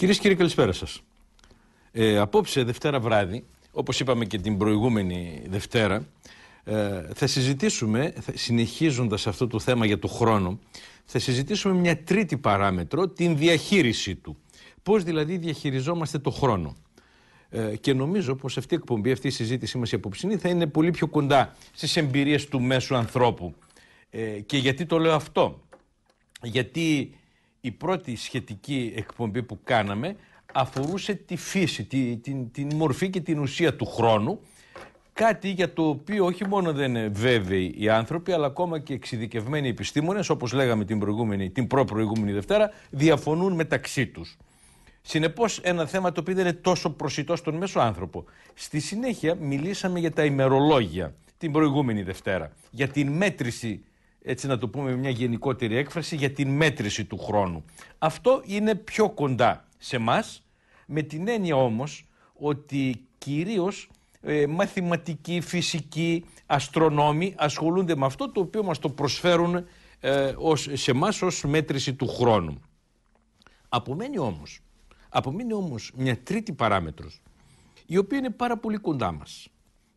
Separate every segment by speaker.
Speaker 1: Κυρίες και κύριοι, καλησπέρα σας. Ε, απόψε, Δευτέρα βράδυ, όπως είπαμε και την προηγούμενη Δευτέρα, ε, θα συζητήσουμε, συνεχίζοντας αυτό το θέμα για το χρόνο, θα συζητήσουμε μια τρίτη παράμετρο, την διαχείρισή του. Πώς δηλαδή διαχειριζόμαστε το χρόνο. Ε, και νομίζω πως αυτή η εκπομπή, αυτή η συζήτησή μας η απόψινή θα είναι πολύ πιο κοντά στις εμπειρίες του μέσου ανθρώπου. Ε, και γιατί το λέω αυτό. Γιατί η πρώτη σχετική εκπομπή που κάναμε αφορούσε τη φύση, τη, την, την μορφή και την ουσία του χρόνου κάτι για το οποίο όχι μόνο δεν είναι βέβαιοι οι άνθρωποι αλλά ακόμα και εξειδικευμένοι επιστήμονες όπως λέγαμε την, προηγούμενη, την προ-προηγούμενη Δευτέρα διαφωνούν μεταξύ τους. Συνεπώς, ένα θέμα το οποίο δεν είναι τόσο προσιτό στον μέσο άνθρωπο. Στη συνέχεια, μιλήσαμε για τα ημερολόγια την προηγούμενη Δευτέρα. Για την μέτρηση, έτσι να το πούμε με μια γενικότερη έκφραση, για την μέτρηση του χρόνου. Αυτό είναι πιο κοντά σε εμά, με την έννοια όμως ότι κυρίως ε, μαθηματικοί, φυσικοί, αστρονόμοι ασχολούνται με αυτό το οποίο μας το προσφέρουν ε, ως, σε εμά ως μέτρηση του χρόνου. Απομένει όμως Απομείνει όμως μια τρίτη παράμετρος, η οποία είναι πάρα πολύ κοντά μας.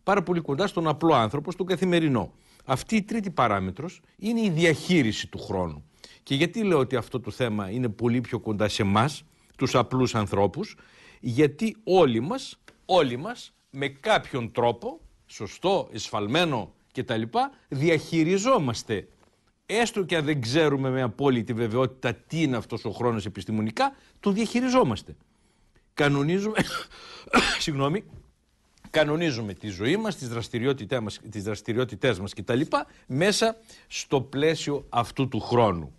Speaker 1: Πάρα πολύ κοντά στον απλό άνθρωπο, στον καθημερινό. Αυτή η τρίτη παράμετρος είναι η διαχείριση του χρόνου. Και γιατί λέω ότι αυτό το θέμα είναι πολύ πιο κοντά σε εμάς, τους απλούς ανθρώπους, γιατί όλοι μας, όλοι μας με κάποιον τρόπο, σωστό, εσφαλμένο κτλ, διαχειριζόμαστε έστω και αν δεν ξέρουμε με απόλυτη βεβαιότητα τι είναι αυτός ο χρόνος επιστημονικά, το διαχειριζόμαστε. Κανονίζουμε, συγγνώμη, κανονίζουμε τη ζωή μας, τις δραστηριότητές μας, τις δραστηριότητές μας κτλ. μέσα στο πλαίσιο αυτού του χρόνου.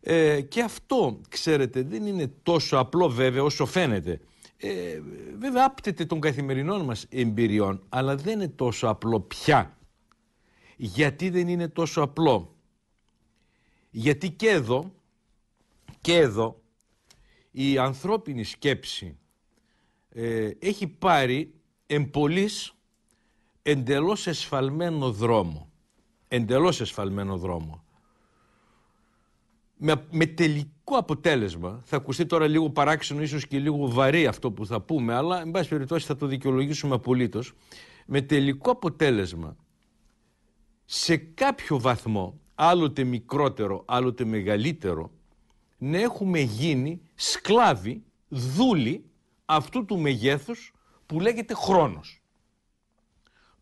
Speaker 1: Ε, και αυτό, ξέρετε, δεν είναι τόσο απλό βέβαια όσο φαίνεται. Ε, βέβαια άπτεται των καθημερινών μας εμπειριών, αλλά δεν είναι τόσο απλό πια γιατί δεν είναι τόσο απλό; Γιατί και εδώ, και εδώ, η ανθρώπινη σκέψη ε, έχει πάρει εμπολής εντελώς εσφαλμένο δρόμο. Εντελώς εσφαλμένο δρόμο. Με, με τελικό αποτέλεσμα, θα ακουστεί τώρα λίγο παράξενο, ίσως και λίγο βαρύ αυτό που θα πούμε, αλλά εν πάση περιπτώσει θα το δικαιολογήσουμε απολύτως, με τελικό αποτέλεσμα σε κάποιο βαθμό, άλλοτε μικρότερο, άλλοτε μεγαλύτερο, να έχουμε γίνει σκλάβοι, δούλοι αυτού του μεγέθους που λέγεται χρόνος.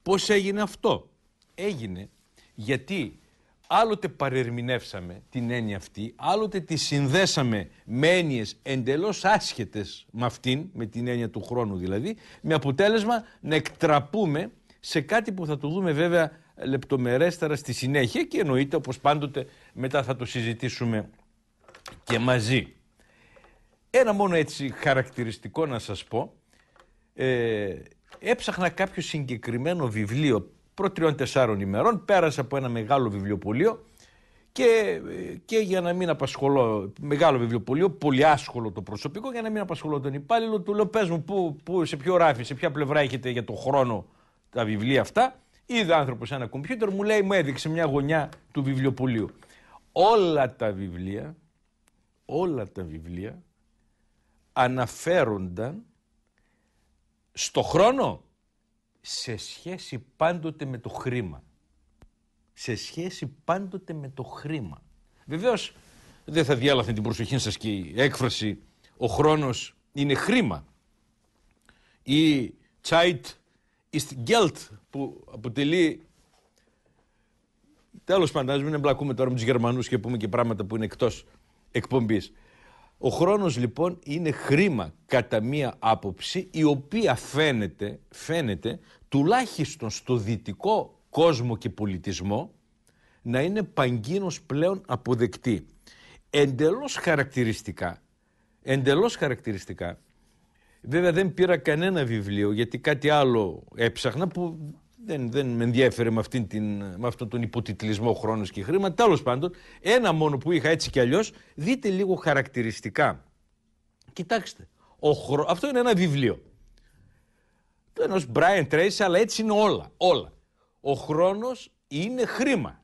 Speaker 1: Πώς έγινε αυτό; Έγινε γιατί άλλοτε παρερμηνεύσαμε την έννοια αυτή, άλλοτε τη συνδέσαμε με έννοιες εντελώς άσχετες με αυτήν, με την έννοια του χρόνου δηλαδή, με αποτέλεσμα να εκτραπούμε σε κάτι που θα το δούμε βέβαια λεπτομερέστερα στη συνέχεια και εννοείται όπως πάντοτε μετά θα το συζητήσουμε και μαζί. Ένα μόνο έτσι χαρακτηριστικό να σας πω, ε, έψαχνα κάποιο συγκεκριμένο βιβλίο προ τριών-τεσσάρων ημερών, πέρασα από ένα μεγάλο βιβλιοπωλείο και, και για να μην απασχολώ, μεγάλο βιβλιοπωλείο, πολύ άσχολο το προσωπικό, για να μην απασχολώ τον υπάλληλο, του λέω πες μου που, που, σε ποιο ράφι, σε ποια πλευρά έχετε για το χρόνο τα βιβλία αυτά Είδε άνθρωπος ένα κομπιούτερ, μου λέει, μου έδειξε μια γωνιά του βιβλιοπολίου. Όλα τα βιβλία, όλα τα βιβλία αναφέρονταν στο χρόνο σε σχέση πάντοτε με το χρήμα. Σε σχέση πάντοτε με το χρήμα. Βεβαίως δεν θα διάλαθε την προσοχή σας και η έκφραση ο χρόνος είναι χρήμα. Ή Zeit ist Geld που αποτελεί. Τέλος πάντων, μην εμπλακούμε τώρα με τους Γερμανούς και πούμε και πράγματα που είναι εκτός εκπομπής. Ο χρόνος λοιπόν είναι χρήμα κατά μία άποψη η οποία φαίνεται, φαίνεται τουλάχιστον στο δυτικό κόσμο και πολιτισμό να είναι παγκίνος πλέον αποδεκτή. Εντελώς χαρακτηριστικά, εντελώς χαρακτηριστικά Βέβαια δεν πήρα κανένα βιβλίο γιατί κάτι άλλο έψαχνα που δεν, δεν με ενδιέφερε με, αυτήν την, με αυτόν τον υποτιτλισμό χρόνος και χρήμα. Τέλος πάντων, ένα μόνο που είχα έτσι κι αλλιώς, δείτε λίγο χαρακτηριστικά. Κοιτάξτε, ο χρο... αυτό είναι ένα βιβλίο. Το ενός Brian Tracy, αλλά έτσι είναι όλα, όλα. Ο χρόνος είναι χρήμα.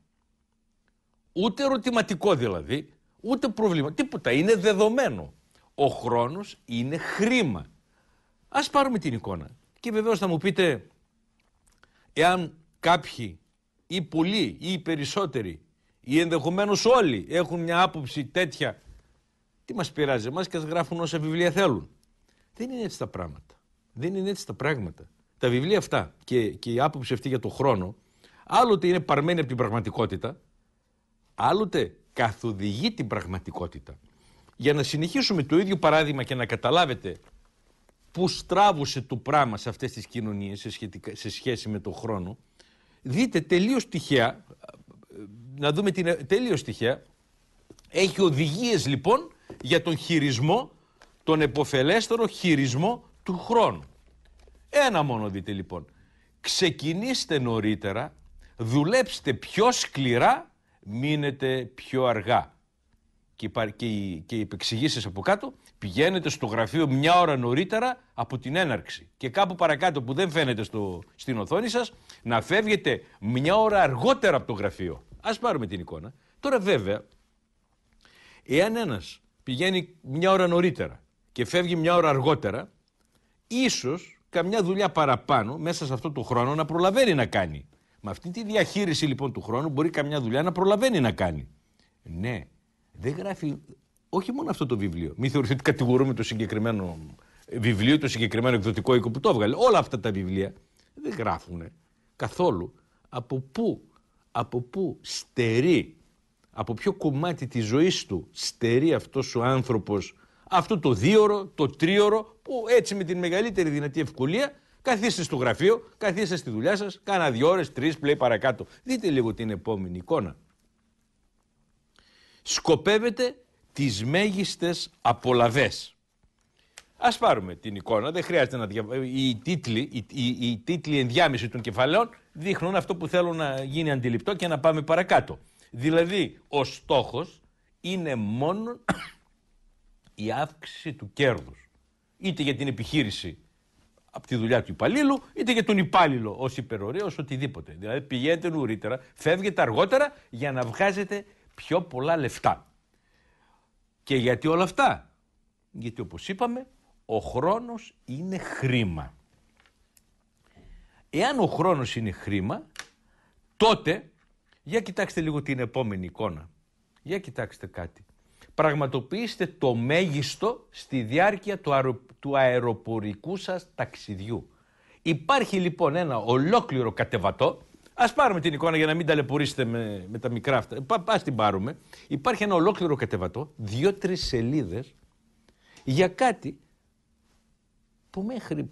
Speaker 1: Ούτε ερωτηματικό δηλαδή, ούτε πρόβλημα, τίποτα, είναι δεδομένο. Ο χρόνος είναι χρήμα. Ας πάρουμε την εικόνα. Και βεβαίως θα μου πείτε, εάν κάποιοι ή πολλοί ή οι περισσότεροι ή ενδεχομένως όλοι έχουν μια άποψη τέτοια, τι μας πειράζει εμάς και ας γράφουν όσα βιβλία θέλουν. Δεν είναι έτσι τα πράγματα. Δεν είναι έτσι τα πράγματα. Τα βιβλία αυτά και, και η άποψη αυτή για το χρόνο, άλλοτε είναι παρμένη από την πραγματικότητα, άλλοτε καθοδηγεί την πραγματικότητα. Για να συνεχίσουμε το ίδιο παράδειγμα και να καταλάβετε που στράβωσε το πράγμα σε αυτές τις κοινωνίες σε, σε σχέση με το χρόνο, δείτε τελείως τυχαία, να δούμε την τελείως τυχαία, έχει οδηγίες λοιπόν για τον χειρισμό, τον εποφελέστερο χειρισμό του χρόνου. Ένα μόνο δείτε λοιπόν. Ξεκινήστε νωρίτερα, δουλέψτε πιο σκληρά, μείνετε πιο αργά. Και, και, οι, και οι επεξηγήσεις από κάτω, πηγαίνετε στο γραφείο μια ώρα νωρίτερα από την έναρξη. Και κάπου παρακάτω που δεν φαίνεται στο, στην οθόνη σας, να φεύγετε μια ώρα αργότερα από το γραφείο. Ας πάρουμε την εικόνα. Τώρα βέβαια, εάν ένας πηγαίνει μια ώρα νωρίτερα και φεύγει μια ώρα αργότερα, ίσως καμιά δουλειά παραπάνω μέσα σε αυτό το χρόνο να προλαβαίνει να κάνει. Με αυτή τη διαχείριση λοιπόν του χρόνου μπορεί καμιά δουλειά να προλαβαίνει να κάνει. Ναι, δεν γράφει όχι μόνο αυτό το βιβλίο. Μην θεωρείτε ότι κατηγορούμε το συγκεκριμένο βιβλίο, το συγκεκριμένο εκδοτικό οίκο που το έβγαλε. Όλα αυτά τα βιβλία δεν γράφουν καθόλου από πού, από πού στερεί, από ποιο κομμάτι της ζωής του στερεί αυτός ο άνθρωπος αυτό το δίωρο, το τρίωρο που έτσι με την μεγαλύτερη δυνατή ευκολία καθίστε στο γραφείο, καθίστε στη δουλειά σας, κάνα δύο ώρες, τρεις, πλέον παρακάτω. Δείτε λίγο την επόμενη εικόνα. Σκοπεύετε τις μέγιστες απολαβές. Ας πάρουμε την εικόνα, δεν χρειάζεται να διαβάσουμε. Οι τίτλοι, οι, οι, οι τίτλοι ενδιάμεση των κεφαλαίων δείχνουν αυτό που θέλω να γίνει αντιληπτό και να πάμε παρακάτω. Δηλαδή, ο στόχος είναι μόνο η αύξηση του κέρδους. Είτε για την επιχείρηση από τη δουλειά του υπαλλήλου, είτε για τον υπάλληλο ως υπερορία, ως οτιδήποτε. Δηλαδή πηγαίνετε νωρίτερα, φεύγετε αργότερα για να βγάζετε πιο πολλά λεφτά. Και γιατί όλα αυτά; Γιατί όπως είπαμε, ο χρόνος είναι χρήμα. Εάν ο χρόνος είναι χρήμα, τότε, για κοιτάξτε λίγο την επόμενη εικόνα. Για κοιτάξτε κάτι πραγματοποιήστε το μέγιστο στη διάρκεια του, του αεροπορικού σας ταξιδιού. Υπάρχει λοιπόν ένα ολόκληρο κατεβατό. Α πάρουμε την εικόνα για να μην ταλαιπωρήσετε με, με τα μικρά αυτά. Πα την πάρουμε. Υπάρχει ένα ολόκληρο κατεβατό, δύο-τρεις σελίδες για κάτι που μέχρι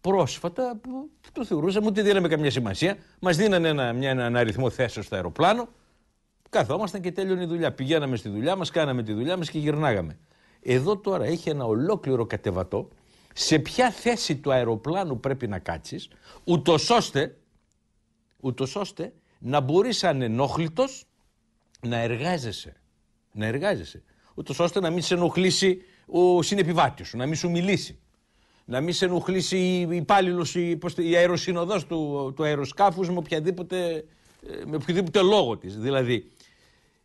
Speaker 1: πρόσφατα που το θεωρούσαμε ότι δεν δίναμε καμιά σημασία. Μας δίνανε ένα, μια, έναν αριθμό θέσεων στο αεροπλάνο Καθόμασταν και τέλειωνε η δουλειά. Πηγαίναμε στη δουλειά μας, κάναμε τη δουλειά μας και γυρνάγαμε. Εδώ τώρα έχει ένα ολόκληρο κατεβατό σε ποια θέση του αεροπλάνου πρέπει να κάτσεις, ούτως ώστε, ούτως ώστε να μπορείς ανενόχλητος να εργάζεσαι. Να εργάζεσαι. Ούτως ώστε να μην σε ενοχλήσει ο συνεπιβάτη σου, να μην σου μιλήσει. Να μην σε ενοχλήσει η υπάλληλος, η, η αεροσυνοδό του, του αεροσκάφους με οποιαδήποτε ε, με οποιοδήποτε λόγο της. Δηλαδή,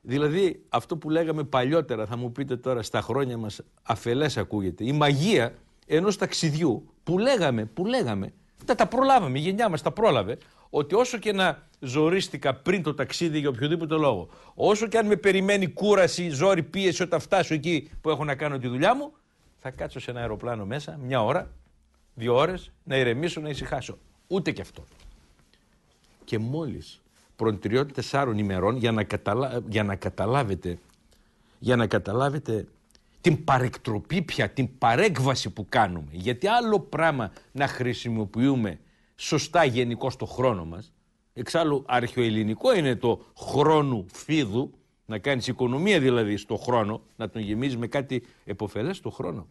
Speaker 1: Δηλαδή αυτό που λέγαμε παλιότερα, θα μου πείτε τώρα στα χρόνια μας αφελές ακούγεται, η μαγεία ενός ταξιδιού που λέγαμε, που λέγαμε, τα, τα προλάβαμε, η γενιά μας τα πρόλαβε, ότι όσο και να ζορίστηκα πριν το ταξίδι για οποιοδήποτε λόγο, όσο και αν με περιμένει κούραση, ζόρι, πίεση όταν φτάσω εκεί που έχω να κάνω τη δουλειά μου, θα κάτσω σε ένα αεροπλάνο μέσα μια ώρα, δύο ώρες, να ηρεμήσω, να ησυχάσω. Ούτε και αυτό. Και μόλις προτριών τεσσάρων ημερών για να, καταλα... για να καταλάβετε για να καταλάβετε την παρεκτροπή πια, την παρέκβαση που κάνουμε. Γιατί άλλο πράγμα να χρησιμοποιούμε σωστά γενικώ το χρόνο μας. Εξάλλου αρχαιοελληνικό είναι το χρόνου φίδου, να κάνεις οικονομία δηλαδή στο χρόνο, να τον γεμίζεις με κάτι εποφελές στο χρόνο.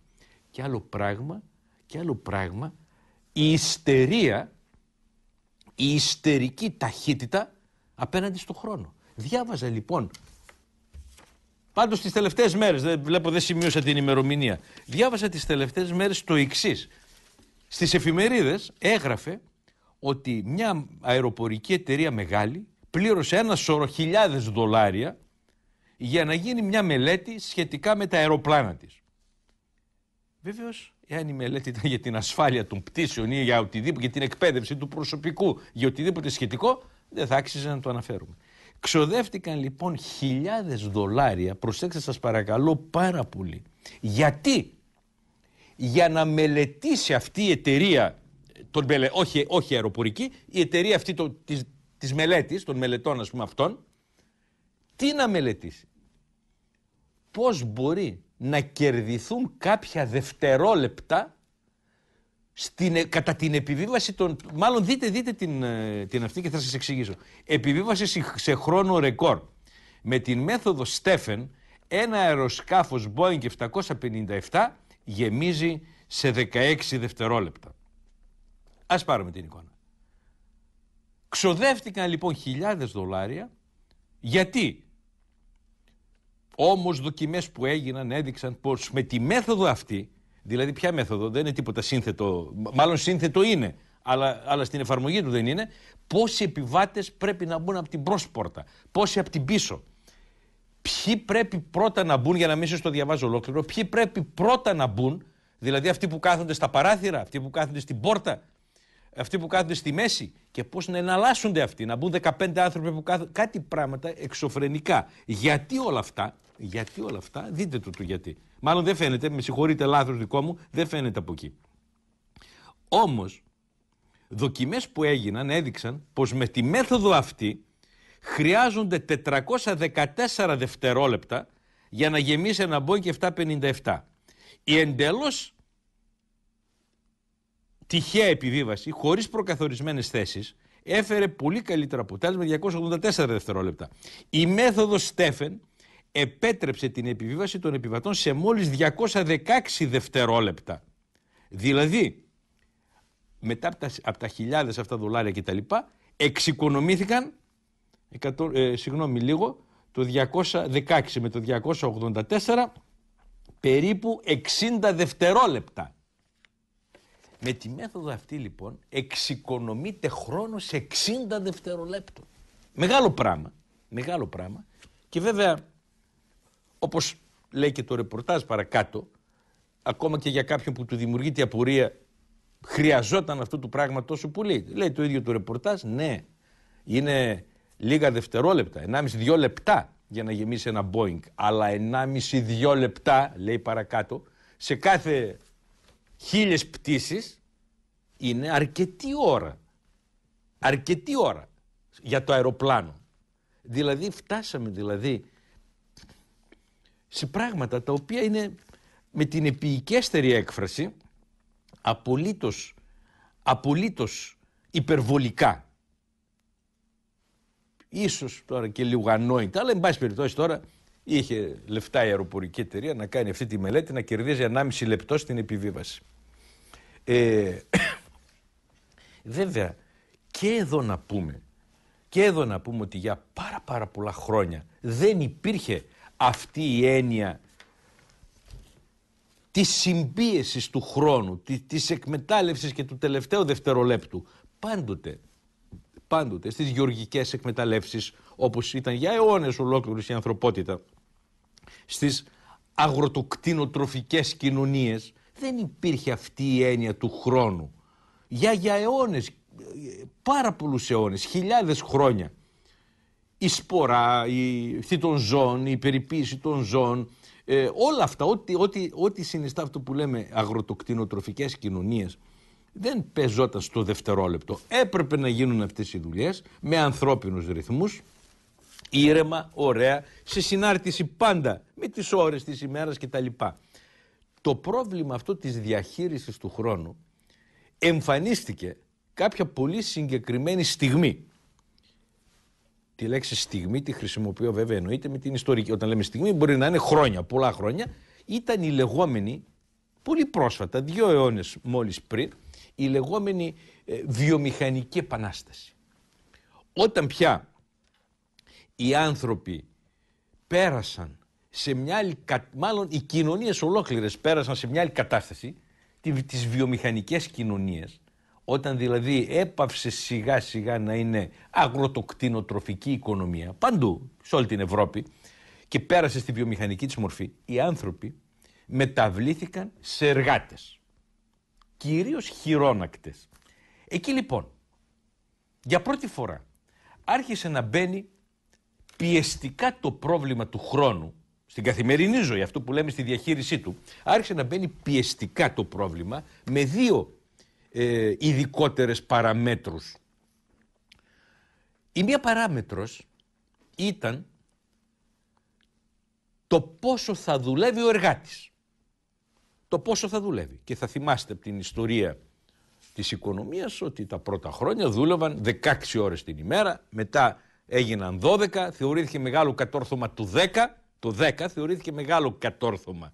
Speaker 1: Και άλλο πράγμα, και άλλο πράγμα, η ιστερία, η ιστερική ταχύτητα απέναντι στον χρόνο. Διάβαζα λοιπόν. Πάντως τις τελευταίες μέρες, δεν βλέπω, δεν σημείωσα την ημερομηνία. Διάβαζα τις τελευταίες μέρες το εξής. Στις εφημερίδες έγραφε ότι μια αεροπορική εταιρεία μεγάλη πλήρωσε ένα σωρό χιλιάδες δολάρια για να γίνει μια μελέτη σχετικά με τα αεροπλάνα της. Βεβαίως, εάν η μελέτη ήταν για την ασφάλεια των πτήσεων ή για οτιδήποτε, για την εκπαίδευση του προσωπικού, για οτιδήποτε σχετικό, δεν θα άξιζε να το αναφέρουμε. Ξοδεύτηκαν λοιπόν χιλιάδες δολάρια, προσέξτε σας παρακαλώ πάρα πολύ. Γιατί; Για να μελετήσει αυτή η εταιρεία, τον όχι, όχι αεροπορική, η εταιρεία αυτή το, της, της μελέτης, των μελετών ας πούμε αυτών, τι να μελετήσει; Πώς μπορεί να κερδιθούν κάποια δευτερόλεπτα στην, ε, κατά την επιβίβαση των. Μάλλον δείτε, δείτε την, ε, την αυτή και θα σας εξηγήσω. Επιβίβαση σε χρόνο ρεκόρ. Με την μέθοδο Στέφεν, ένα αεροσκάφος Boeing 757 γεμίζει σε 16 δευτερόλεπτα. Ας πάρουμε την εικόνα. Ξοδεύτηκαν λοιπόν χιλιάδες δολάρια γιατί; Όμως δοκιμές που έγιναν έδειξαν πως με τη μέθοδο αυτή Δηλαδή, ποια μέθοδο, δεν είναι τίποτα σύνθετο. Μάλλον σύνθετο είναι, αλλά, αλλά στην εφαρμογή του δεν είναι. Πόσοι επιβάτες πρέπει να μπουν από την πρόσπορτα, πόσοι από την πίσω. Ποιοι πρέπει πρώτα να μπουν, για να μην σας το διαβάζω ολόκληρο, ποιοι πρέπει πρώτα να μπουν, δηλαδή αυτοί που κάθονται στα παράθυρα, αυτοί που κάθονται στην πόρτα, αυτοί που κάθονται στη μέση και πώς να εναλλάσσονται αυτοί, να μπουν 15 άνθρωποι που κάθονται. Κάτι πράγματα εξωφρενικά. Γιατί όλα αυτά, γιατί όλα αυτά, δείτε το του γιατί. Μάλλον δεν φαίνεται, με συγχωρείτε λάθος δικό μου, δεν φαίνεται από εκεί. Όμως, δοκιμές που έγιναν έδειξαν πως με τη μέθοδο αυτή χρειάζονται 414 δευτερόλεπτα για να γεμίσει ένα Boeing 757. Η εντελώς τυχαία επιβίβαση, χωρίς προκαθορισμένες θέσεις, έφερε πολύ καλύτερο αποτέλεσμα 284 δευτερόλεπτα. Η μέθοδος Στέφεν επέτρεψε την επιβίβαση των επιβατών σε μόλις 216 δευτερόλεπτα. Δηλαδή, μετά από τα, από τα χιλιάδες αυτά δολάρια και τα λοιπά, εξοικονομήθηκαν, ε, συγγνώμη λίγο, το 216 με το 284 περίπου 60 δευτερόλεπτα. Με τη μέθοδο αυτή λοιπόν εξοικονομείται χρόνος σε 60 δευτερολέπτων. Μεγάλο πράγμα. Μεγάλο πράγμα. Και βέβαια όπως λέει και το ρεπορτάζ παρακάτω, ακόμα και για κάποιον που του δημιουργείται απορία, χρειαζόταν αυτό το πράγμα τόσο πολύ. Λέει το ίδιο το ρεπορτάζ, ναι, είναι λίγα δευτερόλεπτα, 1,5-2 λεπτά για να γεμίσει ένα Boeing. Αλλά 1,5-2 λεπτά, λέει παρακάτω, σε κάθε χίλιες πτήσεις είναι αρκετή ώρα. Αρκετή ώρα για το αεροπλάνο. Δηλαδή φτάσαμε δηλαδή σε πράγματα τα οποία είναι με την επίοικέστερη έκφραση απολύτως, απολύτως υπερβολικά. Ίσως τώρα και λίγο ανόητα, αλλά εν πάση περιπτώσει τώρα είχε λεφτά η αεροπορική εταιρεία να κάνει αυτή τη μελέτη να κερδίζει 1,5 λεπτό στην επιβίβαση. Ε, βέβαια και εδώ να πούμε και εδώ να πούμε ότι για πάρα πάρα πολλά χρόνια δεν υπήρχε αυτή η έννοια της συμπίεσης του χρόνου, της εκμετάλλευσης και του τελευταίου δευτερολέπτου. Πάντοτε, πάντοτε στις γεωργικές εκμεταλλεύσεις όπως ήταν για αιώνες ολόκληρους η ανθρωπότητα, στις αγροτοκτηνοτροφικές κοινωνίες δεν υπήρχε αυτή η έννοια του χρόνου. Για, για αιώνες, πάρα πολλούς αιώνες, χιλιάδες χρόνια η σπορά, η φύση των ζώων, η περιποίηση των ζώων, ε, όλα αυτά, ό,τι, ό,τι, ό,τι συνιστά αυτό που λέμε αγροτοκτηνοτροφικές κοινωνίες, δεν πεζόταν στο δευτερόλεπτο. Έπρεπε να γίνουν αυτές οι δουλειές με ανθρώπινους ρυθμούς, ήρεμα, ωραία, σε συνάρτηση πάντα με τις ώρες της ημέρας κτλ. Το πρόβλημα αυτό της διαχείρισης του χρόνου εμφανίστηκε κάποια πολύ συγκεκριμένη στιγμή Τη λέξη στιγμή τη χρησιμοποιώ βέβαια εννοείται με την ιστορική. Όταν λέμε στιγμή μπορεί να είναι χρόνια, πολλά χρόνια. Ήταν η λεγόμενη, πολύ πρόσφατα, δύο αιώνες μόλις πριν, η λεγόμενη ε, βιομηχανική επανάσταση. Όταν πια οι άνθρωποι πέρασαν σε μια άλλη, μάλλον οι κοινωνίες ολόκληρες πέρασαν σε μια άλλη κατάσταση, τις βιομηχανικές κοινωνίες, όταν δηλαδή έπαυσε σιγά σιγά να είναι αγροτοκτηνοτροφική οικονομία παντού σε όλη την Ευρώπη και πέρασε στη βιομηχανική της μορφή, οι άνθρωποι μεταβλήθηκαν σε εργάτες. Κυρίως χειρόνακτες. Εκεί λοιπόν, για πρώτη φορά, άρχισε να μπαίνει πιεστικά το πρόβλημα του χρόνου στην καθημερινή ζωή, αυτό που λέμε στη διαχείρισή του, άρχισε να μπαίνει πιεστικά το πρόβλημα με δύο ε, ειδικότερες παραμέτρους. Η μία παράμετρος ήταν το πόσο θα δουλεύει ο εργάτης. Το πόσο θα δουλεύει. Και θα θυμάστε από την ιστορία της οικονομίας ότι τα πρώτα χρόνια δούλευαν 16 ώρες την ημέρα, μετά έγιναν 12, θεωρήθηκε μεγάλο κατόρθωμα του 10, το 10 θεωρήθηκε μεγάλο κατόρθωμα.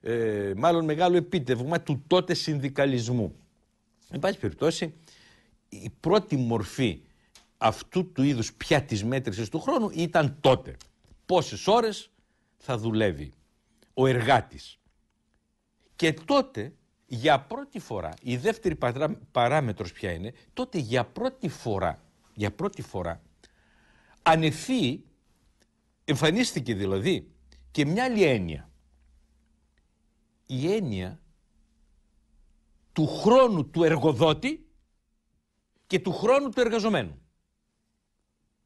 Speaker 1: Ε, μάλλον μεγάλο επίτευγμα του τότε συνδικαλισμού. Εν πάση περιπτώσει, η πρώτη μορφή αυτού του είδους πια της μέτρησης του χρόνου ήταν τότε. Πόσες ώρες θα δουλεύει ο εργάτης. Και τότε για πρώτη φορά, η δεύτερη παράμετρος ποια είναι, τότε για πρώτη φορά, για πρώτη φορά, ανεφεί, εμφανίστηκε δηλαδή και μια άλλη έννοια. Η έννοια του χρόνου του εργοδότη και του χρόνου του εργαζομένου.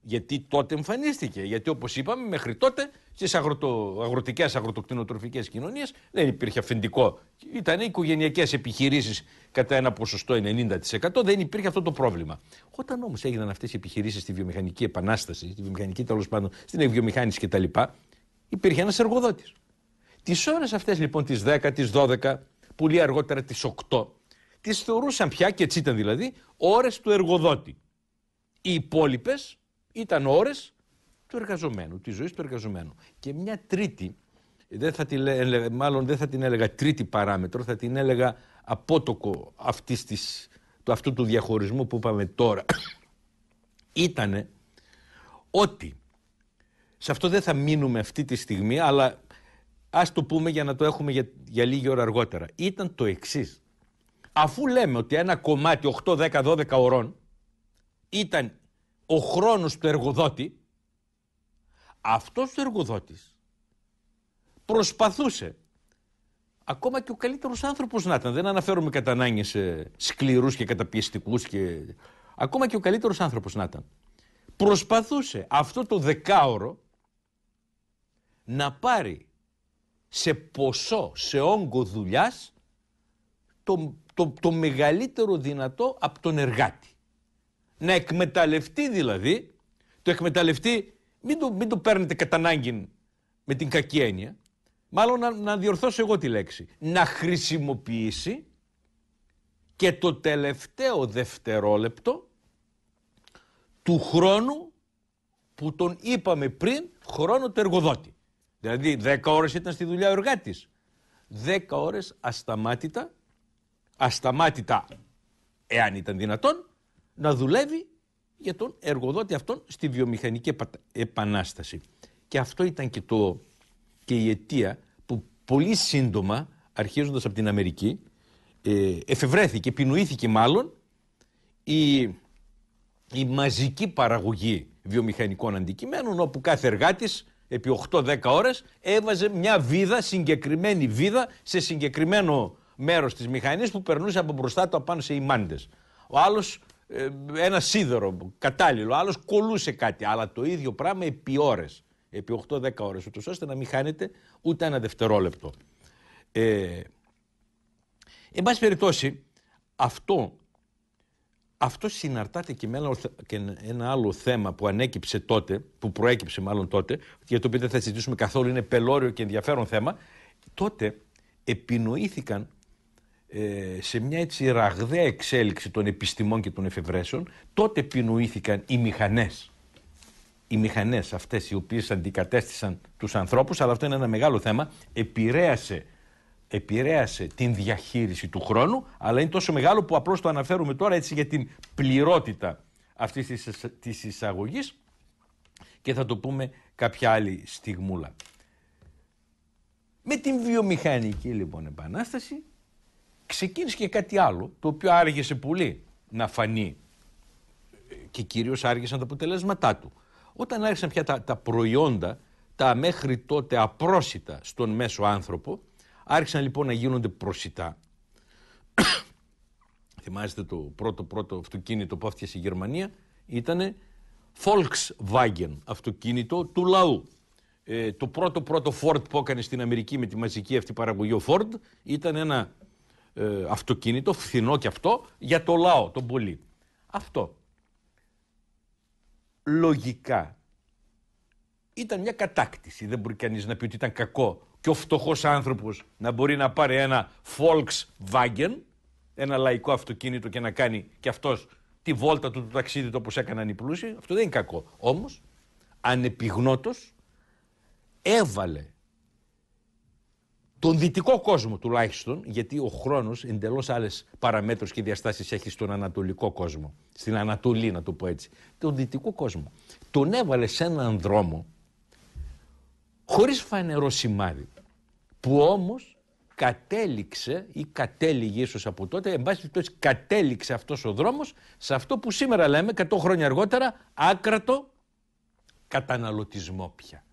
Speaker 1: Γιατί τότε εμφανίστηκε. Γιατί όπως είπαμε μέχρι τότε στις αγροτο, αγροτικές αγροτοκτηνοτροφικές κοινωνίες δεν υπήρχε αφεντικό. Ήταν οικογενειακές επιχειρήσεις κατά ένα ποσοστό 90%. Δεν υπήρχε αυτό το πρόβλημα. Όταν όμως έγιναν αυτές οι επιχειρήσεις στη βιομηχανική επανάσταση, στη βιομηχανική τέλος πάντων, στην ευβιομηχάνηση κτλ. Υπήρχε ένας εργοδότης. Τις ώρες αυτές λοιπόν τις 10, τις 12, πολύ αργότερα τις 8, τις θεωρούσαν πια, και έτσι ήταν δηλαδή, ώρες του εργοδότη. Οι υπόλοιπες ήταν ώρες του εργαζομένου, της ζωής του εργαζομένου. Και μια τρίτη, δεν θα την, μάλλον δεν θα την έλεγα τρίτη παράμετρο, θα την έλεγα απότοκο αυτής της, του αυτού του διαχωρισμού που είπαμε τώρα, ήτανε ότι, σε αυτό δεν θα μείνουμε αυτή τη στιγμή, αλλά ας το πούμε για να το έχουμε για, για λίγη ώρα αργότερα, ήταν το εξής. Αφού λέμε ότι ένα κομμάτι 8, 10, 12 ωρών ήταν ο χρόνος του εργοδότη, αυτός ο εργοδότης προσπαθούσε ακόμα και ο καλύτερος άνθρωπος να ήταν, δεν αναφέρομαι κατά ανάγκη σε σκληρούς και καταπιεστικούς και... ακόμα και ο καλύτερος άνθρωπος να ήταν, προσπαθούσε αυτό το δεκάωρο να πάρει σε ποσό, σε όγκο δουλειάς το το, το μεγαλύτερο δυνατό από τον εργάτη. Να εκμεταλλευτεί δηλαδή, το εκμεταλλευτεί, μην το, μην το παίρνετε κατά ανάγκη με την κακή έννοια, μάλλον να, να διορθώσω εγώ τη λέξη, να χρησιμοποιήσει και το τελευταίο δευτερόλεπτο του χρόνου που τον είπαμε πριν χρόνο του εργοδότη. Δηλαδή 10 ώρες ήταν στη δουλειά ο εργάτης. 10 ώρες ασταμάτητα ασταμάτητα, εάν ήταν δυνατόν, να δουλεύει για τον εργοδότη αυτόν στη βιομηχανική επανάσταση. Και αυτό ήταν και, το, και η αιτία που πολύ σύντομα, αρχίζοντας από την Αμερική, ε, εφευρέθηκε, επινοήθηκε μάλλον η, η μαζική παραγωγή βιομηχανικών αντικειμένων όπου κάθε εργάτης επί 8-10 ώρες έβαζε μια βίδα, συγκεκριμένη βίδα σε συγκεκριμένο μέρος της μηχανής που περνούσε από μπροστά του απάνω σε ημάντες. Ο άλλος ε, ένα σίδερο κατάλληλο, ο άλλος κολούσε κάτι. Αλλά το ίδιο πράγμα επί ώρες. Επί 8-10 ώρες, ούτως ώστε να μην χάνεται ούτε ένα δευτερόλεπτο. Ε, εν πάση περιπτώσει, αυτό, αυτό συναρτάται και με ένα άλλο θέμα που ανέκυψε τότε, που προέκυψε μάλλον τότε, για το οποίο δεν θα συζητήσουμε καθόλου, είναι πελώριο και ενδιαφέρον θέμα. Τότε επινοήθηκαν ε, σε μια έτσι ραγδαία εξέλιξη των επιστημών και των εφευρέσεων, τότε επινοήθηκαν οι μηχανές. Οι μηχανές αυτές οι οποίες αντικατέστησαν τους ανθρώπους, αλλά αυτό είναι ένα μεγάλο θέμα, επηρέασε, επηρέασε την διαχείριση του χρόνου, αλλά είναι τόσο μεγάλο που απλώς το αναφέρουμε τώρα έτσι για την πληρότητα αυτής της, της εισαγωγής και θα το πούμε κάποια άλλη στιγμούλα. Με την βιομηχανική λοιπόν επανάσταση ξεκίνησε και κάτι άλλο, το οποίο άργησε πολύ να φανεί και κυρίως άργησαν τα αποτελέσματά του. Όταν άρχισαν πια τα, τα προϊόντα, τα μέχρι τότε απρόσιτα στον μέσο άνθρωπο, Άρχισαν λοιπόν να γίνονται προσιτά. Θυμάστε το πρώτο πρώτο αυτοκίνητο που έφτιασε η Γερμανία ήταν Volkswagen, αυτοκίνητο του λαού. Ε, το πρώτο πρώτο Ford που έκανε στην Αμερική με τη μαζική αυτή παραγωγή ο Ford ήταν ένα ε, αυτοκίνητο, φθηνό και αυτό, για το λαό, τον πολίτη. Αυτό. Λογικά ήταν μια κατάκτηση. Δεν μπορεί κανείς να πει ότι ήταν κακό και ο φτωχός άνθρωπος να μπορεί να πάρει ένα Volkswagen, ένα λαϊκό αυτοκίνητο και να κάνει και αυτός τη βόλτα του, του ταξίδι του όπως έκαναν οι πλούσιοι. Αυτό δεν είναι κακό. Όμως, ανεπιγνώτος, έβαλε τον δυτικό κόσμο τουλάχιστον, γιατί ο χρόνος εντελώς άλλες παραμέτρους και διαστάσεις έχει στον ανατολικό κόσμο. Στην Ανατολή, να το πω έτσι. Τον δυτικό κόσμο. Τον έβαλε σε έναν δρόμο χωρίς φανερό σημάδι. Που όμως κατέληξε ή κατέληγε ίσως από τότε, εν πάση περιπτώσει κατέληξε αυτός ο δρόμος σε αυτό που σήμερα λέμε 100 χρόνια αργότερα άκρατο καταναλωτισμό πια.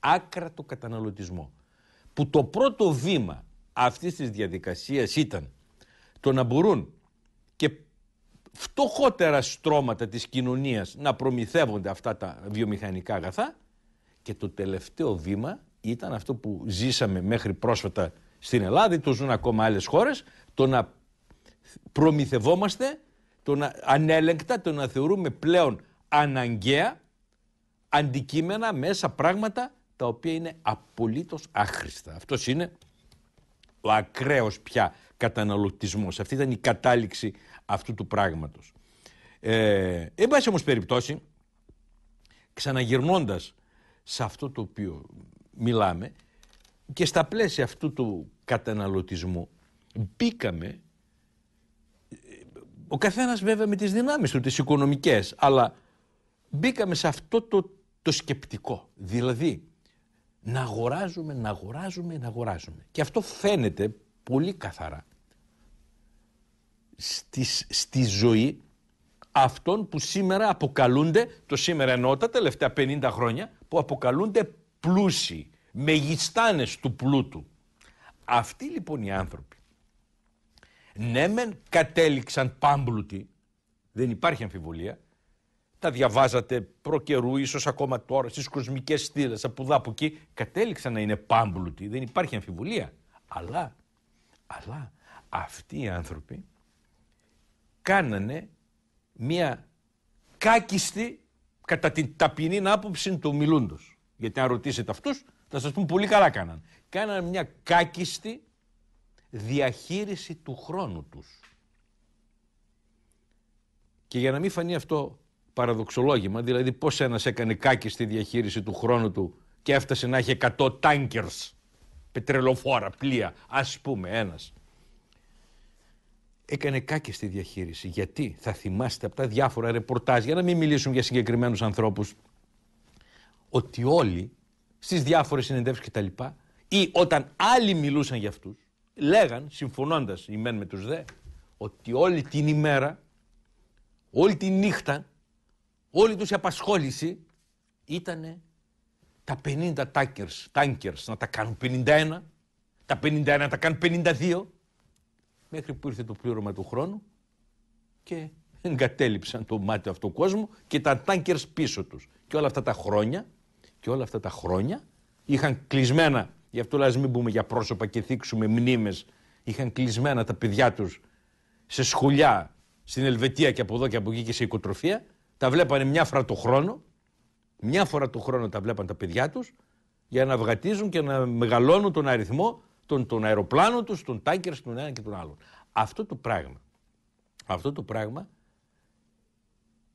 Speaker 1: Άκρατο καταναλωτισμό που το πρώτο βήμα αυτής της διαδικασίας ήταν το να μπορούν και φτωχότερα στρώματα της κοινωνίας να προμηθεύονται αυτά τα βιομηχανικά αγαθά και το τελευταίο βήμα ήταν αυτό που ζήσαμε μέχρι πρόσφατα στην Ελλάδα, το ζουν ακόμα άλλες χώρες, το να προμηθευόμαστε, το να ανέλεγκτα, το να θεωρούμε πλέον αναγκαία αντικείμενα, μέσα πράγματα τα οποία είναι απολύτως άχρηστα. Αυτός είναι ο ακραίος πια καταναλωτισμός. Αυτή ήταν η κατάληξη αυτού του πράγματος. Ε, εν πάση όμως περιπτώσει, ξαναγυρνώντας σε αυτό το οποίο μιλάμε και στα πλαίσια αυτού του καταναλωτισμού μπήκαμε ο καθένας βέβαια με τις δυνάμεις του, τις οικονομικές, αλλά μπήκαμε σε αυτό το, το σκεπτικό. Δηλαδή, να αγοράζουμε, να αγοράζουμε, να αγοράζουμε. Και αυτό φαίνεται πολύ καθαρά στη, στη ζωή αυτών που σήμερα αποκαλούνται, το σήμερα εννοώ τα τελευταία 50 χρόνια, που αποκαλούνται πλούσιοι, μεγιστάνες του πλούτου. Αυτοί λοιπόν οι άνθρωποι, ναι μεν κατέληξαν πάμπλουτοι, δεν υπάρχει αμφιβολία, τα διαβάζατε προ καιρού, ίσως ακόμα τώρα, στις κοσμικές στήλες από εδώ από εκεί, κατέληξαν να είναι πάμπλουτοι. Δεν υπάρχει αμφιβολία. Αλλά, αλλά αυτοί οι άνθρωποι κάνανε μία κάκιστη κατά την ταπεινή άποψη του μιλούντος. Γιατί αν ρωτήσετε αυτούς θα σας πούν πολύ καλά κάναν. Κάνανε μια κάκιστη διαχείριση του χρόνου τους. Και για να μην φανεί αυτό παραδοξολόγημα, δηλαδή πώς ένας έκανε κάκι στη διαχείριση του χρόνου του και έφτασε να έχει 100 tankers, πετρελοφόρα, πλοία, ας πούμε ένας. Έκανε κάκι στη διαχείριση. Γιατί; Θα θυμάστε από τα διάφορα ρεπορτάζ, για να μην μιλήσουν για συγκεκριμένους ανθρώπους, ότι όλοι στις διάφορες συνεντεύξεις κτλ. ή όταν άλλοι μιλούσαν για αυτούς, λέγαν, συμφωνώντας οι μεν με τους δε, ότι όλη την ημέρα, όλη τη νύχτα όλη τους η απασχόληση ήταν τα 50 tankers, tankers να τα κάνουν 51, τα 51 να τα κάνουν 52, μέχρι που ήρθε το πλήρωμα του χρόνου και εγκατέλειψαν το μάτι αυτού του κόσμου και τα tankers πίσω τους. Και όλα αυτά τα χρόνια, και όλα αυτά τα χρόνια είχαν κλεισμένα, γι' αυτό λάζουμε μην πούμε για πρόσωπα και θίξουμε μνήμες, είχαν κλεισμένα τα παιδιά τους σε σχολιά στην Ελβετία και από εδώ και από εκεί και σε οικοτροφία τα βλέπανε μια φορά το χρόνο, μια φορά το χρόνο τα βλέπαν τα παιδιά τους για να βγατίζουν και να μεγαλώνουν τον αριθμό των, των αεροπλάνων τους, των τάκερς, των ένα και των άλλων. Αυτό το πράγμα, αυτό το πράγμα,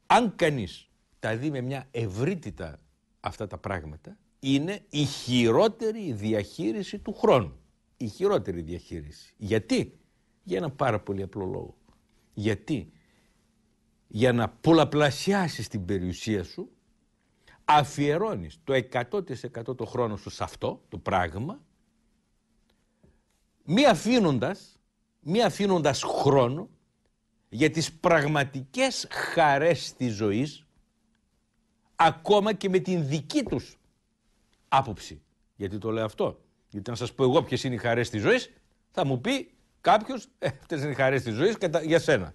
Speaker 1: αν κανείς τα δει με μια ευρύτητα αυτά τα πράγματα, είναι η χειρότερη διαχείριση του χρόνου. Η χειρότερη διαχείριση. Γιατί; Για ένα πάρα πολύ απλό λόγο. Γιατί; Για να πολλαπλασιάσεις την περιουσία σου αφιερώνεις το 100% το χρόνο σου σε αυτό το πράγμα μη αφήνοντας, μη αφήνοντας χρόνο για τις πραγματικές χαρές της ζωής ακόμα και με την δική τους άποψη. Γιατί το λέω αυτό. Γιατί να σας πω εγώ ποιες είναι οι χαρές της ζωής, θα μου πει κάποιος, ε, αυτές είναι οι χαρές της ζωής για σένα.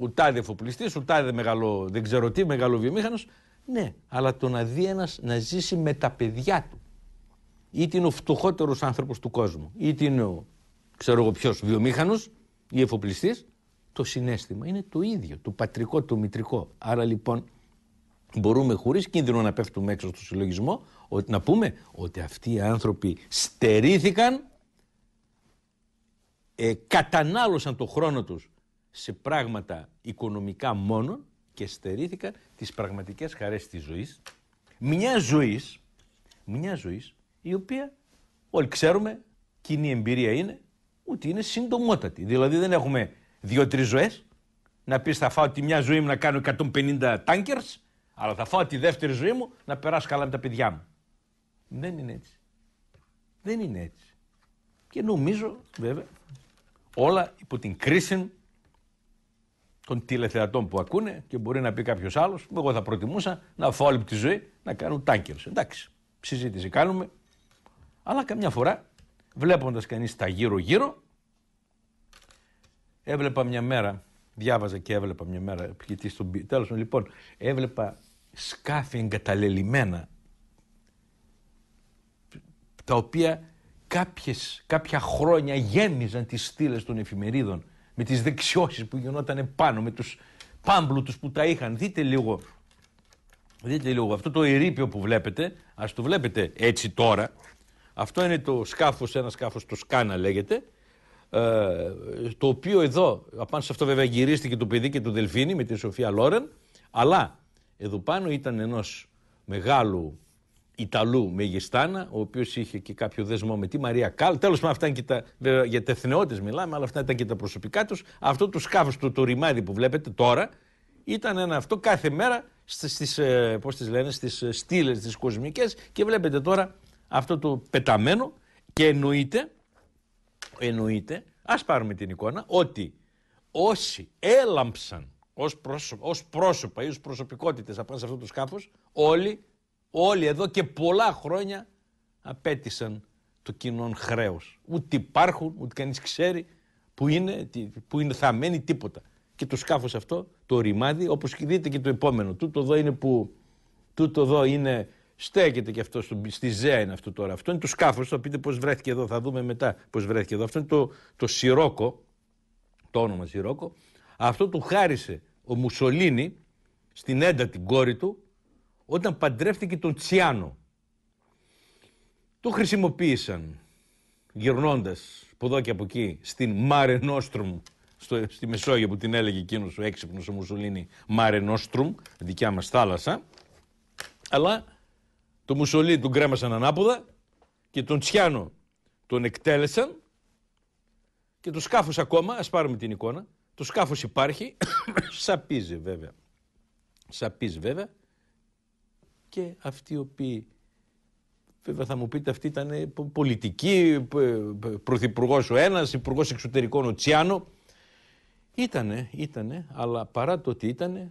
Speaker 1: Ουτάδε εφοπλιστή, ουτάδε μεγαλό, δεν ξέρω τι, μεγάλο βιομήχανος. Ναι, αλλά το να δει ένας να ζήσει με τα παιδιά του. Είτε είναι ο φτωχότερος άνθρωπος του κόσμου, είτε είναι ο, ξέρω εγώ ποιος, βιομήχανος ή εφοπλιστής, το συνέστημα είναι το ίδιο, το πατρικό, το μητρικό. Άρα λοιπόν μπορούμε χωρίς κίνδυνο να πέφτουμε έξω στο συλλογισμό ότι, να πούμε ότι αυτοί οι άνθρωποι στερήθηκαν ε, κατανάλωσαν το χρόνο τους σε πράγματα οικονομικά μόνον και στερήθηκαν τις πραγματικές χαρές της ζωής μια ζωής μια ζωής η οποία όλοι ξέρουμε κοινή εμπειρία είναι ότι είναι συντομότατη δηλαδή δεν έχουμε δύο-τρεις ζωές να πεις θα φάω τη μια ζωή μου να κάνω 150 τάγκερς αλλά θα φάω τη δεύτερη ζωή μου να περάσω καλά με τα παιδιά μου. Δεν είναι έτσι. Δεν είναι έτσι. Και νομίζω βέβαια όλα υπό την κρίση των τηλεθεατών που ακούνε και μπορεί να πει κάποιος άλλος, εγώ θα προτιμούσα να φάω όλη τη ζωή να κάνω τάγκερς. Εντάξει, συζήτηση κάνουμε. Αλλά καμιά φορά βλέποντας κανείς τα γύρω-γύρω έβλεπα μια μέρα, διάβαζα και έβλεπα μια μέρα, γιατί στον τέλος λοιπόν, έβλεπα σκάφη εγκαταλελειμμένα τα οποία κάποιες, κάποια χρόνια γέμιζαν τις στήλες των εφημερίδων με τις δεξιώσεις που γινόταν πάνω, με τους πάμπλουτους που τα είχαν. Δείτε λίγο, δείτε λίγο αυτό το ερείπιο που βλέπετε, ας το βλέπετε έτσι τώρα. Αυτό είναι το σκάφος, ένα σκάφος, το Σκάνα λέγεται, ε, το οποίο εδώ, απάνω σε αυτό βέβαια γυρίστηκε το παιδί και το Δελφίνι με τη Σοφία Λόρεν, αλλά εδώ πάνω ήταν ενός μεγάλου Ιταλού Μεγιστάνα, ο οποίος είχε και κάποιο δεσμό με τη Μαρία Καλ. Τέλος πάντων, αυτά είναι και τα. Βέβαια, για τεθνεώτες μιλάμε, αλλά αυτά ήταν και τα προσωπικά τους. Αυτό το σκάφος, το, το ρημάδι που βλέπετε τώρα, ήταν ένα αυτό κάθε μέρα στις ε, πώς τις λένε, στις ε, στήλες τις κοσμικές και βλέπετε τώρα αυτό το πεταμένο και εννοείται, εννοείται, ας πάρουμε την εικόνα, ότι όσοι έλαμψαν ως, πρόσωπα, ως πρόσωπα ή ως προσωπικότητες απάνω σε αυτό το σκάφος, όλοι, όλοι εδώ και πολλά χρόνια απέτησαν το κοινό χρέος. Ούτε υπάρχουν, ούτε κανείς ξέρει που είναι, που είναι θαμένοι τίποτα. Και το σκάφος αυτό, το ρημάδι, όπως δείτε και το επόμενο, τούτο εδώ είναι που, τούτο εδώ είναι, στέκεται και αυτό, στη Ζέα είναι αυτό τώρα. Αυτό είναι το σκάφος, θα πείτε πώς βρέθηκε εδώ, θα δούμε μετά πώς βρέθηκε εδώ. Αυτό είναι το, το Σιρόκο, το όνομα Σιρόκο. Αυτό του χάρισε ο Μουσολίνη στην έντα την κόρη του όταν παντρεύτηκε τον Τσιάνο. Το χρησιμοποίησαν γυρνώντας από εδώ και από εκεί στην Μάρε Νόστρουμ στη Μεσόγειο που την έλεγε εκείνος ο έξυπνος ο Μουσολίνη Μάρε Νόστρουμ, δικιά μας θάλασσα αλλά το Μουσολίνη τον κρέμασαν ανάποδα και τον Τσιάνο τον εκτέλεσαν και το σκάφος ακόμα, ας πάρουμε την εικόνα, το σκάφος υπάρχει, σαπίζει βέβαια. Σαπίζει βέβαια και αυτοί οι οποίοι Βέβαια θα μου πείτε αυτή ήταν πολιτική, πρωθυπουργός ο ένας, υπουργός εξωτερικών ο Τσιάνο. Ήτανε, ήτανε, αλλά παρά το ότι ήτανε,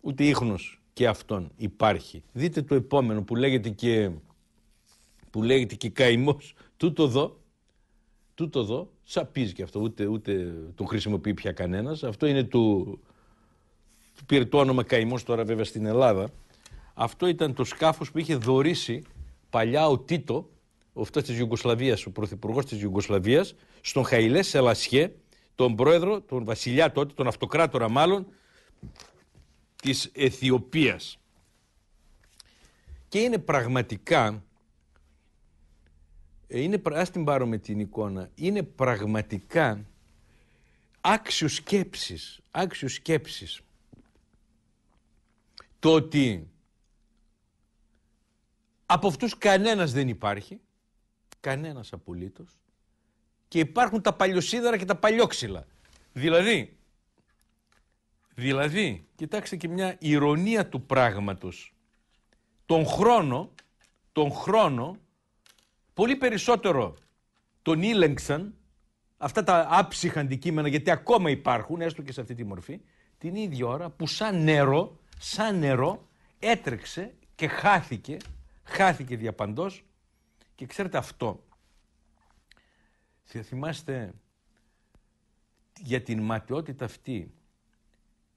Speaker 1: ούτε ίχνος και αυτόν υπάρχει. Δείτε το επόμενο που λέγεται και, που λέγεται και καημός, τούτο εδώ, τούτο εδώ σαπίζει και αυτό, ούτε, ούτε το χρησιμοποιεί πια κανένας. Αυτό είναι του, πήρε το όνομα καημός τώρα βέβαια στην Ελλάδα. Αυτό ήταν το σκάφος που είχε δωρήσει παλιά ο Τίτο, ο αυτός της Ιουγκοσλαβίας, ο πρωθυπουργός της Ιουγκοσλαβίας, στον Χαϊλέ Σελασιέ, τον πρόεδρο, τον βασιλιά τότε, τον αυτοκράτορα μάλλον, της Αιθιοπίας. Και είναι πραγματικά ε, είναι, ας την πάρουμε την εικόνα, είναι πραγματικά άξιος σκέψης, άξιος σκέψης το ότι από αυτούς κανένας δεν υπάρχει, κανένας απολύτως και υπάρχουν τα παλιοσίδερα και τα παλιόξυλα. Δηλαδή, δηλαδή, κοιτάξτε και μια ηρωνία του πράγματος. Τον χρόνο, τον χρόνο πολύ περισσότερο τον ήλεγξαν αυτά τα άψυχα αντικείμενα, γιατί ακόμα υπάρχουν, έστω και σε αυτή τη μορφή, την ίδια ώρα που σαν νερό, σαν νερό έτρεξε και χάθηκε, χάθηκε διαπαντός. Και ξέρετε αυτό, θα θυμάστε για την ματαιότητα αυτή,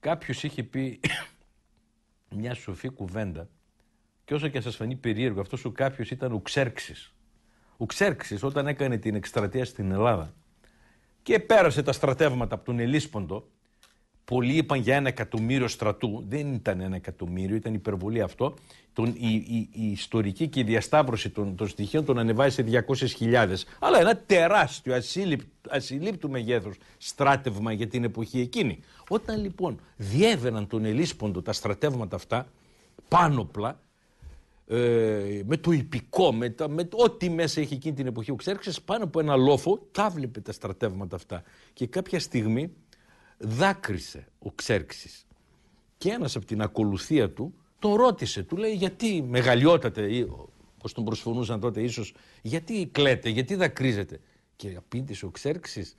Speaker 1: κάποιος είχε πει μια σοφή κουβέντα και όσο και σας φανεί περίεργο, αυτός ο κάποιος ήταν ο Ξέρξης. Ο Ξέρξης όταν έκανε την εκστρατεία στην Ελλάδα και πέρασε τα στρατεύματα από τον Ελίσποντο Πολλοί είπαν για ένα εκατομμύριο στρατού. Δεν ήταν ένα εκατομμύριο, ήταν υπερβολή αυτό. Τον, η, η, η, ιστορική και η διασταύρωση των, των στοιχείων τον ανεβάζει σε 200.000. Αλλά ένα τεράστιο ασυλλήπτου μεγέθους στράτευμα για την εποχή εκείνη. Όταν λοιπόν διέβαιναν τον Ελίσποντο τα στρατεύματα αυτά, πάνωπλα, ε, με το υπηκό, με, τα, με ό,τι μέσα έχει εκείνη την εποχή ο Ξέρξες, πάνω από ένα λόφο, τα βλέπε τα στρατεύματα αυτά. Και κάποια στιγμή δάκρυσε ο Ξέρξης. Και ένας από την ακολουθία του τον ρώτησε, του λέει γιατί μεγαλειότατε, όπως τον προσφωνούσαν τότε ίσως, γιατί κλαίτε, γιατί δακρύζετε; Και απήντησε ο Ξέρξης,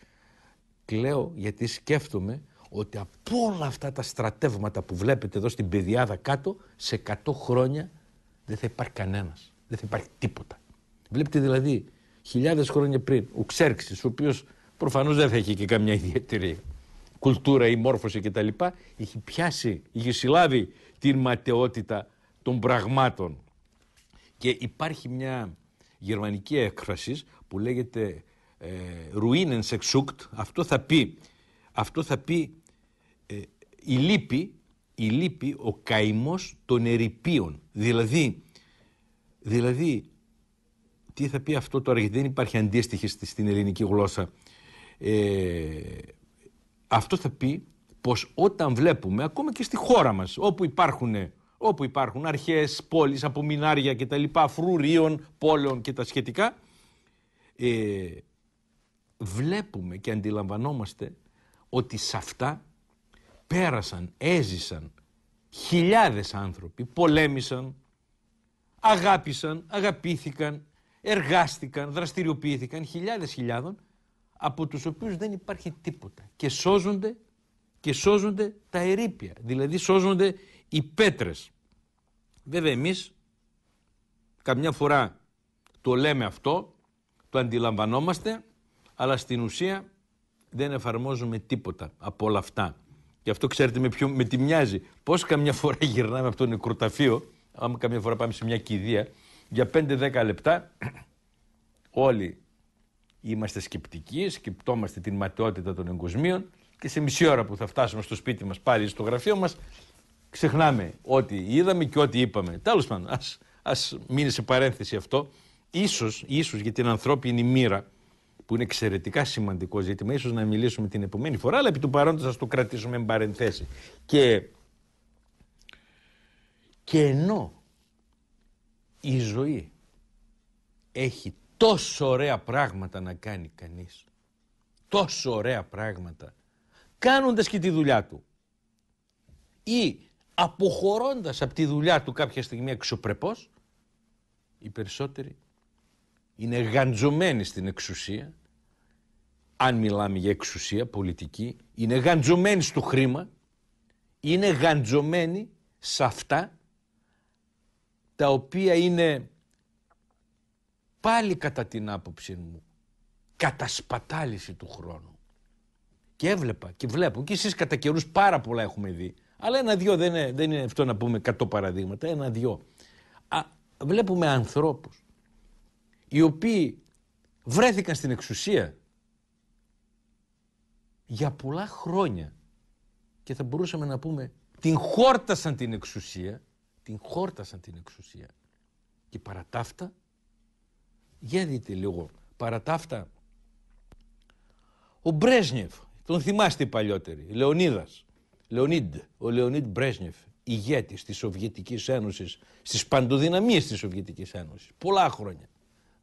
Speaker 1: κλαίω γιατί σκέφτομαι ότι από όλα αυτά τα στρατεύματα που βλέπετε εδώ στην πεδιάδα κάτω, σε 100 χρόνια δεν θα υπάρχει κανένας, δεν θα υπάρχει τίποτα. Βλέπετε δηλαδή χιλιάδες χρόνια πριν ο Ξέρξης, ο οποίος προφανώς δεν θα έχει και καμιά ιδιαίτερη κουλτούρα ή μόρφωση κτλ. Είχε πιάσει, είχε συλλάβει την ματαιότητα των πραγμάτων. Και υπάρχει μια γερμανική έκφραση που λέγεται ε, Ruinen Αυτό θα πει, αυτό θα πει ε, η λύπη, η λύπη, ο καημός των ερηπείων. Δηλαδή, δηλαδή, τι θα πει αυτό τώρα, γιατί δεν υπάρχει αντίστοιχη στην ελληνική γλώσσα. Ε, αυτό θα πει πως όταν βλέπουμε, ακόμα και στη χώρα μας, όπου υπάρχουν, όπου υπάρχουν αρχές, πόλεις, απομεινάρια και τα λοιπά, φρουρίων, πόλεων και τα σχετικά, ε, βλέπουμε και αντιλαμβανόμαστε ότι σε αυτά πέρασαν, έζησαν χιλιάδες άνθρωποι, πολέμησαν, αγάπησαν, αγαπήθηκαν, εργάστηκαν, δραστηριοποιήθηκαν χιλιάδες χιλιάδων από τους οποίους δεν υπάρχει τίποτα και σώζονται και σώζονται τα ερήπια, δηλαδή σώζονται οι πέτρες. Βέβαια εμείς καμιά φορά το λέμε αυτό, το αντιλαμβανόμαστε, αλλά στην ουσία δεν εφαρμόζουμε τίποτα από όλα αυτά. Και αυτό ξέρετε με, ποιο, με τι μοιάζει. Πώς καμιά φορά γυρνάμε από το νεκροταφείο, άμα καμιά φορά πάμε σε μια κηδεία, για 5-10 λεπτά όλοι είμαστε σκεπτικοί, σκεπτόμαστε την ματαιότητα των εγκοσμίων και σε μισή ώρα που θα φτάσουμε στο σπίτι μας πάλι στο γραφείο μας ξεχνάμε ό,τι είδαμε και ό,τι είπαμε. Τέλος πάντων, ας, ας μείνει σε παρένθεση αυτό. Ίσως, ίσως για την ανθρώπινη μοίρα που είναι εξαιρετικά σημαντικό ζήτημα, ίσως να μιλήσουμε την επομένη φορά, αλλά επί του παρόντος ας το κρατήσουμε με παρενθέσει. Και, και ενώ η ζωή έχει τόσο ωραία πράγματα να κάνει κανείς. Τόσο ωραία πράγματα. Κάνοντας και τη δουλειά του. Ή αποχωρώντας από τη δουλειά του κάποια στιγμή εξωπρεπώς, οι περισσότεροι είναι γαντζωμένοι στην εξουσία, αν μιλάμε για εξουσία πολιτική, είναι γαντζωμένοι στο χρήμα, είναι γαντζωμένοι σε αυτά τα οποία είναι πάλι κατά την άποψή μου κατασπατάληση του χρόνου. Και έβλεπα και βλέπω και εσείς κατά καιρούς πάρα πολλά έχουμε δει. Αλλά ένα-δυο δεν είναι, δεν είναι αυτό να πούμε εκατό παραδείγματα, ένα-δυο. Βλέπουμε ανθρώπους οι οποίοι βρέθηκαν στην εξουσία για πολλά χρόνια και θα μπορούσαμε να πούμε την χόρτασαν την εξουσία, την χόρτασαν την εξουσία και παρά για δείτε λίγο παρά τα αυτά. Ο Μπρέσνιεφ, τον θυμάστε οι παλιότεροι, Λεωνίδας, Λεωνίντ, ο Λεωνίντ Μπρέσνιεφ, ηγέτης της Σοβιετικής Ένωσης, στις παντοδυναμίες της Σοβιετικής Ένωσης, πολλά χρόνια.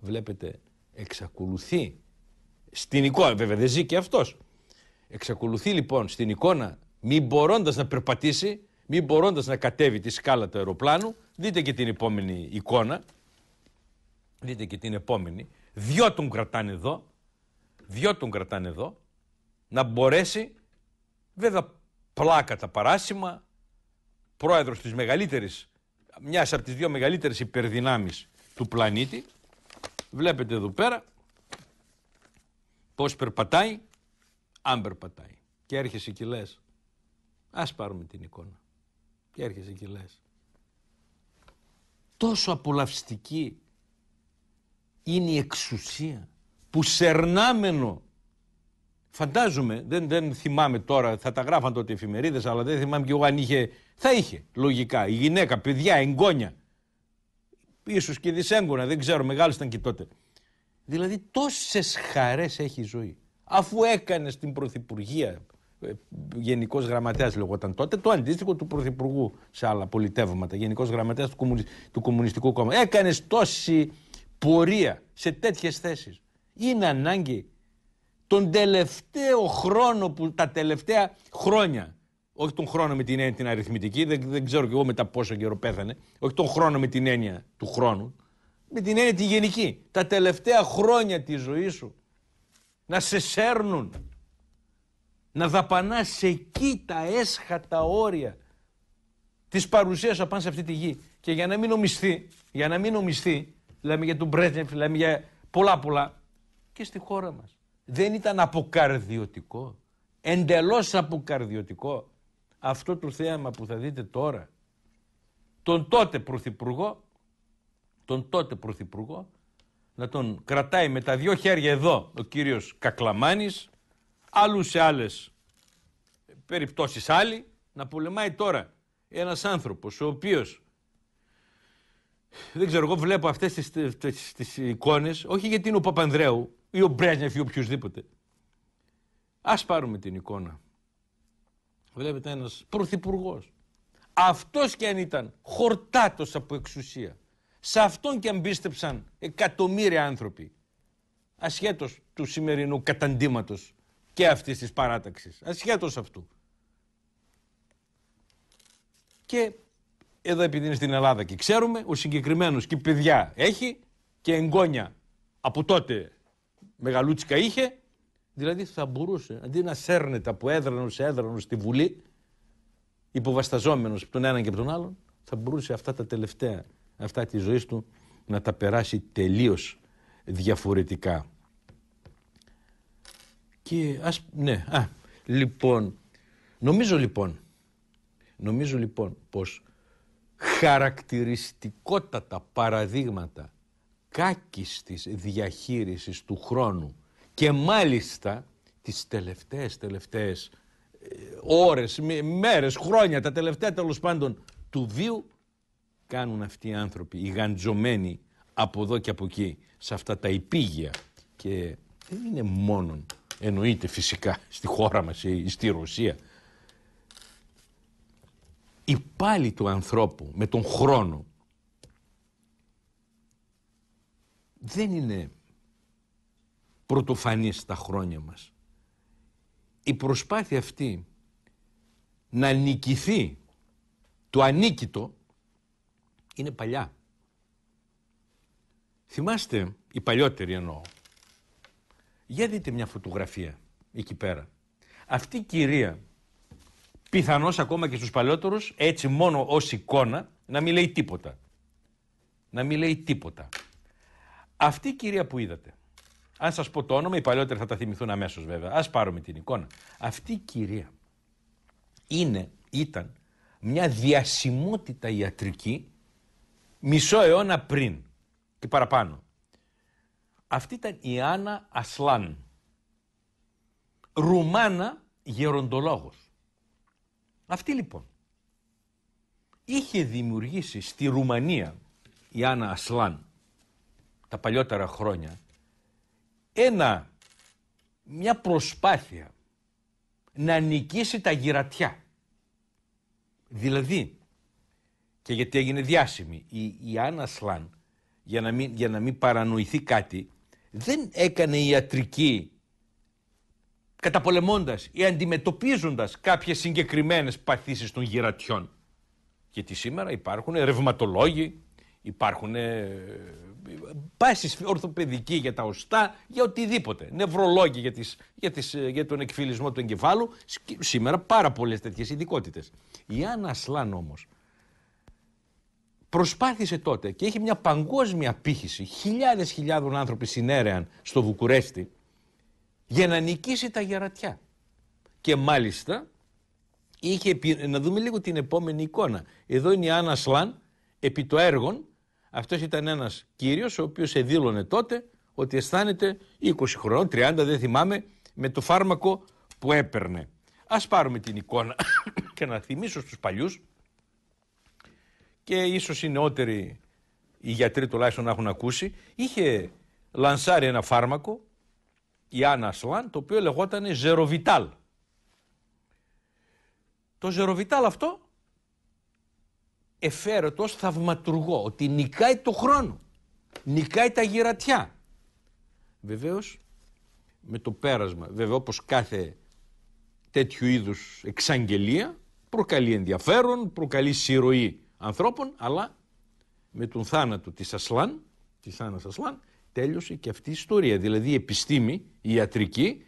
Speaker 1: Βλέπετε, εξακολουθεί στην εικόνα, βέβαια δεν ζει και αυτός, εξακολουθεί λοιπόν στην εικόνα, μην μπορώντας να περπατήσει, μην μπορώντας να κατέβει τη σκάλα του αεροπλάνου, δείτε και την επόμενη εικόνα, δείτε και την επόμενη, δυο τον κρατάνε εδώ, δυο τον κρατάνε εδώ, να μπορέσει, βέβαια πλάκα τα παράσημα, πρόεδρος της μεγαλύτερης, μιας από τις δύο μεγαλύτερες υπερδυνάμεις του πλανήτη, Βλέπετε εδώ πέρα πώς περπατάει, αν περπατάει. Και έρχεσαι και λες, ας πάρουμε την εικόνα. Και έρχεσαι και λες, τόσο απολαυστική είναι η εξουσία που σερνάμενο Φαντάζομαι, δεν, δεν θυμάμαι τώρα, θα τα γράφαν τότε οι εφημερίδες, αλλά δεν θυμάμαι και εγώ αν είχε, θα είχε λογικά, η γυναίκα, παιδιά, εγγόνια, ίσως και δυσέγγωνα, δεν ξέρω, μεγάλο ήταν και τότε. Δηλαδή τόσες χαρές έχει η ζωή. Αφού έκανες την Πρωθυπουργία, ε, Γενικός Γραμματέας λεγόταν τότε, το αντίστοιχο του Πρωθυπουργού σε άλλα πολιτεύματα, Γενικός Γραμματέας του, του Κομμουνιστικού Κόμμα. Έκανες τόση πορεία σε τέτοιες θέσεις. Είναι ανάγκη τον τελευταίο χρόνο, που, τα τελευταία χρόνια, όχι τον χρόνο με την έννοια την αριθμητική, δεν, δεν ξέρω κι εγώ μετά πόσο καιρό πέθανε, όχι τον χρόνο με την έννοια του χρόνου, με την έννοια τη γενική. Τα τελευταία χρόνια τη ζωή σου να σε σέρνουν, να δαπανάς σε εκεί τα έσχατα όρια της παρουσίας απάνω σε αυτή τη γη. Και για να μην νομιστεί, για να μην νομιστεί, λέμε για τον Μπρέτνεφ, λέμε για πολλά πολλά, και στη χώρα μας. Δεν ήταν αποκαρδιωτικό, εντελώς αποκαρδιωτικό. Αυτό το θέαμα που θα δείτε τώρα. Τον τότε πρωθυπουργό, τον τότε πρωθυπουργό, να τον κρατάει με τα δυο χέρια εδώ ο κύριος Κακλαμάνης, άλλους σε άλλες περιπτώσεις άλλοι, να πολεμάει τώρα ένας άνθρωπος ο οποίος δεν ξέρω, εγώ βλέπω αυτές τις, τις, τις εικόνες, όχι γιατί είναι ο Παπανδρέου, ή ο Μπρέζνεφ ή οποιοδήποτε. Ας πάρουμε την εικόνα. Βλέπετε ένας πρωθυπουργός. Αυτός και αν ήταν χορτάτος από εξουσία. Σε αυτόν και αν πίστεψαν εκατομμύρια άνθρωποι. Ασχέτως του σημερινού καταντήματος και αυτής της παράταξης. Ασχέτως αυτού. Και εδώ επειδή είναι στην Ελλάδα και ξέρουμε, ο συγκεκριμένος και παιδιά έχει και εγγόνια από τότε μεγαλούτσικα είχε, δηλαδή θα μπορούσε αντί να σέρνεται από έδρανος σε έδρανος στη Βουλή, υποβασταζόμενος από τον έναν και από τον άλλον, θα μπορούσε αυτά τα τελευταία, αυτά της ζωής του να τα περάσει τελείως διαφορετικά. Και ας, ναι, α, λοιπόν, νομίζω λοιπόν, νομίζω λοιπόν πως χαρακτηριστικότατα παραδείγματα κάκιστης διαχείρισης του χρόνου και μάλιστα τις τελευταίες τελευταίες ε, ώρες, μέρες, χρόνια, τα τελευταία τέλος πάντων του βίου κάνουν αυτοί οι άνθρωποι, οι γαντζωμένοι από εδώ και από εκεί σε αυτά τα υπήγεια. Και δεν είναι μόνον εννοείται φυσικά στη χώρα μας ή στη Ρωσία η πάλι του ανθρώπου με τον χρόνο δεν είναι πρωτοφανής στα χρόνια μας. Η προσπάθεια αυτή να νικηθεί το ανίκητο είναι παλιά. Θυμάστε, οι παλιότεροι εννοώ, για δείτε μια φωτογραφία εκεί πέρα. Αυτή η κυρία, πιθανώς ακόμα και στους παλιότερους, έτσι μόνο ως εικόνα, να μην λέει τίποτα. Να μην λέει τίποτα. Αυτή η κυρία που είδατε, αν σας πω το όνομα, οι παλιότεροι θα τα θυμηθούν αμέσως βέβαια, ας πάρουμε την εικόνα. Αυτή η κυρία είναι, ήταν μια διασημότητα ιατρική μισό αιώνα πριν και παραπάνω. Αυτή ήταν η Άννα Ασλάν, Ρουμάνα γεροντολόγος. Αυτή λοιπόν είχε δημιουργήσει στη Ρουμανία η Άννα Ασλάν τα παλιότερα χρόνια ένα, μια προσπάθεια να νικήσει τα γυρατιά. Δηλαδή, και γιατί έγινε διάσημη, η, η Άννα Σλάν, για να, μην, για να μην παρανοηθεί κάτι, δεν έκανε ιατρική καταπολεμώντας ή αντιμετωπίζοντας κάποιες συγκεκριμένες παθήσεις των γυρατιών. Γιατί σήμερα υπάρχουν ρευματολόγοι, υπάρχουν πάσης ορθοπαιδική για τα οστά, για οτιδήποτε. Νευρολόγοι για, τις, για, τις, για τον εκφυλισμό του εγκεφάλου. Σήμερα πάρα πολλές τέτοιες ειδικότητες. Η Άννα Σλάν όμως προσπάθησε τότε και είχε μια παγκόσμια πύχηση, χιλιάδες χιλιάδων άνθρωποι συνέρεαν στο Βουκουρέστι για να νικήσει τα γερατιά. Και μάλιστα είχε, να δούμε λίγο την επόμενη εικόνα. Εδώ είναι η Άννα Σλάν επί το έργον. Αυτός ήταν ένας κύριος ο οποίος εδήλωνε τότε ότι αισθάνεται 20 χρονών, 30 δεν θυμάμαι, με το φάρμακο που έπαιρνε. Ας πάρουμε την εικόνα και να θυμίσω στους παλιούς και ίσως οι νεότεροι οι γιατροί τουλάχιστον να έχουν ακούσει, είχε λανσάρει ένα φάρμακο, η Άννα Σλάν, το οποίο λεγόταν Ζεροβιτάλ. Το Ζεροβιτάλ αυτό εφαίρετος ως θαυματουργό, ότι νικάει το χρόνο, νικάει τα γυρατιά. Βεβαίως, με το πέρασμα, βέβαια όπως κάθε τέτοιου είδους εξαγγελία, προκαλεί ενδιαφέρον, προκαλεί συρροή ανθρώπων, αλλά με τον θάνατο της Ασλάν, της Άννας Ασλάν, τέλειωσε και αυτή η ιστορία. Δηλαδή η επιστήμη, η ιατρική,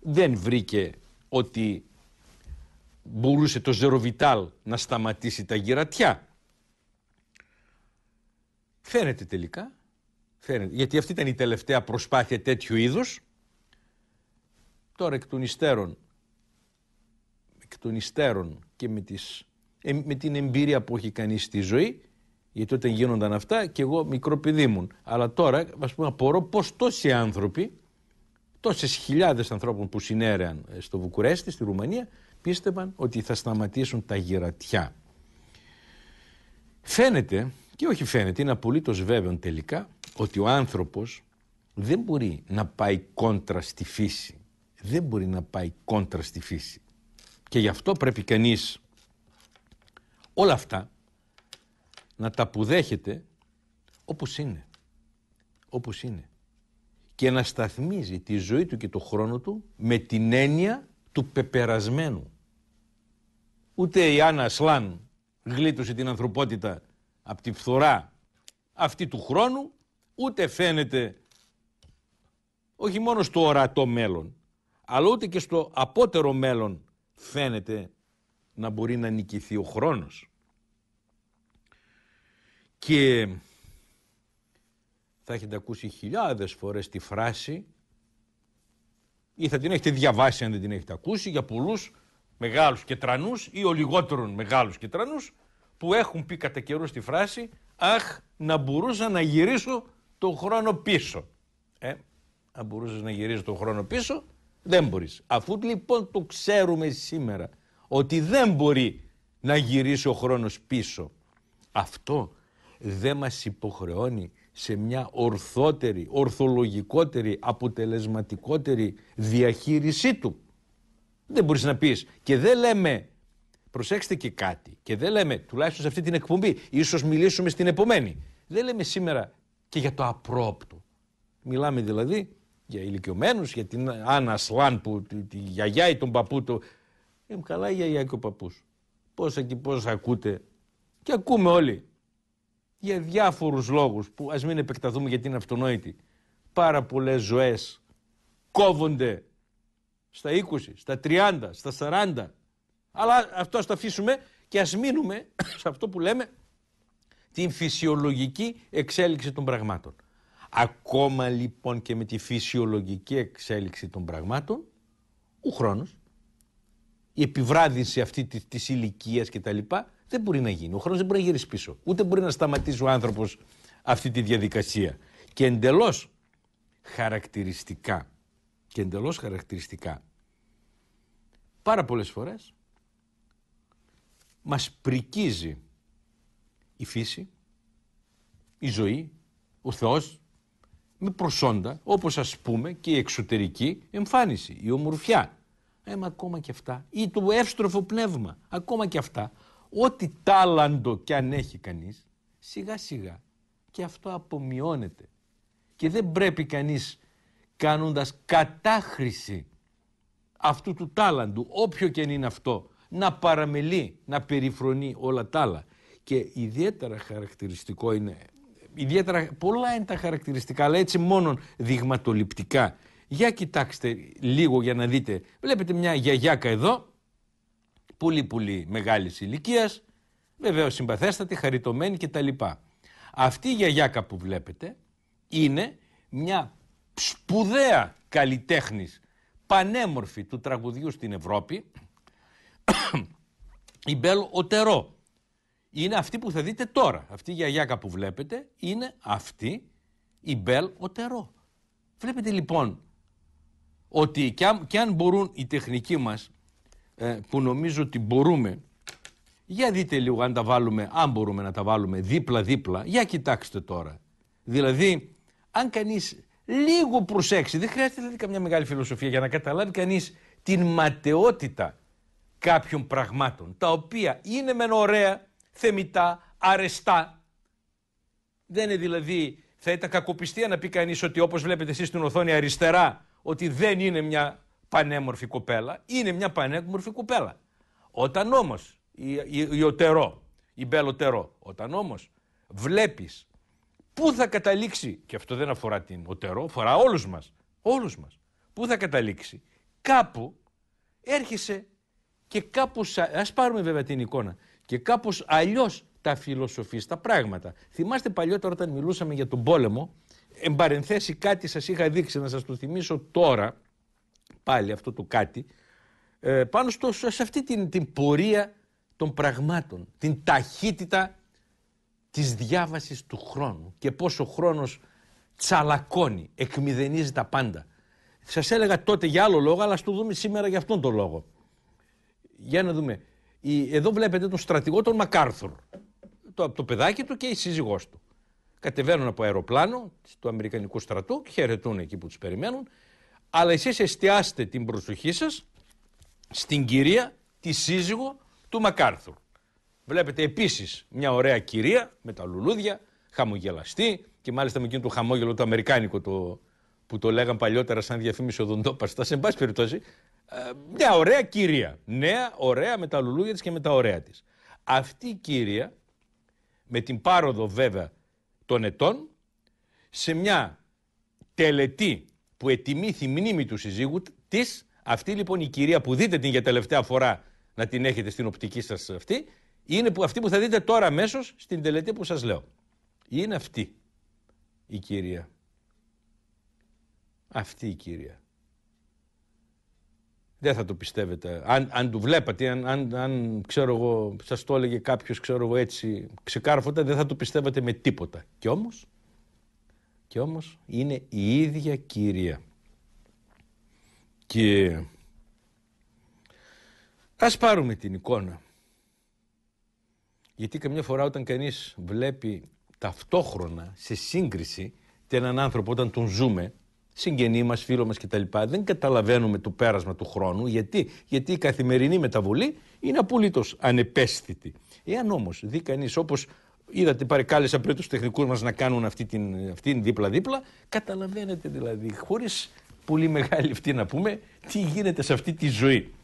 Speaker 1: δεν βρήκε ότι μπορούσε το Ζεροβιτάλ να σταματήσει τα γυρατιά. Φαίνεται τελικά, φαίνεται, γιατί αυτή ήταν η τελευταία προσπάθεια τέτοιου είδους. Τώρα εκ των υστέρων, εκ των υστέρων και με τις ε, με την εμπειρία που έχει κανείς στη ζωή, γιατί τότε γίνονταν αυτά και εγώ μικρό παιδί μου. Αλλά τώρα, ας πούμε, απορώ πώς τόσοι άνθρωποι, τόσες χιλιάδες ανθρώπων που συνέρεαν ε, στο Βουκουρέστι, στη Ρουμανία, πίστευαν ότι θα σταματήσουν τα γυρατιά. Φαίνεται, και όχι φαίνεται, είναι απολύτως βέβαιο τελικά, ότι ο άνθρωπος δεν μπορεί να πάει κόντρα στη φύση. Δεν μπορεί να πάει κόντρα στη φύση. Και γι' αυτό πρέπει κανείς όλα αυτά να τα αποδέχεται όπως είναι. Όπως είναι. Και να σταθμίζει τη ζωή του και το χρόνο του με την έννοια του πεπερασμένου. Ούτε η Άννα Σλάν γλίτωσε την ανθρωπότητα από τη φθορά αυτή του χρόνου, ούτε φαίνεται όχι μόνο στο ορατό μέλλον, αλλά ούτε και στο απότερο μέλλον φαίνεται να μπορεί να νικηθεί ο χρόνος. Και θα έχετε ακούσει χιλιάδες φορές τη φράση ή θα την έχετε διαβάσει αν δεν την έχετε ακούσει για πολλούς μεγάλους και τρανούς ή ο λιγότερων μεγάλους και τρανούς που έχουν πει κατά καιρούς τη φράση «Αχ, να μπορούσα να γυρίσω τον χρόνο πίσω». Ε, αν μπορούσες να γυρίσει τον χρόνο πίσω, δεν μπορείς. Αφού λοιπόν το ξέρουμε σήμερα ότι δεν μπορεί να γυρίσει ο χρόνος πίσω. Αυτό δεν μας υποχρεώνει σε μια ορθότερη, ορθολογικότερη, αποτελεσματικότερη διαχείρισή του. Δεν μπορείς να πεις και δεν λέμε, προσέξτε και κάτι, και δεν λέμε, τουλάχιστον σε αυτή την εκπομπή, ίσως μιλήσουμε στην επομένη, δεν λέμε σήμερα και για το απρόπτο. Μιλάμε δηλαδή για ηλικιωμένους, για την Άννα Σλάν, που, τη, γιαγιά ή τον παππού του, ε, καλά η γιαγιά και ο παππούς. Πόσα και πόσα ακούτε. Και ακούμε όλοι. Για διάφορους λόγους που ας μην επεκταθούμε γιατί είναι αυτονόητοι. Πάρα πολλές ζωές κόβονται στα 20, στα 30, στα 40. Αλλά αυτό ας το αφήσουμε και ας μείνουμε σε αυτό που λέμε την φυσιολογική εξέλιξη των πραγμάτων. Ακόμα λοιπόν και με τη φυσιολογική εξέλιξη των πραγμάτων, ο χρόνος η επιβράδυνση αυτή της της ηλικίας κτλ. Δεν μπορεί να γίνει. Ο χρόνος δεν μπορεί να γυρίσει πίσω. Ούτε μπορεί να σταματήσει ο άνθρωπος αυτή τη διαδικασία. Και εντελώς χαρακτηριστικά, και εντελώς χαρακτηριστικά, πάρα πολλές φορές μας πρικίζει η φύση, η ζωή, ο Θεός με προσόντα όπως ας πούμε και η εξωτερική εμφάνιση, η ομορφιά, ε, μα ακόμα και αυτά. Ή το εύστροφο πνεύμα. Ακόμα και αυτά. Ό,τι τάλαντο κι αν έχει κανείς, σιγά σιγά και αυτό απομειώνεται. Και δεν πρέπει κανείς κάνοντας κατάχρηση αυτού του τάλαντου, όποιο και αν είναι αυτό, να παραμελεί, να περιφρονεί όλα τα άλλα. Και ιδιαίτερα χαρακτηριστικό είναι, ιδιαίτερα πολλά είναι τα χαρακτηριστικά, αλλά έτσι μόνο δειγματοληπτικά για κοιτάξτε λίγο για να δείτε. Βλέπετε μια γιαγιάκα εδώ, πολύ πολύ μεγάλης ηλικίας, Βεβαίως συμπαθέστατη, χαριτωμένη κτλ. Αυτή η γιαγιάκα που βλέπετε είναι μια σπουδαία καλλιτέχνης πανέμορφη του τραγουδιού στην Ευρώπη η Μπέλ Οτερό. Είναι αυτή που θα δείτε τώρα. Αυτή η γιαγιάκα που βλέπετε είναι αυτή η Μπέλ Οτερό. Βλέπετε λοιπόν ότι και αν, και αν μπορούν οι τεχνικοί μας ε, που νομίζω ότι μπορούμε για δείτε λίγο αν τα βάλουμε, αν μπορούμε να τα βάλουμε δίπλα-δίπλα. Για κοιτάξτε τώρα. Δηλαδή, αν κανείς λίγο προσέξει, δεν χρειάζεται δηλαδή καμιά μεγάλη φιλοσοφία για να καταλάβει κανείς την ματαιότητα κάποιων πραγμάτων, τα οποία είναι μεν ωραία, θεμητά, αρεστά. Δεν είναι δηλαδή, θα ήταν κακοπιστία να πει κανείς ότι όπως βλέπετε εσείς στην οθόνη αριστερά, ότι δεν είναι μια πανέμορφη κοπέλα, είναι μια πανέμορφη κοπέλα. Όταν όμως η, η, η οτερό, η μπελοτερό, όταν όμως βλέπεις πού θα καταλήξει, και αυτό δεν αφορά την οτερό, αφορά όλους μας, όλους μας, πού θα καταλήξει, κάπου έρχεσαι και κάπως, ας πάρουμε βέβαια την εικόνα, και κάπως αλλιώς τα φιλοσοφείς τα πράγματα. Θυμάστε παλιότερα όταν μιλούσαμε για τον πόλεμο, εμπαρενθέσει κάτι σας είχα δείξει να σας το θυμίσω τώρα, πάλι αυτό το κάτι, ε, πάνω στο, σε αυτή την, την πορεία των πραγμάτων, την ταχύτητα της διάβασης του χρόνου και πόσο ο χρόνος τσαλακώνει, εκμηδενίζει τα πάντα. Σας έλεγα τότε για άλλο λόγο, αλλά ας το δούμε σήμερα για αυτόν τον λόγο. Για να δούμε. Εδώ βλέπετε τον στρατηγό τον Μακάρθουρ. Το, το παιδάκι του και η σύζυγός του. Κατεβαίνουν από αεροπλάνο του Αμερικανικού στρατού και χαιρετούν εκεί που τους περιμένουν. Αλλά εσείς εστιάστε την προσοχή σας στην κυρία, τη σύζυγο του Μακάρθουρ. Βλέπετε επίσης μια ωραία κυρία με τα λουλούδια, χαμογελαστή και μάλιστα με εκείνο το χαμόγελο το αμερικάνικο το, που το λέγαν παλιότερα σαν διαφήμιση οδοντόπαστας. Σε πάση περιπτώσει, ε, μια ωραία κυρία. Νέα, ωραία με τα λουλούδια της και με τα ωραία της. Αυτή η κυρία, με την πάροδο βέβαια των ετών, σε μια τελετή που ετιμήθη μνήμη του συζύγου της, αυτή λοιπόν η κυρία που δείτε την για τελευταία φορά να την έχετε στην οπτική σας αυτή, είναι που αυτή που θα δείτε τώρα αμέσως στην τελετή που σας λέω. Είναι αυτή η κυρία. Αυτή η κυρία. Δεν θα το πιστεύετε. Αν, αν του βλέπατε, αν, αν, αν ξέρω εγώ, σας το έλεγε κάποιος, ξέρω εγώ έτσι, ξεκάρφωτα, δεν θα το πιστεύετε με τίποτα. Και όμως, και όμως είναι η ίδια κυρία. Και Ας πάρουμε την εικόνα. Γιατί καμιά φορά όταν κανείς βλέπει ταυτόχρονα σε σύγκριση έναν άνθρωπο όταν τον ζούμε, συγγενή μας, φίλο μας κτλ. Δεν καταλαβαίνουμε το πέρασμα του χρόνου. Γιατί, Γιατί η καθημερινή μεταβολή είναι απολύτως ανεπαίσθητη. Εάν όμως δει κανείς όπως είδατε παρεκάλεσα πριν τους τεχνικούς μας να κάνουν αυτή την, αυτή δίπλα-δίπλα, καταλαβαίνετε δηλαδή χωρίς πολύ μεγάλη αυτή να πούμε τι γίνεται σε αυτή τη ζωή.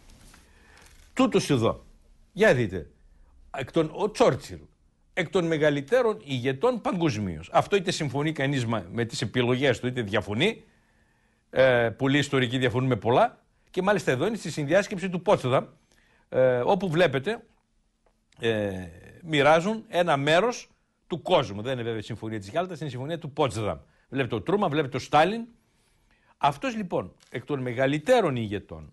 Speaker 1: Τούτος εδώ. Για δείτε. Εκ των, ο Τσόρτσιλ. Εκ των μεγαλύτερων ηγετών παγκοσμίως. Αυτό είτε συμφωνεί κανείς με τις επιλογές του, είτε διαφωνεί. Ε, πολλοί ιστορικοί διαφωνούν με πολλά. Και μάλιστα εδώ είναι στη συνδιάσκεψη του Πότσεδαμ, ε, όπου βλέπετε ε, μοιράζουν ένα μέρος του κόσμου. Δεν είναι βέβαια η συμφωνία της Γιάλτα, είναι η συμφωνία του Πότσεδαμ. Βλέπετε το Τρούμα, βλέπετε το Στάλιν. Αυτός λοιπόν εκ των μεγαλύτερων ηγετών,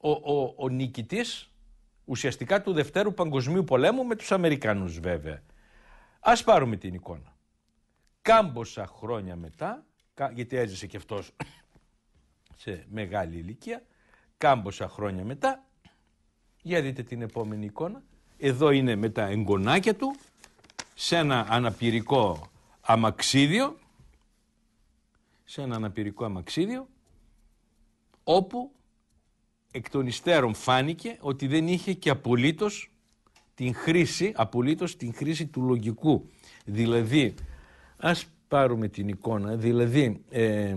Speaker 1: ο, ο, ο νικητής ουσιαστικά του Δευτέρου Παγκοσμίου Πολέμου με τους Αμερικανούς βέβαια. Ας πάρουμε την εικόνα. Κάμποσα χρόνια μετά, γιατί έζησε και αυτός σε μεγάλη ηλικία, κάμποσα χρόνια μετά, για δείτε την επόμενη εικόνα, εδώ είναι με τα εγγονάκια του, σε ένα αναπηρικό αμαξίδιο, σε ένα αναπηρικό αμαξίδιο, όπου εκ των υστέρων φάνηκε ότι δεν είχε και απολύτως την χρήση, απολύτως την χρήση του λογικού. Δηλαδή, ας πάρουμε την εικόνα, δηλαδή ε,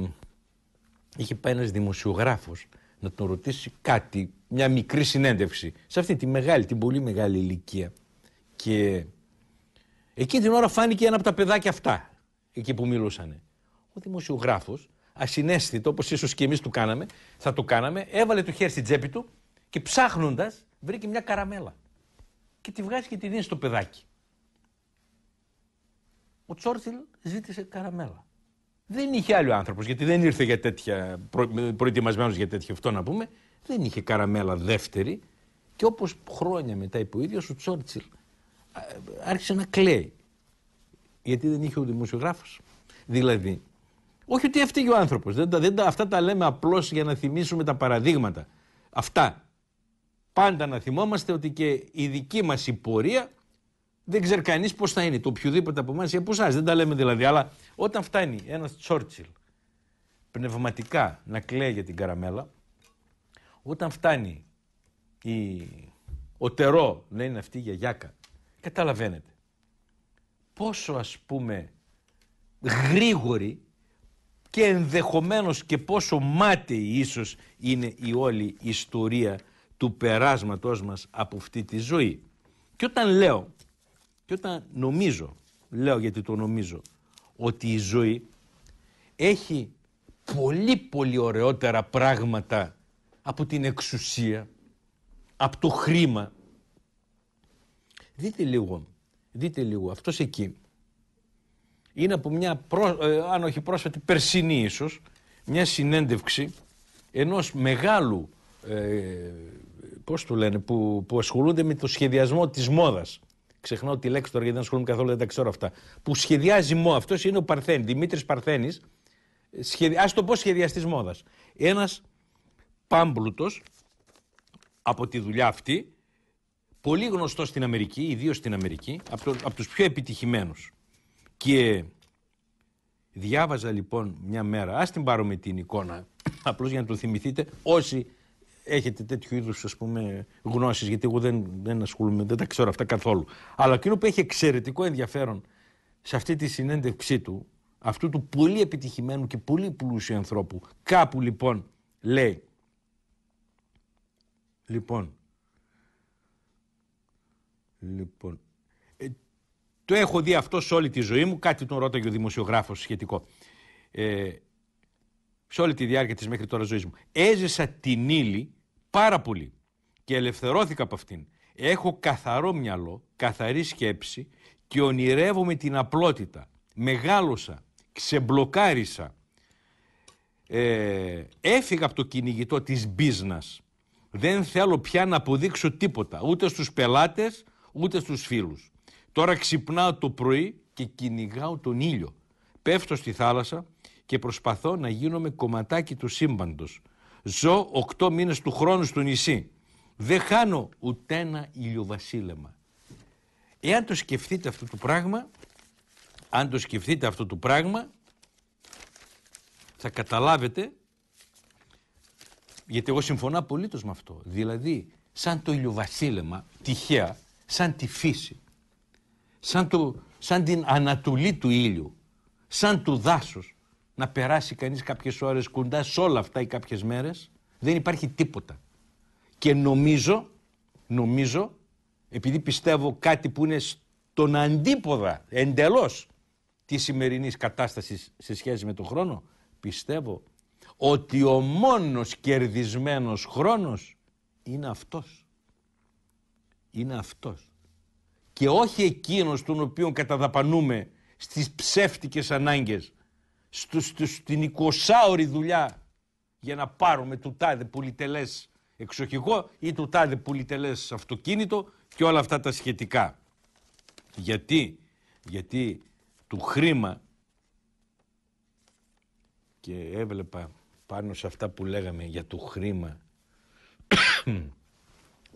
Speaker 1: είχε πάει ένας δημοσιογράφος να τον ρωτήσει κάτι, μια μικρή συνέντευξη, σε αυτή τη μεγάλη, την πολύ μεγάλη ηλικία. Και εκείνη την ώρα φάνηκε ένα από τα παιδάκια αυτά, εκεί που μιλούσαν. Ο δημοσιογράφος ασυναίσθητο, όπως ίσως και εμείς του κάναμε, θα το κάναμε, έβαλε το χέρι στην τσέπη του και ψάχνοντας βρήκε μια καραμέλα. και τη βγάζει και τη δίνει στο παιδάκι. Ο Τσόρτσιλ ζήτησε καραμέλα. Δεν είχε άλλο άνθρωπος, γιατί δεν ήρθε για τέτοια, προ, προετοιμασμένος για τέτοιο αυτό να πούμε. Δεν είχε καραμέλα δεύτερη. Και όπως χρόνια μετά είπε ο ίδιος, ο Τσόρτσιλ άρχισε να κλαίει. Γιατί δεν είχε ο δημοσιογράφος. Δηλαδή, όχι ότι έφταιγε ο άνθρωπος. Δεν, δεν, αυτά τα λέμε απλώς για να θυμίσουμε τα παραδείγματα. Αυτά. Πάντα να θυμόμαστε ότι και η δική μας η πορεία δεν ξέρει κανείς πώς θα είναι. Το οποιοδήποτε από εμάς ή από εσάς. Δεν τα λέμε δηλαδή. Αλλά όταν φτάνει ένας Τσόρτσιλ πνευματικά να κλαίει για την καραμέλα, όταν φτάνει η... ο τερό να είναι αυτή η γιαγιάκα, καταλαβαίνετε πόσο ας πούμε γρήγορη και ενδεχομένως και πόσο μάταιη ίσως είναι η όλη ιστορία του περάσματός μας από αυτή τη ζωή. Και όταν λέω και όταν νομίζω, λέω γιατί το νομίζω, ότι η ζωή έχει πολύ πολύ ωραιότερα πράγματα από την εξουσία, από το χρήμα. Δείτε λίγο, δείτε λίγο, αυτός εκεί είναι από μια, ε, αν όχι πρόσφατη, περσινή ίσως, μια συνέντευξη ενός μεγάλου, ε, πώς το λένε, που, που ασχολούνται με το σχεδιασμό της μόδας. Ξεχνάω τη λέξη τώρα γιατί δεν ασχολούμαι καθόλου, δεν τα ξέρω αυτά. Που σχεδιάζει μό. Αυτός είναι ο Παρθένη, Δημήτρης Παρθένης. Σχεδι... Α το πω σχεδιαστής μόδας. Ένας πάμπλουτος από τη δουλειά αυτή, πολύ γνωστό στην Αμερική, ιδίως στην Αμερική, από, το, από τους πιο επιτυχημένους. Και διάβαζα λοιπόν μια μέρα, ας την πάρω με την εικόνα, απλώς για να το θυμηθείτε, όσοι έχετε τέτοιου είδους γνώσεις, γιατί εγώ δεν, δεν ασχολούμαι, δεν τα ξέρω αυτά καθόλου. Αλλά εκείνο που έχει εξαιρετικό ενδιαφέρον σε αυτή τη συνέντευξή του, αυτού του πολύ επιτυχημένου και πολύ πλούσιου ανθρώπου, κάπου λοιπόν λέει, λοιπόν, λοιπόν, ε, το έχω δει αυτό σε όλη τη ζωή μου, κάτι τον ρώταγε ο δημοσιογράφος σχετικό. Ε, σε όλη τη διάρκεια της μέχρι τώρα ζωής μου. Έζησα την ύλη πάρα πολύ και ελευθερώθηκα από αυτήν. Έχω καθαρό μυαλό, καθαρή σκέψη και ονειρεύομαι την απλότητα. Μεγάλωσα, ξεμπλοκάρισα, ε, έφυγα από το κυνηγητό της business. Δεν θέλω πια να αποδείξω τίποτα, ούτε στους πελάτες, ούτε στους φίλους. Τώρα ξυπνάω το πρωί και κυνηγάω τον ήλιο. Πέφτω στη θάλασσα και προσπαθώ να γίνομαι κομματάκι του σύμπαντος. Ζω οκτώ μήνες του χρόνου στο νησί. Δεν χάνω ούτε ένα ηλιοβασίλεμα. Εάν το σκεφτείτε αυτό το πράγμα, αν το σκεφτείτε αυτό το πράγμα, θα καταλάβετε, γιατί εγώ συμφωνώ απολύτως με αυτό, δηλαδή σαν το ηλιοβασίλεμα, τυχαία, σαν τη φύση, σαν, το, σαν την ανατολή του ήλιου, σαν του δάσους, να περάσει κανείς κάποιες ώρες κοντά σε όλα αυτά ή κάποιες μέρες. Δεν υπάρχει τίποτα. Και νομίζω, νομίζω, επειδή πιστεύω κάτι που είναι στον αντίποδα εντελώς της σημερινής κατάστασης σε σχέση με τον χρόνο, πιστεύω ότι ο μόνος κερδισμένος χρόνος είναι αυτός. Είναι αυτός. Και όχι εκείνος τον οποίο καταδαπανούμε στις ψεύτικες ανάγκες στο, στο, στην 20ωρη δουλειά για να πάρουμε του τάδε πολυτελές εξοχικό ή του τάδε πολυτελές αυτοκίνητο και όλα αυτά τα σχετικά. Γιατί, γιατί του χρήμα και έβλεπα πάνω σε αυτά που λέγαμε για το χρήμα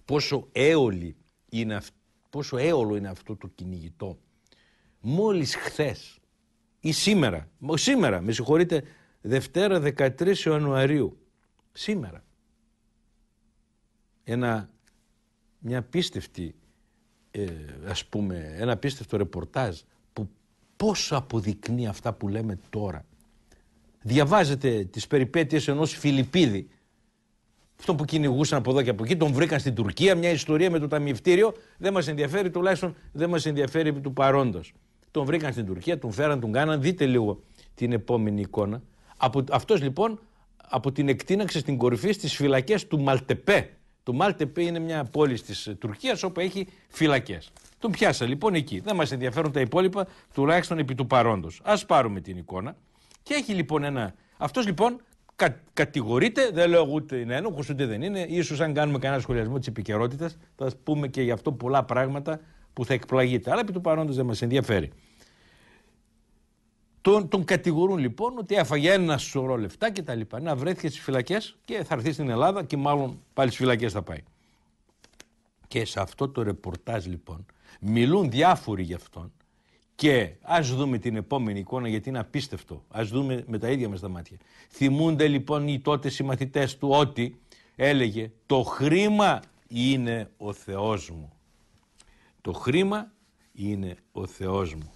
Speaker 1: πόσο έολη είναι πόσο έολο είναι αυτό το κυνηγητό. Μόλις χθες ή σήμερα, σήμερα, με συγχωρείτε, Δευτέρα 13 Ιανουαρίου, σήμερα, ένα, μια απίστευτη, ε, ας πούμε, ένα απίστευτο ρεπορτάζ που πόσο αποδεικνύει αυτά που λέμε τώρα. Διαβάζετε τις περιπέτειες ενός Φιλιππίδη, αυτό που κυνηγούσαν από εδώ και από εκεί, τον βρήκαν στην Τουρκία, μια ιστορία με το ταμιευτήριο, δεν μας ενδιαφέρει, τουλάχιστον δεν μας ενδιαφέρει του παρόντος. Τον βρήκαν στην Τουρκία, τον φέραν, τον κάναν. Δείτε λίγο την επόμενη εικόνα. Από, αυτός λοιπόν από την εκτείναξη στην κορυφή στις φυλακές του Μαλτεπέ, Το Μάλτεπε είναι μια πόλη της Τουρκίας όπου έχει φυλακές. Τον πιάσα λοιπόν εκεί. Δεν μας ενδιαφέρουν τα υπόλοιπα, τουλάχιστον επί του παρόντος. Α πάρουμε την εικόνα. Και έχει λοιπόν ένα. Αυτός λοιπόν κα, κατηγορείται, δεν λέω ούτε είναι ένοχος ούτε δεν είναι. σω αν κάνουμε κανένα σχολιασμό της επικαιρότητας, θα πούμε και γι' αυτό πολλά πράγματα που θα εκπλαγείτε. Αλλά επί του παρόντος δεν μας ενδιαφέρει. Τον, τον κατηγορούν λοιπόν ότι έφαγε ένα σωρό λεφτά και τα λοιπά. Να βρέθηκε στις φυλακές και θα έρθει στην Ελλάδα και μάλλον πάλι στις φυλακές θα πάει. Και σε αυτό το ρεπορτάζ λοιπόν μιλούν διάφοροι γι' αυτόν και ας δούμε την επόμενη εικόνα γιατί είναι απίστευτο. Ας δούμε με τα ίδια μας τα μάτια. Θυμούνται λοιπόν οι τότε συμμαθητές του ότι έλεγε το χρήμα είναι ο Θεός μου. Το χρήμα είναι ο Θεός μου.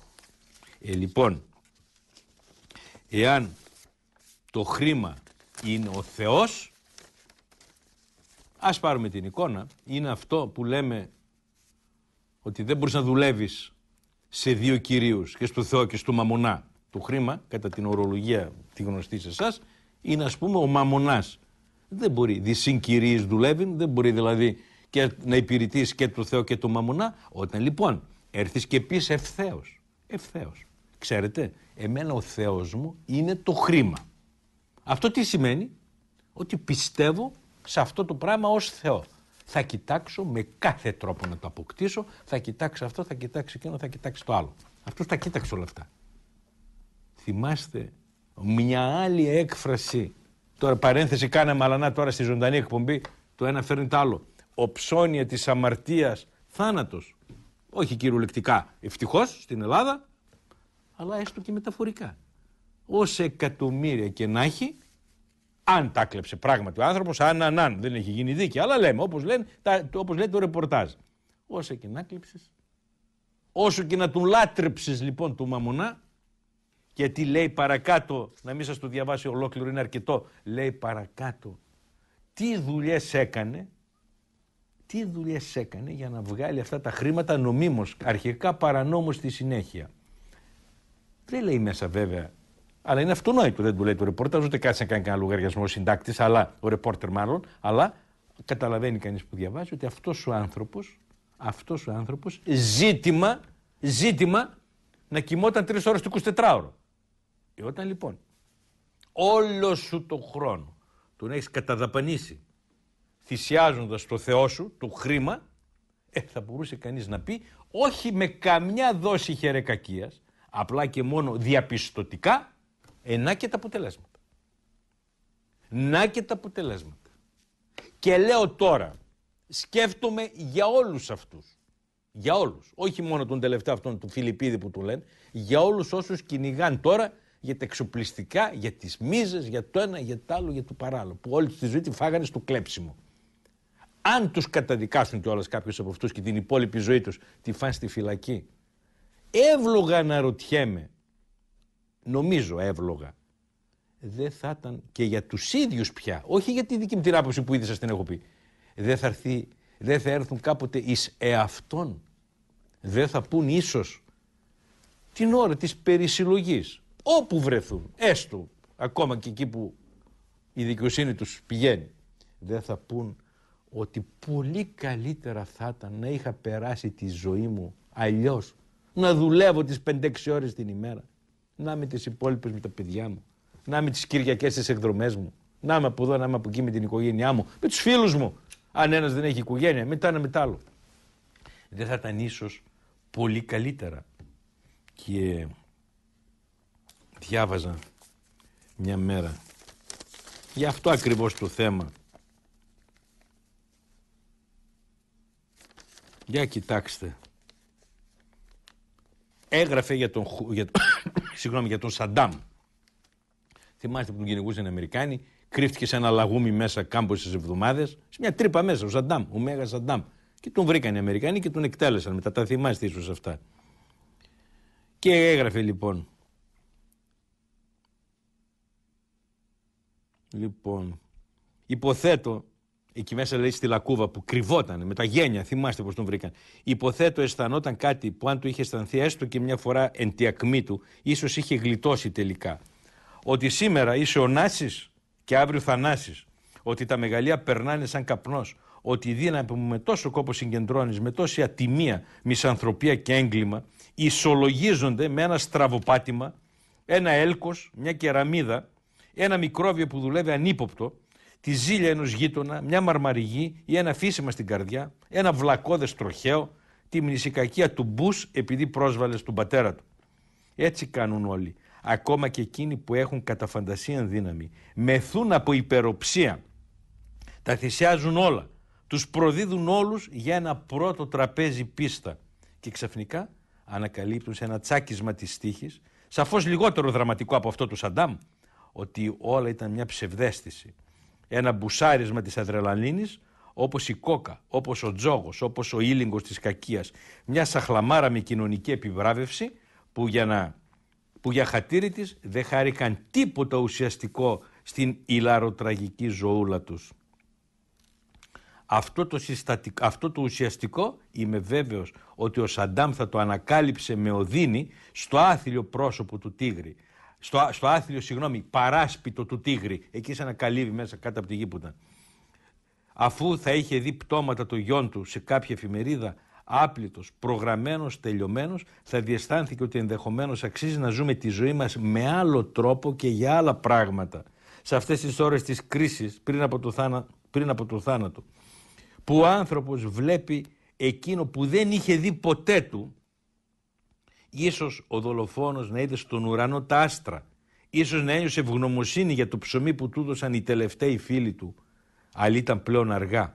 Speaker 1: Ε, λοιπόν, εάν το χρήμα είναι ο Θεός, ας πάρουμε την εικόνα, είναι αυτό που λέμε ότι δεν μπορείς να δουλεύεις σε δύο κυρίους και στο Θεό και στο Μαμονά. Το χρήμα, κατά την ορολογία τη γνωστή σε εσάς, είναι ας πούμε ο Μαμονάς. Δεν μπορεί, δι συγκυρίεις δουλεύει, δεν μπορεί δηλαδή και να υπηρετείς και το Θεό και το Μαμονά. Όταν λοιπόν έρθεις και πεις ευθέως, ευθέως. Ξέρετε, εμένα ο Θεός μου είναι το χρήμα. Αυτό τι σημαίνει, ότι πιστεύω σε αυτό το πράγμα ως Θεό θα κοιτάξω με κάθε τρόπο να το αποκτήσω, θα κοιτάξει αυτό, θα κοιτάξει εκείνο, θα κοιτάξει το άλλο. Αυτός τα κοίταξε όλα αυτά. Θυμάστε μια άλλη έκφραση, τώρα παρένθεση κάναμε αλλά να τώρα στη ζωντανή εκπομπή, το ένα φέρνει το άλλο. Οψώνια της αμαρτίας, θάνατος. Όχι κυριολεκτικά, ευτυχώς στην Ελλάδα, αλλά έστω και μεταφορικά. Όσα εκατομμύρια και να έχει, αν τα κλέψε πράγματι ο άνθρωπος, αν, αν, αν δεν έχει γίνει δίκη. Αλλά λέμε, όπως όπως λέει το ρεπορτάζ. Όσο και να κλέψει, όσο και να του λάτρεψες λοιπόν του μαμονά, γιατί λέει παρακάτω, να μην σας το διαβάσει ολόκληρο, είναι αρκετό. Λέει παρακάτω, τι δουλειές έκανε, τι δουλειές έκανε για να βγάλει αυτά τα χρήματα νομίμως, αρχικά παρανόμως στη συνέχεια. Δεν λέει μέσα βέβαια αλλά είναι αυτονόητο, δεν του λέει το ρεπόρτερ, ούτε κάτσε να κάνει κανένα λογαριασμό ο συντάκτης, αλλά ο ρεπόρτερ μάλλον, αλλά καταλαβαίνει κανείς που διαβάζει ότι αυτός ο άνθρωπος, αυτός ο άνθρωπος, ζήτημα, ζήτημα να κοιμόταν τρεις ώρες το 24ωρο. Και όταν λοιπόν όλο σου το χρόνο τον έχεις καταδαπανίσει θυσιάζοντας το Θεό σου, το χρήμα, ε, θα μπορούσε κανείς να πει όχι με καμιά δόση χερεκακίας, απλά και μόνο διαπιστωτικά ε, να και τα αποτελέσματα. Να και τα αποτελέσματα. Και λέω τώρα, σκέφτομαι για όλους αυτούς. Για όλους. Όχι μόνο τον τελευταίο αυτόν του Φιλιππίδη που του λένε. Για όλους όσους κυνηγάν τώρα για τα εξοπλιστικά, για τις μίζες, για το ένα, για το άλλο, για το παράλληλο. Που όλη τη ζωή τη φάγανε στο κλέψιμο. Αν τους καταδικάσουν κιόλας κάποιους από αυτούς και την υπόλοιπη ζωή τους τη φάνε στη φυλακή. Εύλογα να ρωτιέμαι νομίζω εύλογα, δεν θα ήταν και για τους ίδιους πια, όχι για τη δική μου την άποψη που ήδη σας την έχω πει, δεν θα, έρθει, δεν θα έρθουν κάποτε εις εαυτόν, δεν θα πούν ίσως την ώρα της περισυλλογής, όπου βρεθούν, έστω ακόμα και εκεί που η δικαιοσύνη τους πηγαίνει, δεν θα πούν ότι πολύ καλύτερα θα ήταν να είχα περάσει τη ζωή μου αλλιώς, να δουλεύω τις 5-6 ώρες την ημέρα, να είμαι τις υπόλοιπες με τα παιδιά μου. Να είμαι τις Κυριακές τι εκδρομές μου. Να είμαι από εδώ, να είμαι από εκεί με την οικογένειά μου. Με τους φίλους μου. Αν ένας δεν έχει οικογένεια, μετά ένα μετά άλλο. Δεν θα ήταν ίσως πολύ καλύτερα. Και διάβαζα μια μέρα για αυτό ακριβώς το θέμα. Για κοιτάξτε έγραφε για τον, για, συγγνώμη, για τον Σαντάμ. Θυμάστε που τον κυνηγούσαν οι Αμερικάνοι, κρύφτηκε σε ένα λαγούμι μέσα κάμποσε εβδομάδες, σε μια τρύπα μέσα, ο Σαντάμ, ο Μέγας Σαντάμ. Και τον βρήκαν οι Αμερικάνοι και τον εκτέλεσαν μετά. Τα θυμάστε ίσως αυτά. Και έγραφε λοιπόν. Λοιπόν, υποθέτω εκεί μέσα λέει στη Λακούβα που κρυβόταν με τα γένια, θυμάστε πώς τον βρήκαν. Υποθέτω αισθανόταν κάτι που αν του είχε αισθανθεί έστω και μια φορά εν τη ακμή του, ίσως είχε γλιτώσει τελικά. Ότι σήμερα είσαι ο Νάσης και αύριο Θανάσης. Ότι τα μεγαλεία περνάνε σαν καπνός. ότι η δύναμη που με τόσο κόπο συγκεντρώνεις, με τόση ατιμία, μισανθρωπία και έγκλημα, ισολογίζονται με ένα στραβοπάτημα, ένα έλκος, μια κεραμίδα, ένα μικρόβιο που δουλεύει ανύποπτο, τη ζήλια ενός γείτονα, μια μαρμαριγή ή ένα φύσιμα στην καρδιά, ένα βλακώδες τροχαίο, τη μνησικακία του Μπούς επειδή πρόσβαλε στον πατέρα του. Έτσι κάνουν όλοι. Ακόμα και εκείνοι που έχουν κατά φαντασία δύναμη. Μεθούν από υπεροψία. Τα θυσιάζουν όλα. Τους προδίδουν όλους για ένα πρώτο τραπέζι πίστα. Και ξαφνικά ανακαλύπτουν σε ένα τσάκισμα της τύχης, σαφώς λιγότερο δραματικό από αυτό του Σαντάμ, ότι όλα ήταν μια ψευδέστηση. Ένα μπουσάρισμα της αδρελαλίνης όπως η κόκα, όπως ο τζόγος, όπως ο ήλιγκος της κακίας. Μια σαχλαμάρα με κοινωνική επιβράβευση που για, να, που για χατήρι της δεν χάρηκαν τίποτα ουσιαστικό στην ηλαροτραγική ζωούλα τους. Αυτό το, αυτό το ουσιαστικό είμαι βέβαιος ότι ο Σαντάμ θα το ανακάλυψε με οδύνη στο άθλιο πρόσωπο του τίγρη. Στο, στο άθλιο, συγγνώμη, παράσπιτο του τίγρη. Εκεί σε ένα καλύβι μέσα κάτω από τη γη που ήταν αφού θα είχε δει πτώματα των γιών του σε κάποια εφημερίδα, άπλητος, προγραμμένος, τελειωμένος, θα διαισθάνθηκε ότι ενδεχομένως αξίζει να ζούμε τη ζωή μας με άλλο τρόπο και για άλλα πράγματα. Σε αυτές τις ώρες της κρίσης, πριν από το, θάνα, πριν από το θάνατο, που ο άνθρωπος βλέπει εκείνο που δεν είχε δει ποτέ του, ίσως ο δολοφόνος να είδε στον ουρανό τα άστρα, ίσως να ένιωσε ευγνωμοσύνη για το ψωμί που του έδωσαν οι τελευταίοι φίλοι του, αλλά ήταν πλέον αργά,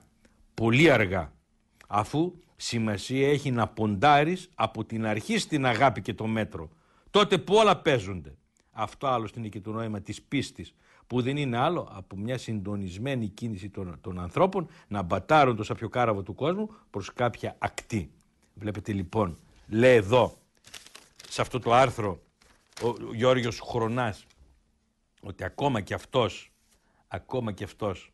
Speaker 1: πολύ αργά, αφού σημασία έχει να ποντάρεις από την αρχή στην αγάπη και το μέτρο, τότε που όλα παίζονται. Αυτό άλλωστε είναι και το νόημα της πίστης, που δεν είναι άλλο από μια συντονισμένη κίνηση των, των ανθρώπων να μπατάρουν το σαπιοκάραβο του κόσμου προς κάποια ακτή. Βλέπετε λοιπόν, λέει εδώ, σε αυτό το άρθρο, ο Γιώργος Χρονάς, ότι ακόμα και αυτός, ακόμα και αυτός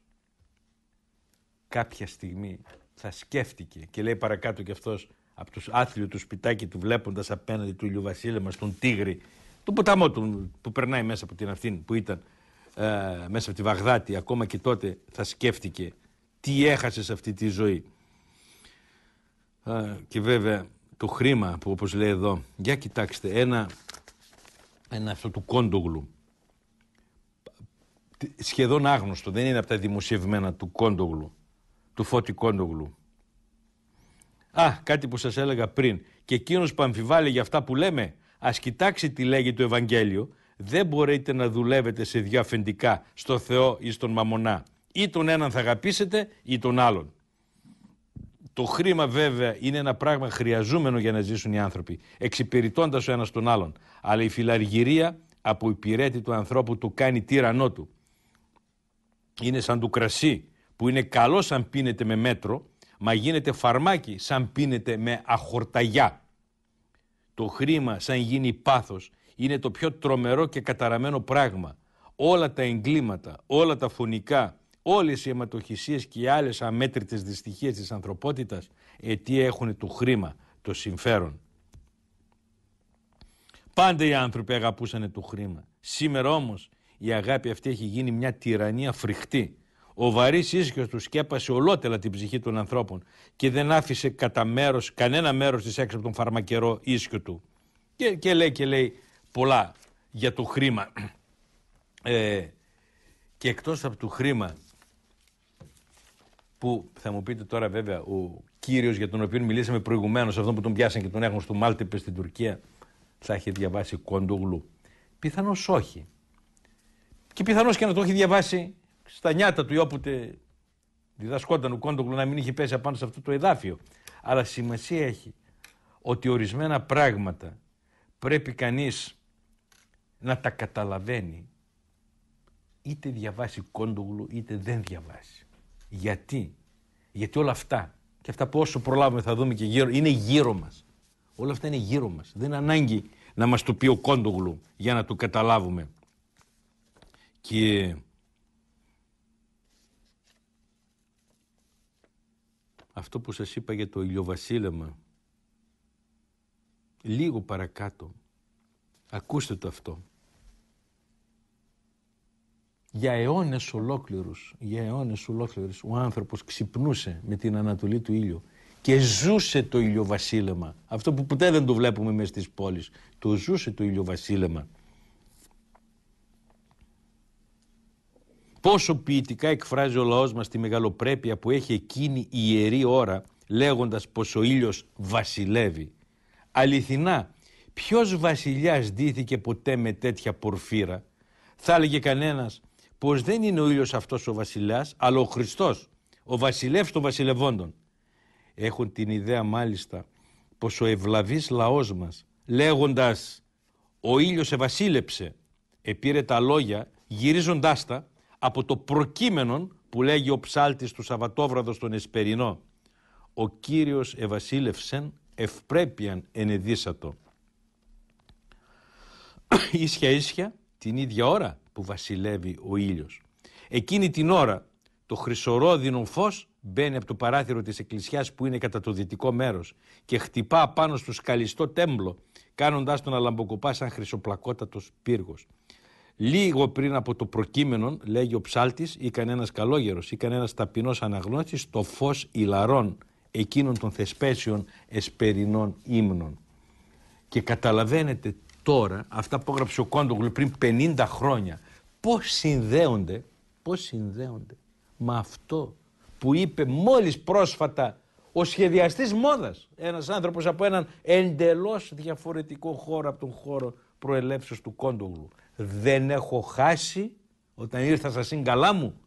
Speaker 1: κάποια στιγμή θα σκέφτηκε και λέει παρακάτω κι αυτός από τους άθλιους του σπιτάκι του βλέποντας απέναντι του ηλιοβασίλεμα στον Τίγρη τον ποταμό του που περνάει μέσα από την αυτήν που ήταν ε, μέσα από τη Βαγδάτη ακόμα και τότε θα σκέφτηκε τι έχασε σε αυτή τη ζωή ε, και βέβαια το χρήμα που όπως λέει εδώ για κοιτάξτε ένα, ένα αυτό του Κόντογλου σχεδόν άγνωστο δεν είναι από τα δημοσιευμένα του Κόντογλου του Φώτη Κόντογλου. Α, κάτι που σας έλεγα πριν. Και εκείνος που αμφιβάλλει για αυτά που λέμε, ας κοιτάξει τι λέγει το Ευαγγέλιο, δεν μπορείτε να δουλεύετε σε δυο αφεντικά, στο Θεό ή στον Μαμονά. Ή τον έναν θα αγαπήσετε ή τον άλλον. Το χρήμα βέβαια είναι ένα πράγμα χρειαζόμενο για να ζήσουν οι άνθρωποι, εξυπηρετώντας ο ένας τον άλλον. Αλλά η φιλαργυρία από υπηρέτη του ανθρώπου του κάνει τύρανό του. Είναι σαν του κρασί που είναι καλό σαν πίνεται με μέτρο, μα γίνεται φαρμάκι σαν πίνεται με αχορταγιά. Το χρήμα σαν γίνει πάθος είναι το πιο τρομερό και καταραμένο πράγμα. Όλα τα εγκλήματα, όλα τα φωνικά, όλες οι αιματοχυσίες και οι άλλες αμέτρητες δυστυχίες της ανθρωπότητας αιτία έχουν το χρήμα, το συμφέρον. Πάντα οι άνθρωποι αγαπούσαν το χρήμα. Σήμερα όμως η αγάπη αυτή έχει γίνει μια τυραννία φρικτή ο βαρύς ίσιο του σκέπασε ολότελα την ψυχή των ανθρώπων και δεν άφησε κατά μέρος, κανένα μέρος της έξω από τον φαρμακερό ίσιο του. Και, και λέει και λέει πολλά για το χρήμα. Ε, και εκτός από το χρήμα που θα μου πείτε τώρα βέβαια ο κύριος για τον οποίο μιλήσαμε προηγουμένως αυτόν που τον πιάσαν και τον έχουν στο Μάλτεπε στην Τουρκία θα έχει διαβάσει Κόντογλου. Πιθανώς όχι. Και πιθανώς και να το έχει διαβάσει στα νιάτα του ή όποτε διδασκόταν ο Κόντογλου να μην είχε πέσει απάνω σε αυτό το εδάφιο. Αλλά σημασία έχει ότι ορισμένα πράγματα πρέπει κανείς να τα καταλαβαίνει είτε διαβάσει Κόντογλου είτε δεν διαβάσει. Γιατί, γιατί όλα αυτά και αυτά που όσο προλάβουμε θα δούμε και γύρω, είναι γύρω μας. Όλα αυτά είναι γύρω μας. Δεν είναι ανάγκη να μας το πει ο Κόντογλου για να το καταλάβουμε. Και αυτό που σας είπα για το ηλιοβασίλεμα λίγο παρακάτω ακούστε το αυτό για αιώνες ολόκληρους, για αιώνες ολόκληρους ο άνθρωπος ξυπνούσε με την ανατολή του ήλιου και ζούσε το ηλιοβασίλεμα. Αυτό που ποτέ δεν το βλέπουμε μέσα στις πόλεις. Το ζούσε το ηλιοβασίλεμα. Πόσο ποιητικά εκφράζει ο λαός μας τη μεγαλοπρέπεια που έχει εκείνη η ιερή ώρα λέγοντας πως ο ήλιος βασιλεύει. Αληθινά, ποιος βασιλιάς ντύθηκε ποτέ με τέτοια πορφύρα; Θα έλεγε κανένας πως δεν είναι ο ήλιος αυτός ο βασιλιάς, αλλά ο Χριστός, ο βασιλεύς των βασιλευόντων. Έχουν την ιδέα μάλιστα πως ο ευλαβής λαός μας, λέγοντας «Ο ήλιος ευασίλεψε», επήρε τα λόγια γυρίζοντάς τα από το προκείμενο που λέγει ο ψάλτης του Σαββατόβραδος στον Εσπερινό. Ο Κύριος ευασίλευσεν ευπρέπειαν ενεδίσατο. ίσια ίσια την ίδια ώρα που βασιλεύει ο ήλιος. Εκείνη την ώρα το χρυσορόδινο φως μπαίνει από το παράθυρο της εκκλησιάς που είναι κατά το δυτικό μέρος και χτυπά πάνω στο σκαλιστό τέμπλο κάνοντας τον αλαμποκοπά σαν χρυσοπλακότατος πύργος. Λίγο πριν από το προκείμενο, λέγει ο ψάλτης ή κανένας καλόγερος ή κανένας ταπεινός αναγνώστης, το φως ηλαρών εκείνων των θεσπέσιων εσπερινών ύμνων. Και καταλαβαίνετε τώρα, αυτά που έγραψε ο Κόντογλου πριν 50 χρόνια, πώς συνδέονται, πώς συνδέονται με αυτό που είπε μόλις πρόσφατα ο σχεδιαστής μόδας, ένας άνθρωπος από έναν εντελώς διαφορετικό χώρο από τον χώρο προελεύσεως του Κόντογλου. Δεν έχω χάσει, όταν ήρθα στα σύγκαλά μου,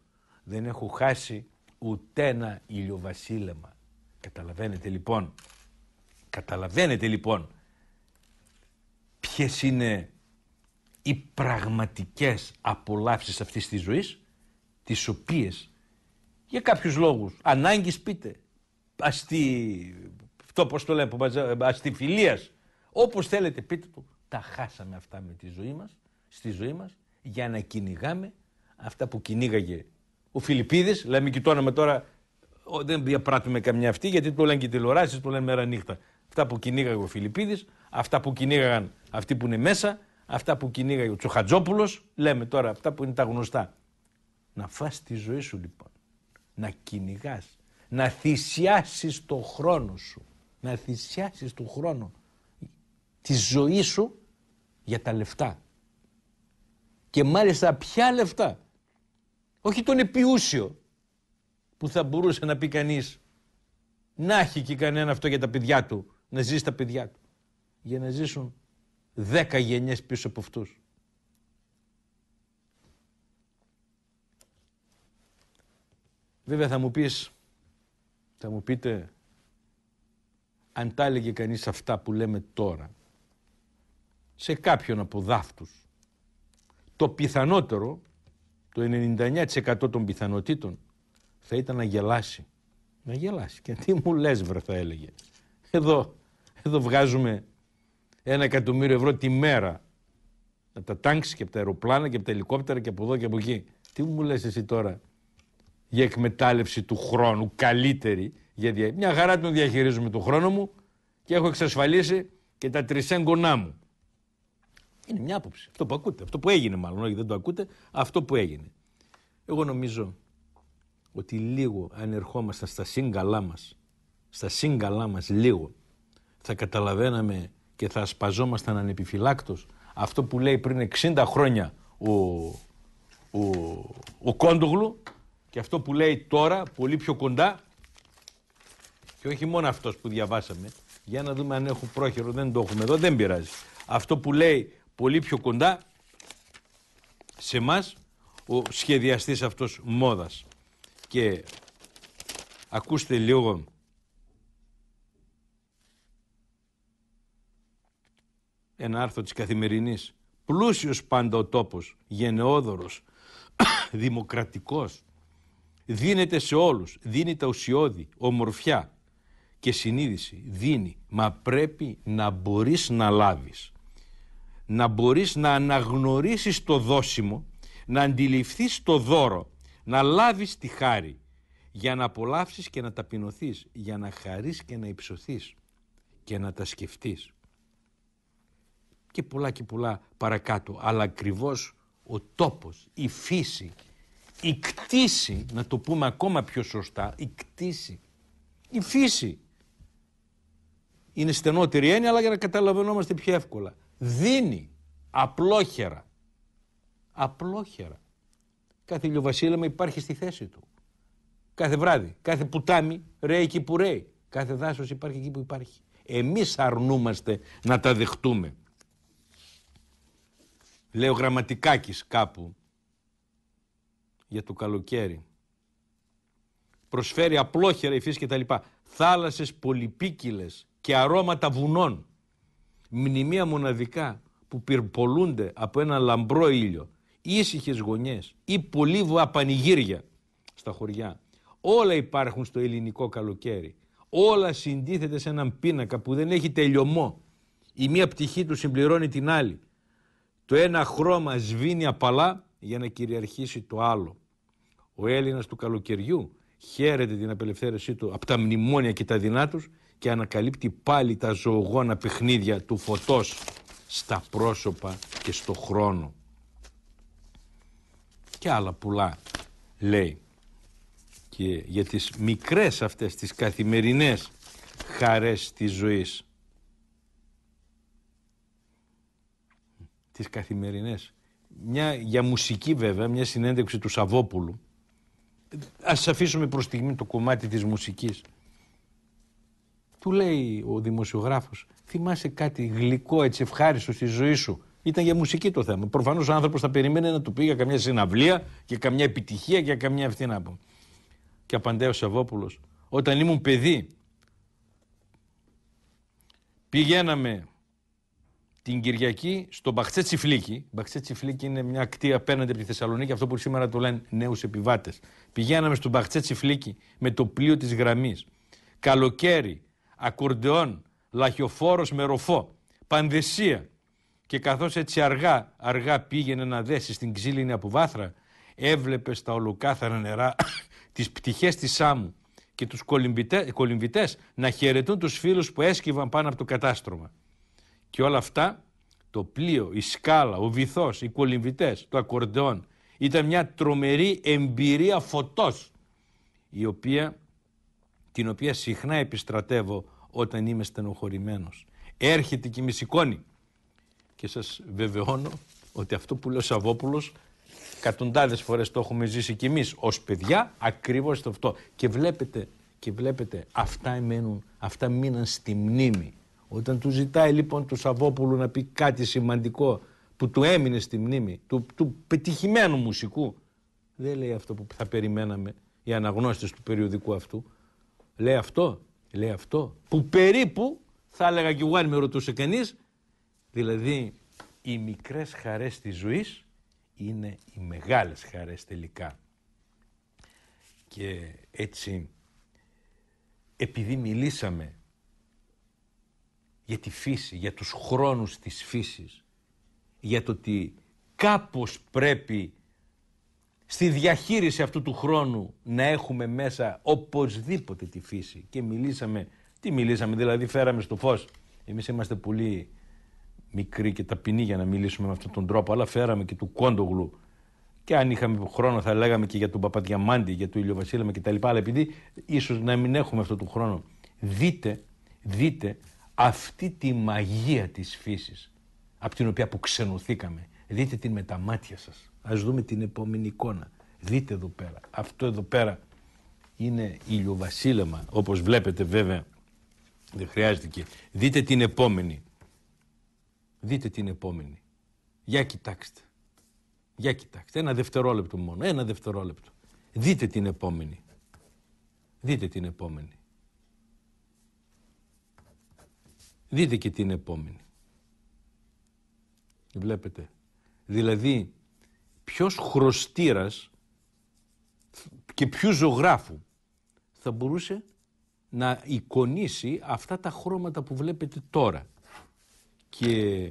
Speaker 1: δεν έχω χάσει ούτε ένα ηλιοβασίλεμα. Καταλαβαίνετε λοιπόν, καταλαβαίνετε λοιπόν ποιες είναι οι πραγματικές απολαύσεις αυτής της ζωής, τις οποίες για κάποιους λόγους, ανάγκης πείτε, αστεί, αυτό πώς το λέμε, αστιφιλίας, όπως θέλετε πείτε το, τα χάσαμε αυτά με τη ζωή μας, στη ζωή μας, για να κυνηγάμε αυτά που κυνήγαγε ο Φιλιππίδης, λέμε κοιτώναμε τώρα, δεν διαπράττουμε καμιά αυτή, γιατί το λένε και οι τηλεοράσεις, το λένε μέρα νύχτα. Αυτά που κυνήγαγε ο Φιλιππίδης, αυτά που κυνήγαγαν αυτοί που είναι μέσα, αυτά που κυνήγαγε ο Τσοχατζόπουλος, λέμε τώρα αυτά που είναι τα γνωστά. Να φας τη ζωή σου λοιπόν, να κυνηγάς, να θυσιάσεις το χρόνο σου, να θυσιάσεις το χρόνο, τη ζωή σου για τα λεφτά. Και μάλιστα ποια λεφτά. Όχι τον επιούσιο που θα μπορούσε να πει κανείς να έχει και κανένα αυτό για τα παιδιά του, να ζήσει τα παιδιά του. Για να ζήσουν δέκα γενιές πίσω από αυτούς. Βέβαια θα μου πεις, θα μου πείτε, αν τα έλεγε κανείς αυτά που λέμε τώρα, σε κάποιον από δάφτους, το πιθανότερο, το 99% των πιθανότητων, θα ήταν να γελάσει. Να γελάσει. Και τι μου λες βρε θα έλεγε. Εδώ, εδώ βγάζουμε ένα εκατομμύριο ευρώ τη μέρα από τα τάγκς και από τα αεροπλάνα και από τα ελικόπτερα και από εδώ και από εκεί. Τι μου λες εσύ τώρα για εκμετάλλευση του χρόνου καλύτερη; Για Μια χαρά τον διαχειρίζομαι τον χρόνο μου και έχω εξασφαλίσει και τα τρισέγγονά μου. Είναι μια άποψη. Αυτό που ακούτε. Αυτό που έγινε μάλλον. Όχι δεν το ακούτε. Αυτό που έγινε. Εγώ νομίζω ότι λίγο αν ερχόμασταν στα σύγκαλά μας, στα σύγκαλά μας λίγο, θα καταλαβαίναμε και θα ασπαζόμασταν ανεπιφυλάκτος αυτό που λέει πριν 60 χρόνια ο, ο, ο Κόντογλου και αυτό που λέει τώρα πολύ πιο κοντά και όχι μόνο αυτός που διαβάσαμε για να δούμε αν έχω πρόχειρο δεν το έχουμε εδώ δεν πειράζει. Αυτό που λέει πολύ πιο κοντά σε μας ο σχεδιαστής αυτός μόδας. Και ακούστε λίγο ένα άρθρο της Καθημερινής. Πλούσιος πάντα ο τόπος, γενναιόδωρος, δημοκρατικός. Δίνεται σε όλους, δίνει τα ουσιώδη, ομορφιά και συνείδηση, δίνει, μα πρέπει να μπορείς να λάβεις. Να μπορείς να αναγνωρίσεις το δόσιμο, να αντιληφθείς το δώρο να λάβεις τη χάρη για να απολαύσεις και να ταπεινωθείς, για να χαρείς και να υψωθείς και να τα σκεφτείς. Και πολλά και πολλά παρακάτω, αλλά ακριβώς ο τόπος, η φύση, η κτήση, να το πούμε ακόμα πιο σωστά, η κτήση, η φύση. Είναι στενότερη έννοια, αλλά για να καταλαβαίνόμαστε πιο εύκολα. Δίνει απλόχερα. Απλόχερα. Κάθε ηλιοβασίλεμα υπάρχει στη θέση του. Κάθε βράδυ, κάθε πουτάμι ρέει εκεί που ρέει. Κάθε δάσος υπάρχει εκεί που υπάρχει. Εμείς αρνούμαστε να τα δεχτούμε. Λέω γραμματικάκης κάπου για το καλοκαίρι. Προσφέρει απλόχερα η φύση και τα λοιπά. Θάλασσες πολυπίκυλες και αρώματα βουνών. Μνημεία μοναδικά που πυρπολούνται από ένα λαμπρό ήλιο. Ήσυχες γωνιές ή πολύβουα πανηγύρια στα χωριά. Όλα υπάρχουν στο ελληνικό καλοκαίρι. Όλα συντίθεται σε έναν πίνακα που δεν έχει τελειωμό. Η μία πτυχή του συμπληρώνει την άλλη. Το ένα χρώμα σβήνει απαλά για να κυριαρχήσει το άλλο. Ο Έλληνας του καλοκαιριού χαίρεται την απελευθέρωσή του από τα μνημόνια και τα δεινά τους και ανακαλύπτει πάλι τα ζωογόνα παιχνίδια του φωτός στα πρόσωπα και στο χρόνο. Και άλλα πουλά λέει και για τις μικρές αυτές τις καθημερινές χαρές της ζωής. Τις καθημερινές. Μια, για μουσική βέβαια, μια συνέντευξη του Σαββόπουλου. Ας αφήσουμε προς στιγμή το κομμάτι της μουσικής. Του λέει ο δημοσιογράφος, θυμάσαι κάτι γλυκό έτσι ευχάριστο στη ζωή σου. Ήταν για μουσική το θέμα. Προφανώς ο άνθρωπος θα περιμένει να του πει για καμιά συναυλία και καμιά επιτυχία και καμιά αυτή να πούμε. Και απαντάει ο Σαββόπουλος, όταν ήμουν παιδί πηγαίναμε την Κυριακή στο Μπαχτσέ Τσιφλίκη. Μπαχτσέ Τσιφλίκη είναι μια κτή απέναντι από τη Θεσσαλονίκη, αυτό που σήμερα το λένε νέους επιβάτες. Πηγαίναμε στο Μπαχτσέ Τσιφλίκη με το πλοίο της γραμμής. Καλοκαίρι, ακορντεόν, λαχιοφόρος με ροφό, πανδεσία. Και καθώς έτσι αργά, αργά πήγαινε να δέσει στην ξύλινη αποβάθρα, έβλεπε στα ολοκάθαρα νερά τις πτυχές της Σάμου και τους κολυμβητές να χαιρετούν τους φίλους που έσκυβαν πάνω από το κατάστρωμα. Και όλα αυτά, το πλοίο, η σκάλα, ο βυθός, οι κολυμβητές, το ακορντεόν, ήταν μια τρομερή εμπειρία φωτός, η οποία, την οποία συχνά επιστρατεύω όταν είμαι στενοχωρημένος. Έρχεται και με σηκώνει. Και σας βεβαιώνω ότι αυτό που λέει ο Σαββόπουλος Εκατοντάδες φορές το έχουμε ζήσει κι εμείς ως παιδιά, ακριβώς το αυτό. Και βλέπετε, και βλέπετε, αυτά μένουν, αυτά μείναν στη μνήμη. Όταν του ζητάει λοιπόν του Σαββόπουλου να πει κάτι σημαντικό που του έμεινε στη μνήμη, του, του πετυχημένου μουσικού, δεν λέει αυτό που θα περιμέναμε οι αναγνώστες του περιοδικού αυτού. Λέει αυτό, λέει αυτό, που περίπου, θα έλεγα κι εγώ αν με ρωτούσε κανείς, δηλαδή οι μικρές χαρές της ζωής είναι οι μεγάλες χαρές τελικά. Και έτσι, επειδή μιλήσαμε για τη φύση, για τους χρόνους της φύσης, για το ότι κάπως πρέπει στη διαχείριση αυτού του χρόνου να έχουμε μέσα οπωσδήποτε τη φύση και μιλήσαμε, τι μιλήσαμε, δηλαδή φέραμε στο φως. Εμείς είμαστε πολύ μικρή και ταπεινή για να μιλήσουμε με αυτόν τον τρόπο, αλλά φέραμε και του Κόντογλου. Και αν είχαμε χρόνο, θα λέγαμε και για τον Παπαδιαμάντη, για τον Ηλιοβασίλεμα κτλ. Αλλά επειδή ίσως να μην έχουμε αυτό τον χρόνο, δείτε, δείτε αυτή τη μαγεία της φύσης από την οποία αποξενωθήκαμε. Δείτε την με τα μάτια σας. Α δούμε την επόμενη εικόνα. Δείτε εδώ πέρα. Αυτό εδώ πέρα είναι ηλιοβασίλεμα, όπως βλέπετε βέβαια. Δεν χρειάζεται και. Δείτε την επόμενη. Δείτε την επόμενη. Για κοιτάξτε. Για κοιτάξτε. Ένα δευτερόλεπτο μόνο. Ένα δευτερόλεπτο. Δείτε την επόμενη. Δείτε την επόμενη. Δείτε και την επόμενη. Βλέπετε. Δηλαδή, ποιος χρωστήρας και ποιου ζωγράφου θα μπορούσε να εικονίσει αυτά τα χρώματα που βλέπετε τώρα. Και,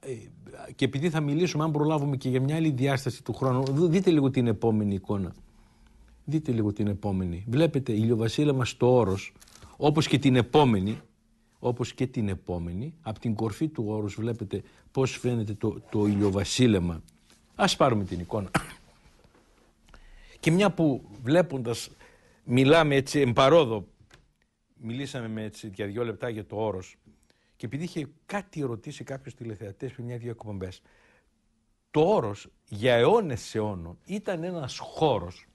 Speaker 1: ε, και επειδή θα μιλήσουμε, αν προλάβουμε και για μια άλλη διάσταση του χρόνου, δείτε λίγο την επόμενη εικόνα. Δείτε λίγο την επόμενη. Βλέπετε ηλιοβασίλεμα στο όρος, όπως και την επόμενη, όπως και την επόμενη. Από την κορφή του όρους βλέπετε πώς φαίνεται το, το ηλιοβασίλεμα. Ας πάρουμε την εικόνα. Και μια που βλέποντας μιλάμε έτσι εμπαρόδο, μιλήσαμε με έτσι για δύο λεπτά για το όρος και επειδή είχε κάτι ρωτήσει κάποιος τηλεθεατές πριν μια-δύο εκπομπές, το όρος για αιώνες αιώνων ήταν ένας χώρος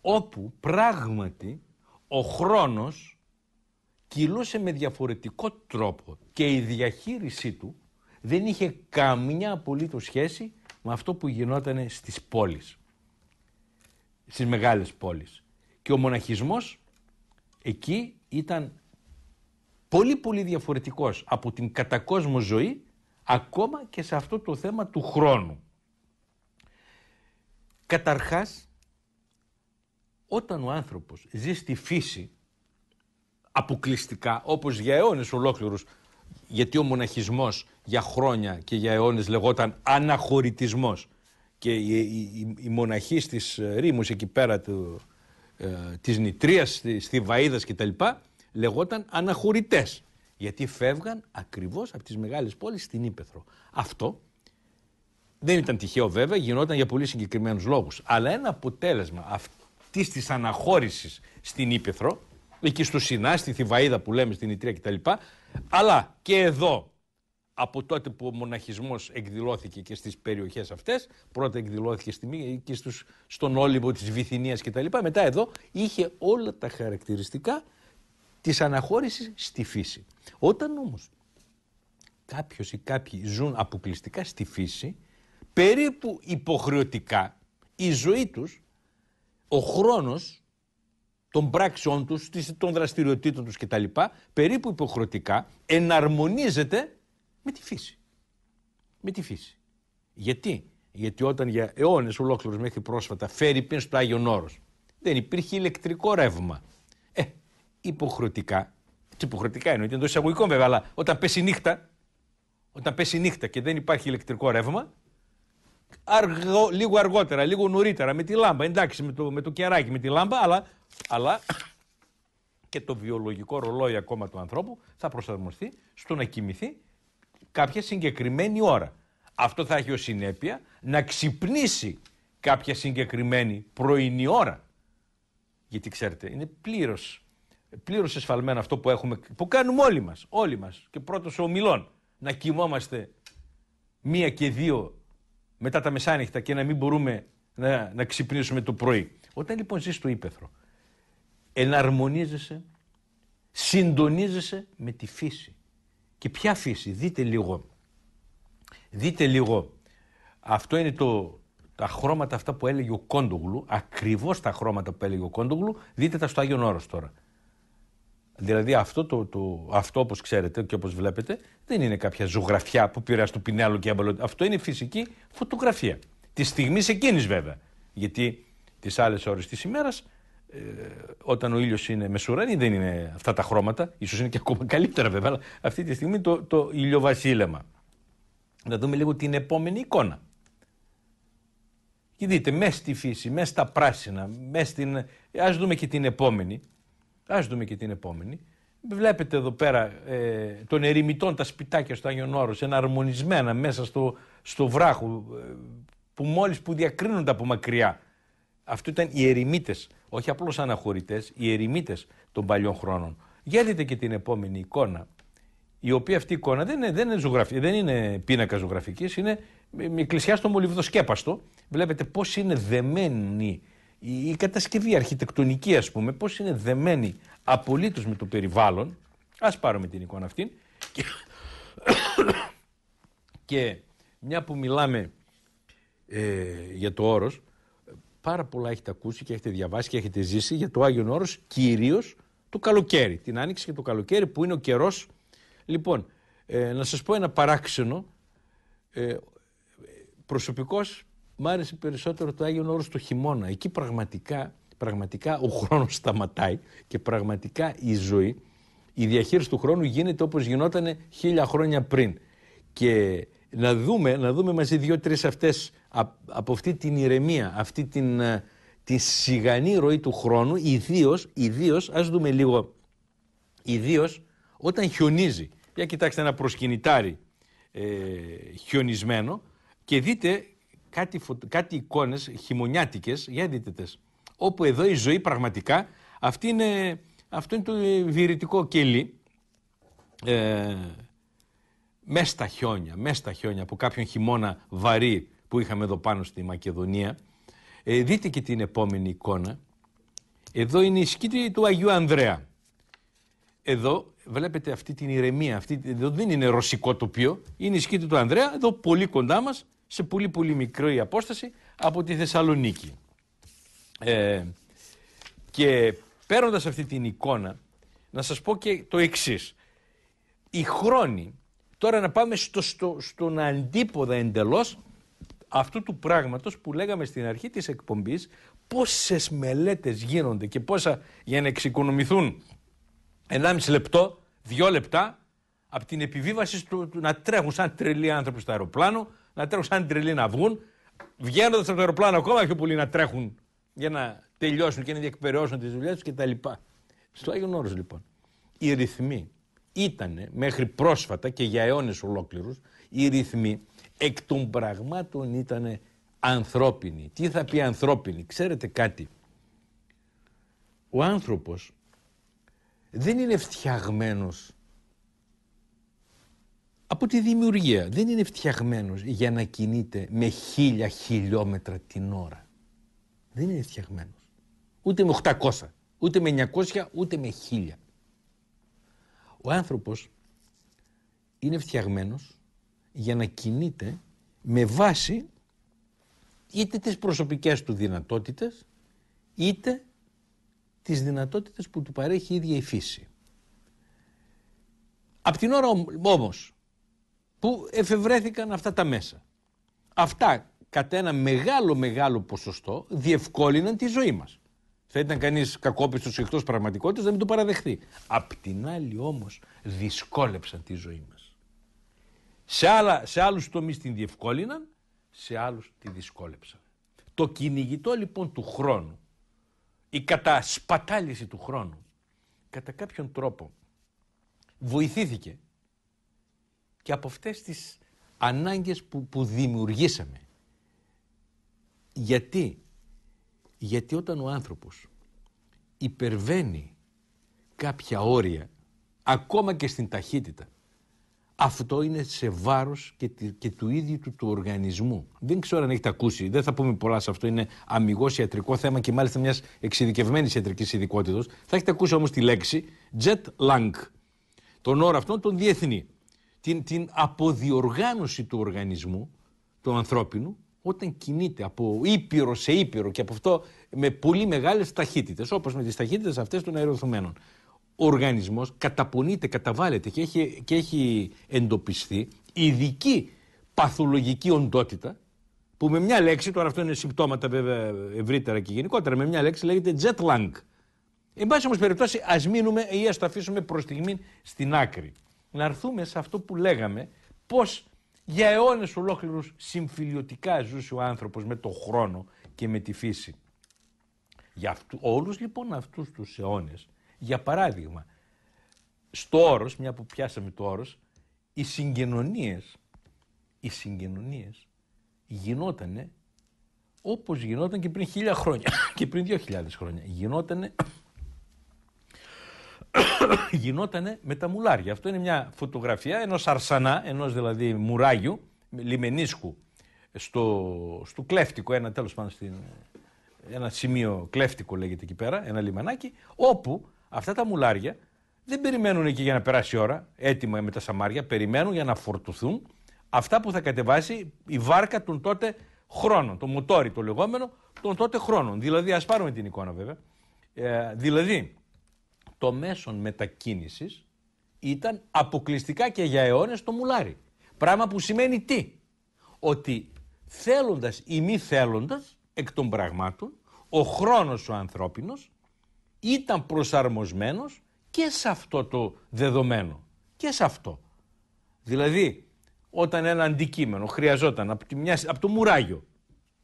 Speaker 1: όπου πράγματι ο χρόνος κυλούσε με διαφορετικό τρόπο και η διαχείρισή του δεν είχε καμιά απολύτως σχέση με αυτό που γινόταν στις πόλεις, στις μεγάλες πόλεις. Και ο μοναχισμός εκεί ήταν πολύ πολύ διαφορετικός από την κατακόσμο ζωή ακόμα και σε αυτό το θέμα του χρόνου. Καταρχάς, όταν ο άνθρωπος ζει στη φύση αποκλειστικά, όπως για αιώνες ολόκληρους, γιατί ο μοναχισμός για χρόνια και για αιώνες λεγόταν αναχωρητισμός και οι, οι, οι μοναχοί στις Ρήμους εκεί πέρα του, ε, της Νητρίας, στη, στη Βαΐδας κτλ λεγόταν αναχωρητές γιατί φεύγαν ακριβώς από τις μεγάλες πόλεις στην Ήπεθρο. Αυτό δεν ήταν τυχαίο βέβαια, γινόταν για πολύ συγκεκριμένους λόγους. Αλλά ένα αποτέλεσμα αυτής της αναχώρησης στην Ήπεθρο, εκεί στο Σινά, στη Θηβαίδα που λέμε, στην Ιτρία κτλ. Αλλά και εδώ από τότε που ο μοναχισμός εκδηλώθηκε και στις περιοχές αυτές, πρώτα εκδηλώθηκε στη, και στους, στον Όλυμπο της Βυθινίας κτλ. Μετά εδώ είχε όλα τα χαρακτηριστικά της αναχώρησης στη φύση. Όταν όμως κάποιος ή κάποιοι ζουν αποκλειστικά στη φύση, περίπου υποχρεωτικά η ζωή τους, ο χρόνος των πράξεών τους, των δραστηριοτήτων τους κτλ. περίπου υποχρεωτικά εναρμονίζεται με τη φύση. Με τη φύση. Γιατί; Γιατί όταν για αιώνες ολόκληρους μέχρι πρόσφατα φέρει πίν στο Άγιον Όρος δεν υπήρχε ηλεκτρικό ρεύμα υποχρεωτικά, τι υποχρεωτικά εννοείται εντός εισαγωγικών βέβαια, αλλά όταν πέσει νύχτα, όταν πέσει νύχτα και δεν υπάρχει ηλεκτρικό ρεύμα, αργό, λίγο αργότερα, λίγο νωρίτερα με τη λάμπα, εντάξει με το, με το κεράκι, με τη λάμπα, αλλά, αλλά και το βιολογικό ρολόι ακόμα του ανθρώπου θα προσαρμοστεί στο να κοιμηθεί κάποια συγκεκριμένη ώρα. Αυτό θα έχει ως συνέπεια να ξυπνήσει κάποια συγκεκριμένη πρωινή ώρα. Γιατί ξέρετε, είναι πλήρως πλήρως εσφαλμένο αυτό που, έχουμε, που κάνουμε όλοι μας. Όλοι μας. Και πρώτος ομιλών. Να κοιμόμαστε μία και δύο μετά τα μεσάνυχτα και να μην μπορούμε να, να ξυπνήσουμε το πρωί. Όταν λοιπόν ζεις στο ύπεθρο, εναρμονίζεσαι, συντονίζεσαι με τη φύση. Και ποια φύση, δείτε λίγο. Δείτε λίγο. Αυτό είναι το, τα χρώματα αυτά που έλεγε ο Κόντογλου, ακριβώς τα χρώματα που έλεγε ο Κόντογλου, δείτε τα στο Άγιον Όρος τώρα. Δηλαδή αυτό, το, το, αυτό όπως ξέρετε και όπως βλέπετε δεν είναι κάποια ζωγραφιά που πήρε στο πινέλο και έμπαλο. Αυτό είναι φυσική φωτογραφία. Της στιγμής εκείνης βέβαια. Γιατί τις άλλες ώρες της ημέρας ε, όταν ο ήλιος είναι μεσουράνι δεν είναι αυτά τα χρώματα. Ίσως είναι και ακόμα καλύτερα βέβαια. Αλλά αυτή τη στιγμή το, το ηλιοβασίλεμα. Να δούμε λίγο την επόμενη εικόνα. Και δείτε, μέσα στη φύση, μέσα στα πράσινα, μέσα στην... Ας δούμε και την επόμενη. Ας δούμε και την επόμενη. Βλέπετε εδώ πέρα ε, των ερημητών τα σπιτάκια στο Άγιον Όρος εναρμονισμένα μέσα στο, στο βράχο ε, που μόλις που διακρίνονται από μακριά. Αυτό ήταν οι ερημίτες, όχι απλώς αναχωρητές, οι ερημίτες των παλιών χρόνων. Για δείτε και την επόμενη εικόνα, η οποία αυτή η εικόνα δεν είναι, δεν είναι, ζωγραφική, δεν είναι πίνακα ζωγραφικής, είναι με εκκλησιά στο μολυβδοσκέπαστο. Βλέπετε πώς είναι δεμένη η κατασκευή αρχιτεκτονική ας πούμε πώς είναι δεμένη απολύτως με το περιβάλλον ας πάρουμε την εικόνα αυτή και, και μια που μιλάμε ε, για το όρος πάρα πολλά έχετε ακούσει και έχετε διαβάσει και έχετε ζήσει για το Άγιον Όρος κυρίως το καλοκαίρι, την άνοιξη και το καλοκαίρι που είναι ο καιρός. Λοιπόν ε, να σας πω ένα παράξενο ε, προσωπικός Μ' άρεσε περισσότερο το Άγιον Όρος το χειμώνα. Εκεί πραγματικά, πραγματικά ο χρόνος σταματάει και πραγματικά η ζωή, η διαχείριση του χρόνου γίνεται όπως γινόταν χίλια χρόνια πριν. Και να δούμε, να δούμε μαζί δύο-τρεις αυτές από αυτή την ηρεμία, αυτή την, ε, τη σιγανή ροή του χρόνου, ιδίως, ιδίως, ας δούμε λίγο, ιδίως όταν χιονίζει, για κοιτάξτε ένα προσκυνητάρι ε, χιονισμένο και δείτε κάτι, κάτι εικόνες χειμωνιάτικες, για δείτε τες, όπου εδώ η ζωή πραγματικά, αυτή είναι, αυτό είναι το βηρητικό κελί, ε, μέσα στα χιόνια, μέσα στα χιόνια από κάποιον χειμώνα βαρύ που είχαμε εδώ πάνω στη Μακεδονία. Ε, δείτε και την επόμενη εικόνα. Εδώ είναι η σκήτη του Αγίου Ανδρέα. Εδώ βλέπετε αυτή την ηρεμία, αυτή, εδώ δεν είναι ρωσικό τοπίο, είναι η σκήτη του Ανδρέα, εδώ πολύ κοντά μας, σε πολύ πολύ μικρή απόσταση από τη Θεσσαλονίκη. Ε, και παίρνοντας αυτή την εικόνα, να σας πω και το εξής. Οι χρόνοι, τώρα να πάμε στο, στο, στον αντίποδα εντελώς αυτού του πράγματος που λέγαμε στην αρχή της εκπομπής, πόσες μελέτες γίνονται και πόσα για να εξοικονομηθούν 1,5 λεπτό, 2 λεπτά από την επιβίβαση του, να τρέχουν σαν τρελοί άνθρωποι στο αεροπλάνο, να τρέχουν σαν τρελοί να βγουν, βγαίνοντας από το αεροπλάνο ακόμα πιο πολύ να τρέχουν για να τελειώσουν και να διεκπαιρεώσουν τις δουλειές τους κτλ. Στο Άγιο Όρος λοιπόν, οι ρυθμοί ήταν μέχρι πρόσφατα και για αιώνες ολόκληρους, οι ρυθμοί εκ των πραγμάτων ήταν ανθρώπινοι. Τι θα πει ανθρώπινοι, ξέρετε κάτι; Ο άνθρωπος δεν είναι φτιαγμένος από τη δημιουργία. Δεν είναι φτιαγμένος για να κινείται με χίλια χιλιόμετρα την ώρα. Δεν είναι φτιαγμένος. Ούτε με 800, ούτε με 900, ούτε με 1000. Ο άνθρωπος είναι φτιαγμένος για να κινείται με βάση είτε τις προσωπικές του δυνατότητες είτε τις δυνατότητες που του παρέχει η ίδια η φύση. Απ' την ώρα όμως που εφευρέθηκαν αυτά τα μέσα, αυτά κατά ένα μεγάλο μεγάλο ποσοστό διευκόλυναν τη ζωή μας. Θα ήταν κανείς κακόπιστος εκτός πραγματικότητας να μην το παραδεχθεί. Απ' την άλλη όμως δυσκόλεψαν τη ζωή μας. Σε, άλλα, σε άλλους τομείς την διευκόλυναν, σε άλλους τη δυσκόλεψαν. Το κυνηγητό λοιπόν του χρόνου η κατασπατάληση του χρόνου κατά κάποιον τρόπο βοηθήθηκε και από αυτές τις ανάγκες που, που δημιουργήσαμε. Γιατί, γιατί όταν ο άνθρωπος υπερβαίνει κάποια όρια ακόμα και στην ταχύτητα αυτό είναι σε βάρος και, και του ίδιου του, του οργανισμού. Δεν ξέρω αν έχετε ακούσει, δεν θα πούμε πολλά σε αυτό, είναι αμυγός ιατρικό θέμα και μάλιστα μιας εξειδικευμένης ιατρικής ειδικότητας. Θα έχετε ακούσει όμως τη λέξη jet lag, τον όρο αυτόν τον διεθνή. Την, την αποδιοργάνωση του οργανισμού, του ανθρώπινου, όταν κινείται από ήπειρο σε ήπειρο και από αυτό με πολύ μεγάλες ταχύτητες, όπως με τις ταχύτητες αυτές των αεροθουμένων ο οργανισμός καταπονείται, καταβάλλεται και έχει, και έχει εντοπιστεί ειδική παθολογική οντότητα που με μια λέξη, τώρα αυτό είναι συμπτώματα βέβαια ευρύτερα και γενικότερα, με μια λέξη λέγεται jet lag. Εν πάση όμως περιπτώσει ας μείνουμε ή ας το αφήσουμε προς στιγμή στην άκρη. Να έρθουμε σε αυτό που λέγαμε πώς για αιώνες ολόκληρους συμφιλιωτικά ζούσε ο άνθρωπος με το χρόνο και με τη φύση. Για αυτού, όλους λοιπόν αυτούς τους αιώνες για παράδειγμα, στο όρος, μια που πιάσαμε το όρος, οι συγγενωνίες, οι συγγενωνίες γινότανε όπως γινόταν και πριν χίλια χρόνια και πριν δύο χιλιάδες χρόνια. Γινότανε, γινότανε με τα μουλάρια. Αυτό είναι μια φωτογραφία ενός αρσανά, ενός δηλαδή μουράγιου, λιμενίσκου, στο, στο κλέφτικο, ένα τέλος πάντων στην, ένα σημείο κλέφτικο λέγεται εκεί πέρα, ένα λιμανάκι, όπου Αυτά τα μουλάρια δεν περιμένουν εκεί για να περάσει η ώρα, έτοιμα με τα σαμάρια, περιμένουν για να φορτωθούν αυτά που θα κατεβάσει η βάρκα των τότε χρόνων, το μοτόρι το λεγόμενο των τότε χρόνων. Δηλαδή, ας πάρουμε την εικόνα βέβαια, ε, δηλαδή το μέσον μετακίνησης ήταν αποκλειστικά και για αιώνες το μουλάρι. Πράγμα που σημαίνει τι, ότι θέλοντας ή μη θέλοντας εκ των πραγμάτων, ο χρόνος ο ανθρώπινος ήταν προσαρμοσμένος και σε αυτό το δεδομένο. Και σε αυτό. Δηλαδή, όταν ένα αντικείμενο χρειαζόταν από, τη μια, από το μουράγιο,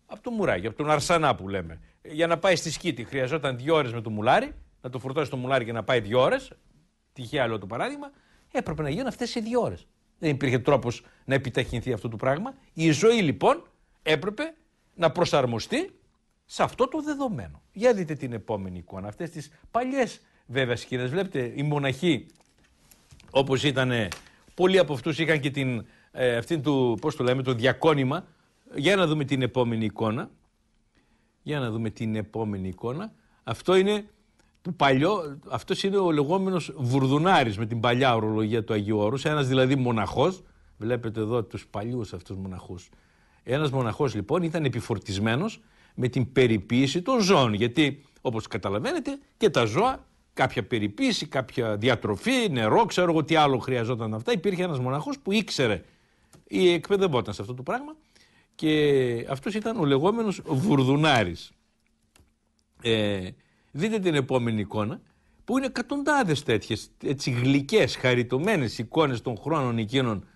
Speaker 1: από το μουράγιο, από τον αρσανά που λέμε, για να πάει στη σκήτη χρειαζόταν δύο ώρες με το μουλάρι, να το φορτώσει το μουλάρι και να πάει δύο ώρες, τυχαία λέω το παράδειγμα, έπρεπε να γίνουν αυτές οι δύο ώρες. Δεν υπήρχε τρόπος να επιταχυνθεί αυτό το πράγμα. Η ζωή λοιπόν έπρεπε να προσαρμοστεί σε αυτό το δεδομένο. Για δείτε την επόμενη εικόνα. Αυτές τις παλιές βέβαια σκηνές. Βλέπετε, οι μοναχοί, όπως ήταν, πολλοί από αυτούς είχαν και την, ε, αυτή του, πώς το λέμε, το διακόνημα. Για να δούμε την επόμενη εικόνα. Για να δούμε την επόμενη εικόνα. Αυτό είναι το παλιό, αυτός είναι ο λεγόμενος Βουρδουνάρης με την παλιά ορολογία του Αγίου Όρους. Ένας δηλαδή μοναχός. Βλέπετε εδώ τους παλιούς αυτούς μοναχούς. Ένας μοναχός λοιπόν ήταν επιφορτισμένος με την περιποίηση των ζώων. Γιατί όπως καταλαβαίνετε και τα ζώα, κάποια περιποίηση, κάποια διατροφή, νερό, ξέρω εγώ τι άλλο χρειαζόταν αυτά. Υπήρχε ένας μοναχός που ήξερε ή εκπαιδευόταν σε αυτό το πράγμα και αυτός ήταν ο λεγόμενος Βουρδουνάρης. Ε, δείτε την επόμενη εικόνα που είναι εκατοντάδες τέτοιες έτσι γλυκές, χαριτωμένες εικόνες των χρόνων εκείνων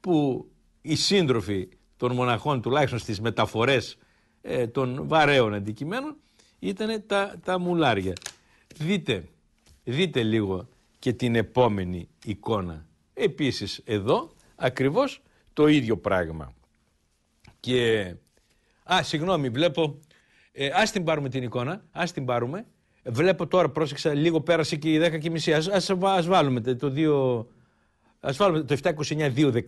Speaker 1: που οι σύντροφοι των μοναχών, τουλάχιστον στις μεταφορές ε, των βαρέων αντικειμένων, ήταν τα, τα μουλάρια. Δείτε, δείτε λίγο και την επόμενη εικόνα. Επίσης εδώ ακριβώς το ίδιο πράγμα. Και, α, συγγνώμη, βλέπω, ε, ας την πάρουμε την εικόνα, ας την πάρουμε. Βλέπω τώρα, πρόσεξα, λίγο πέρασε και η 10 και μισή. Ας, ας, ας βάλουμε το 2, ας βάλουμε το 729-219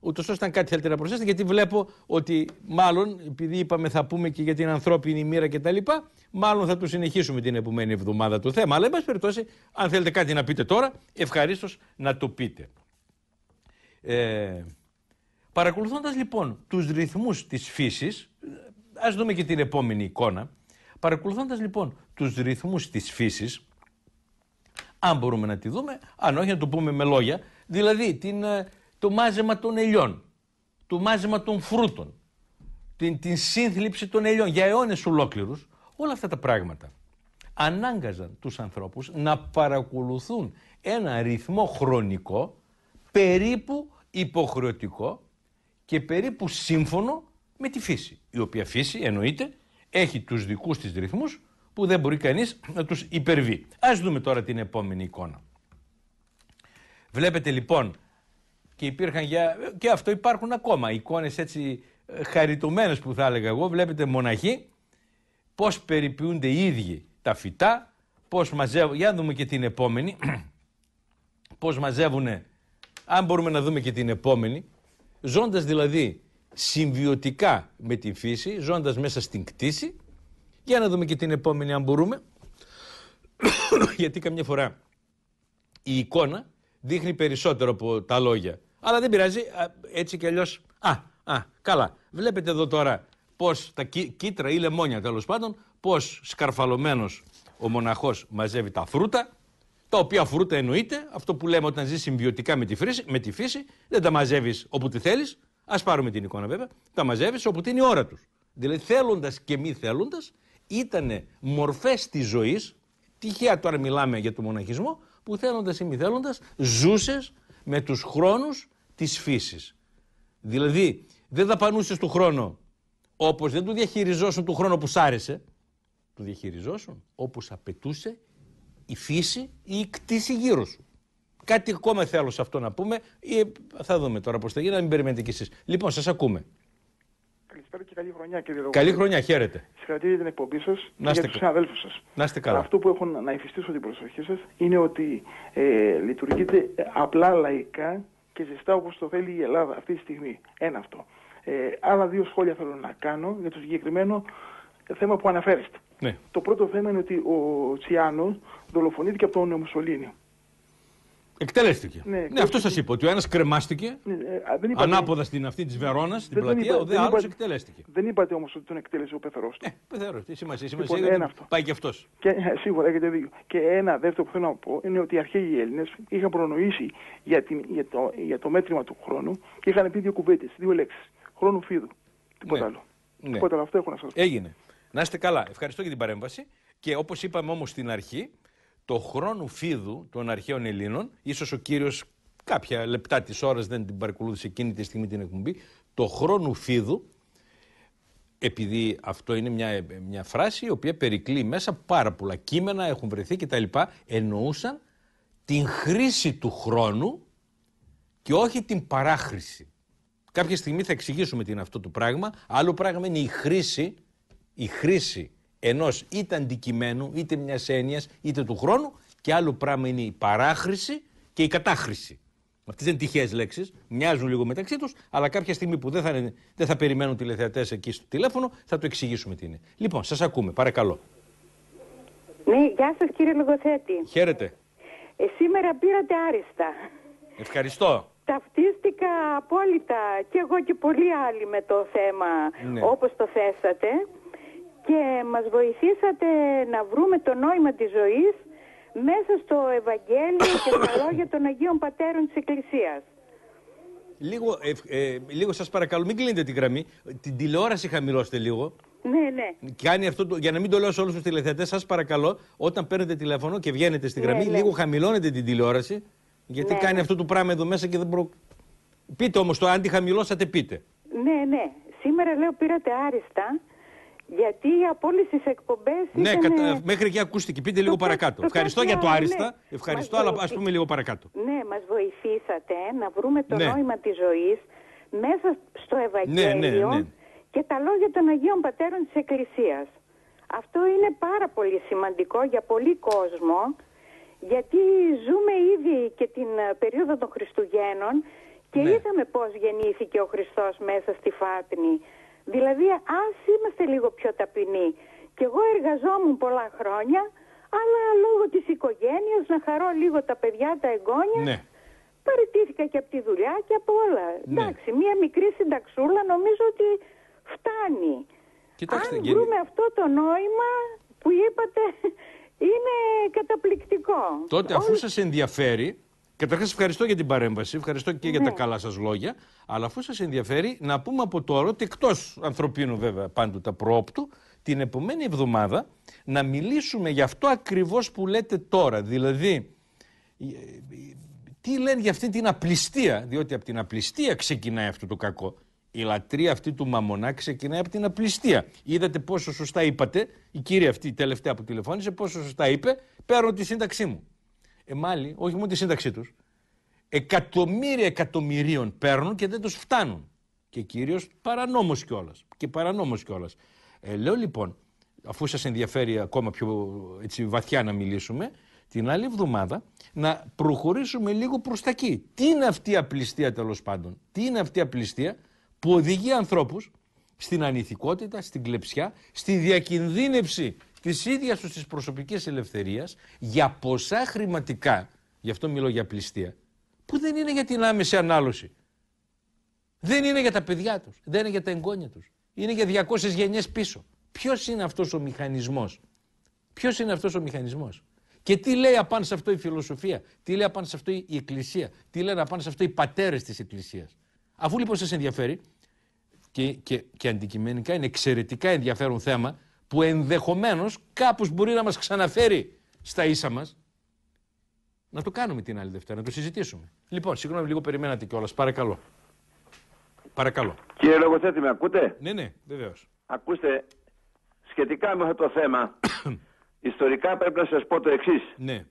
Speaker 1: ούτως ώστε αν κάτι θέλετε να προσθέσετε, γιατί βλέπω ότι μάλλον, επειδή είπαμε θα πούμε και για την ανθρώπινη μοίρα κτλ., μάλλον θα το συνεχίσουμε την επομένη εβδομάδα το θέμα. Αλλά, εν πάση περιπτώσει, αν θέλετε κάτι να πείτε τώρα, ευχαρίστως να το πείτε. Ε, Παρακολουθώντας λοιπόν τους ρυθμούς της φύσης, ας δούμε και την επόμενη εικόνα. Παρακολουθώντας λοιπόν τους ρυθμούς της φύσης, αν μπορούμε να τη δούμε, αν όχι να το πούμε με λόγια, δηλαδή την, ε, το μάζεμα των ελιών, το μάζεμα των φρούτων, την, την σύνθλιψη των ελιών για αιώνες ολόκληρους, όλα αυτά τα πράγματα ανάγκαζαν τους ανθρώπους να παρακολουθούν ένα ρυθμό χρονικό περίπου υποχρεωτικό και περίπου σύμφωνο με τη φύση. Η οποία φύση εννοείται έχει τους δικούς της ρυθμούς που δεν μπορεί κανείς να τους υπερβεί. Ας δούμε τώρα την επόμενη εικόνα. Βλέπετε λοιπόν και υπήρχαν για... και αυτό υπάρχουν ακόμα εικόνες έτσι ε, χαριτωμένες που θα έλεγα εγώ βλέπετε μοναχοί πως περιποιούνται οι ίδιοι τα φυτά πως μαζεύουν, για να δούμε και την επόμενη πως μαζεύουν αν μπορούμε να δούμε και την επόμενη ζώντας δηλαδή συμβιωτικά με τη φύση ζώντας μέσα στην κτήση για να δούμε και την επόμενη αν μπορούμε γιατί καμιά φορά η εικόνα δείχνει περισσότερο από τα λόγια. Αλλά δεν πειράζει, έτσι κι αλλιώ. Α, α, καλά. Βλέπετε εδώ τώρα πώς τα κίτρα ή λεμόνια τέλος πάντων, πώς σκαρφαλωμένος ο μοναχός μαζεύει τα φρούτα, τα οποία φρούτα εννοείται, αυτό που λέμε όταν ζεις συμβιωτικά με τη, φύση, με τη φύση, δεν τα μαζεύεις όπου τη θέλεις. Α πάρουμε την εικόνα βέβαια. Τα μαζεύεις όπου την η ώρα τους. Δηλαδή θέλοντας και μη θέλοντας, ήταν μορφές της ζωής, τυχαία τώρα μιλάμε για τον μοναχισμό, που θέλοντας ή μη θέλοντας ζούσες με τους χρόνους της φύσης. Δηλαδή, δεν δαπανούσες του χρόνο όπως δεν του διαχειριζόσουν του χρόνο που σ' άρεσε, του διαχειριζόσουν όπως απαιτούσε η φύση ή η κτήση γύρω σου. Κάτι ακόμα θέλω σε αυτό να πούμε ή θα δούμε τώρα πώς θα γίνει, να μην περιμένετε κι εσείς. Λοιπόν, σας ακούμε.
Speaker 2: Καλησπέρα και καλή χρονιά, κύριε
Speaker 1: Δόκο. Καλή χρονιά, χαίρετε.
Speaker 2: Συγχαρητήρια την εκπομπή σας και για τους συναδέλφους σας.
Speaker 1: Να είστε καλά.
Speaker 2: Αυτό που έχω να υφιστήσω την προσοχή σας είναι ότι ε, λειτουργείτε απλά λαϊκά και ζεστά όπως το θέλει η Ελλάδα αυτή τη στιγμή. Ένα αυτό. Ε, άλλα δύο σχόλια θέλω να κάνω για το συγκεκριμένο θέμα που αναφέρεστε.
Speaker 1: Ναι.
Speaker 2: Το πρώτο θέμα είναι ότι ο Τσιάνος δολοφονήθηκε από τον Μουσολίνη.
Speaker 1: Εκτελέστηκε. Ναι, ναι αυτό σας είπα. Ότι ο ένας κρεμάστηκε ναι, ε, ανάποδα στην αυτή της Βερόνας, στην δεν πλατεία, ο δε άλλος εκτελέστηκε.
Speaker 2: Δεν είπατε όμως ότι τον εκτέλεσε ο πεθερός του.
Speaker 1: Ε, πεθερός. Τι σημασία. σημασία λοιπόν, ένα αυτό. Πάει και αυτός.
Speaker 2: Και, ε, σίγουρα έχετε δίκιο. Και ένα δεύτερο που θέλω να πω είναι ότι οι αρχαίοι Έλληνες είχαν προνοήσει για, την, για, το, για το μέτρημα του χρόνου και είχαν πει δύο κουβέντες, δύο λέξεις. Χρόνου φίδου. Τίποτα ναι. άλλο. Ναι. Τίποτα άλλο. Αυτό έχω να σας πω.
Speaker 1: Έγινε. Να είστε καλά. Ευχαριστώ για την παρέμβαση. Και όπως είπαμε όμως στην αρχή, το χρόνο φίδου των αρχαίων Ελλήνων, ίσως ο κύριος κάποια λεπτά της ώρας δεν την παρακολούθησε εκείνη τη στιγμή την εκπομπή, το χρόνο φίδου, επειδή αυτό είναι μια, μια φράση η οποία περικλεί μέσα πάρα πολλά κείμενα, έχουν βρεθεί κτλ. Εννοούσαν την χρήση του χρόνου και όχι την παράχρηση. Κάποια στιγμή θα εξηγήσουμε τι είναι αυτό το πράγμα. Άλλο πράγμα είναι η χρήση, η χρήση ενός είτε αντικειμένου, είτε μιας έννοιας, είτε του χρόνου και άλλο πράγμα είναι η παράχρηση και η κατάχρηση. Αυτές είναι τυχαίες λέξεις, μοιάζουν λίγο μεταξύ τους, αλλά κάποια στιγμή που δεν θα, είναι, δεν θα περιμένουν τηλεθεατές εκεί στο τηλέφωνο, θα το εξηγήσουμε τι είναι. Λοιπόν, σας ακούμε, παρακαλώ.
Speaker 3: Ναι, γεια σας κύριε Λογοθέτη.
Speaker 1: Χαίρετε.
Speaker 3: Ε, σήμερα πήρατε άριστα.
Speaker 1: Ευχαριστώ.
Speaker 3: Ταυτίστηκα απόλυτα και εγώ και πολλοί άλλοι με το θέμα
Speaker 1: Ναι.
Speaker 3: όπως το θέσατε και μας βοηθήσατε να βρούμε το νόημα της ζωής μέσα στο Ευαγγέλιο και τα λόγια των Αγίων Πατέρων της Εκκλησίας.
Speaker 1: Λίγο, ε, ε, λίγο σας παρακαλώ, μην κλείνετε την γραμμή. Την τηλεόραση χαμηλώστε λίγο.
Speaker 3: Ναι, ναι.
Speaker 1: Κάνει αυτό το, για να μην το λέω σε όλους τους τηλεθεατές, σας παρακαλώ, όταν παίρνετε τηλέφωνο και βγαίνετε στη
Speaker 3: Ναι,
Speaker 1: γραμμή,
Speaker 3: ναι.
Speaker 1: λίγο χαμηλώνετε την τηλεόραση. Γιατί
Speaker 3: Ναι,
Speaker 1: κάνει
Speaker 3: ναι.
Speaker 1: αυτό το πράγμα εδώ μέσα και δεν προ... Πείτε όμως το, αν τη χαμηλώσατε, πείτε.
Speaker 3: Ναι, ναι. Σήμερα λέω πήρατε άριστα γιατί από όλες τις εκπομπές
Speaker 1: Ναι,
Speaker 3: ήταν...
Speaker 1: κατα... μέχρι εκεί ακούστηκε. Πείτε λίγο
Speaker 3: το
Speaker 1: παρακάτω.
Speaker 3: κα- το
Speaker 1: Ευχαριστώ για το
Speaker 3: κάποια-
Speaker 1: άριστα.
Speaker 3: ναι.
Speaker 1: Ευχαριστώ,
Speaker 3: Μας
Speaker 1: αλλά ας
Speaker 3: βοηθεί-
Speaker 1: πούμε λίγο παρακάτω.
Speaker 3: Ναι, μας βοηθήσατε να βρούμε το
Speaker 1: Ναι.
Speaker 3: νόημα της ζωής μέσα στο Ευαγγέλιο
Speaker 1: ναι, ναι.
Speaker 3: και τα λόγια των Αγίων Πατέρων της Εκκλησίας. Αυτό είναι πάρα πολύ σημαντικό για πολύ κόσμο γιατί ζούμε ήδη και την ε, περίοδο των Χριστουγέννων και
Speaker 1: Ναι.
Speaker 3: είδαμε πώς γεννήθηκε ο Χριστός μέσα στη Φάτνη. Δηλαδή ας είμαστε λίγο πιο ταπεινοί. Και εγώ εργαζόμουν πολλά χρόνια αλλά λόγω της οικογένειας να χαρώ λίγο τα παιδιά, τα εγγόνια
Speaker 1: Ναι.
Speaker 3: Παραιτήθηκα και από τη δουλειά και από όλα.
Speaker 1: Ναι.
Speaker 3: Εντάξει, μία μικρή συνταξούλα νομίζω ότι φτάνει.
Speaker 1: Κοιτάξτε,
Speaker 3: Αν
Speaker 1: γεν-
Speaker 3: βρούμε αυτό το νόημα που είπατε είναι καταπληκτικό.
Speaker 1: Τότε, αφού
Speaker 3: Όλοι-
Speaker 1: σας ενδιαφέρει. Καταρχάς, ευχαριστώ για την παρέμβαση, ευχαριστώ και για
Speaker 3: Ναι.
Speaker 1: τα καλά σας λόγια. Αλλά αφού σας ενδιαφέρει, να πούμε από τώρα ότι εκτός ανθρωπίνου βέβαια πάντοτε προόπτου, την επομένη εβδομάδα να μιλήσουμε για αυτό ακριβώς που λέτε τώρα. Δηλαδή, ε, ε, τι λένε για αυτή την απληστία, διότι από την απληστία ξεκινάει αυτό το κακό. Η λατρεία αυτή του μαμονά ξεκινάει από την απληστία. Είδατε πόσο σωστά είπατε, η κυρία αυτή η τελευταία που τηλεφώνησε, πόσο σωστά είπε, παίρνω τη σύνταξή μου. Ε, μάλλον, όχι μόνο τη σύνταξή τους. Εκατομμύρια εκατομμυρίων παίρνουν και δεν τους φτάνουν. Και κυρίως παρανόμως κιόλας. Και παρανόμως κιόλας. Ε, λέω λοιπόν, αφού σας ενδιαφέρει ακόμα πιο έτσι, βαθιά να μιλήσουμε, την άλλη εβδομάδα να προχωρήσουμε λίγο προς τα εκεί. Τι είναι αυτή η απληστία τέλος πάντων, τι είναι αυτή η απληστία που οδηγεί ανθρώπους στην ανηθικότητα, στην κλεψιά, στη διακινδύνευση της ίδιας τους της προσωπικής ελευθερίας για ποσά χρηματικά, γι' αυτό μιλώ για απληστία, που δεν είναι για την άμεση ανάλωση. Δεν είναι για τα παιδιά τους, δεν είναι για τα εγγόνια τους. Είναι για 200 γενιές πίσω. Ποιος είναι αυτός ο μηχανισμός; Ποιος είναι αυτός ο μηχανισμός; Και τι λέει απάνω σε αυτό η φιλοσοφία, τι λέει απάνω σε αυτό η Εκκλησία, τι λένε απάνω σε αυτό οι πατέρες της Εκκλησίας; Αφού λοιπόν σας ενδιαφέρει, και, και, και αντικειμενικά είναι εξαιρετικά ενδιαφέρον θέμα που ενδεχομένως κάπως μπορεί να μας ξαναφέρει στα ίσα μας. Να το κάνουμε την άλλη Δευτέρα, να το συζητήσουμε. Λοιπόν, συγγνώμη, λίγο περιμένατε κιόλας. Παρακαλώ. Παρακαλώ.
Speaker 4: Κύριε Λογοθέτη, με ακούτε;
Speaker 1: Ναι, ναι, βεβαίως.
Speaker 4: Ακούστε, σχετικά με αυτό το θέμα, ιστορικά πρέπει να σας πω το εξής.
Speaker 1: Ναι.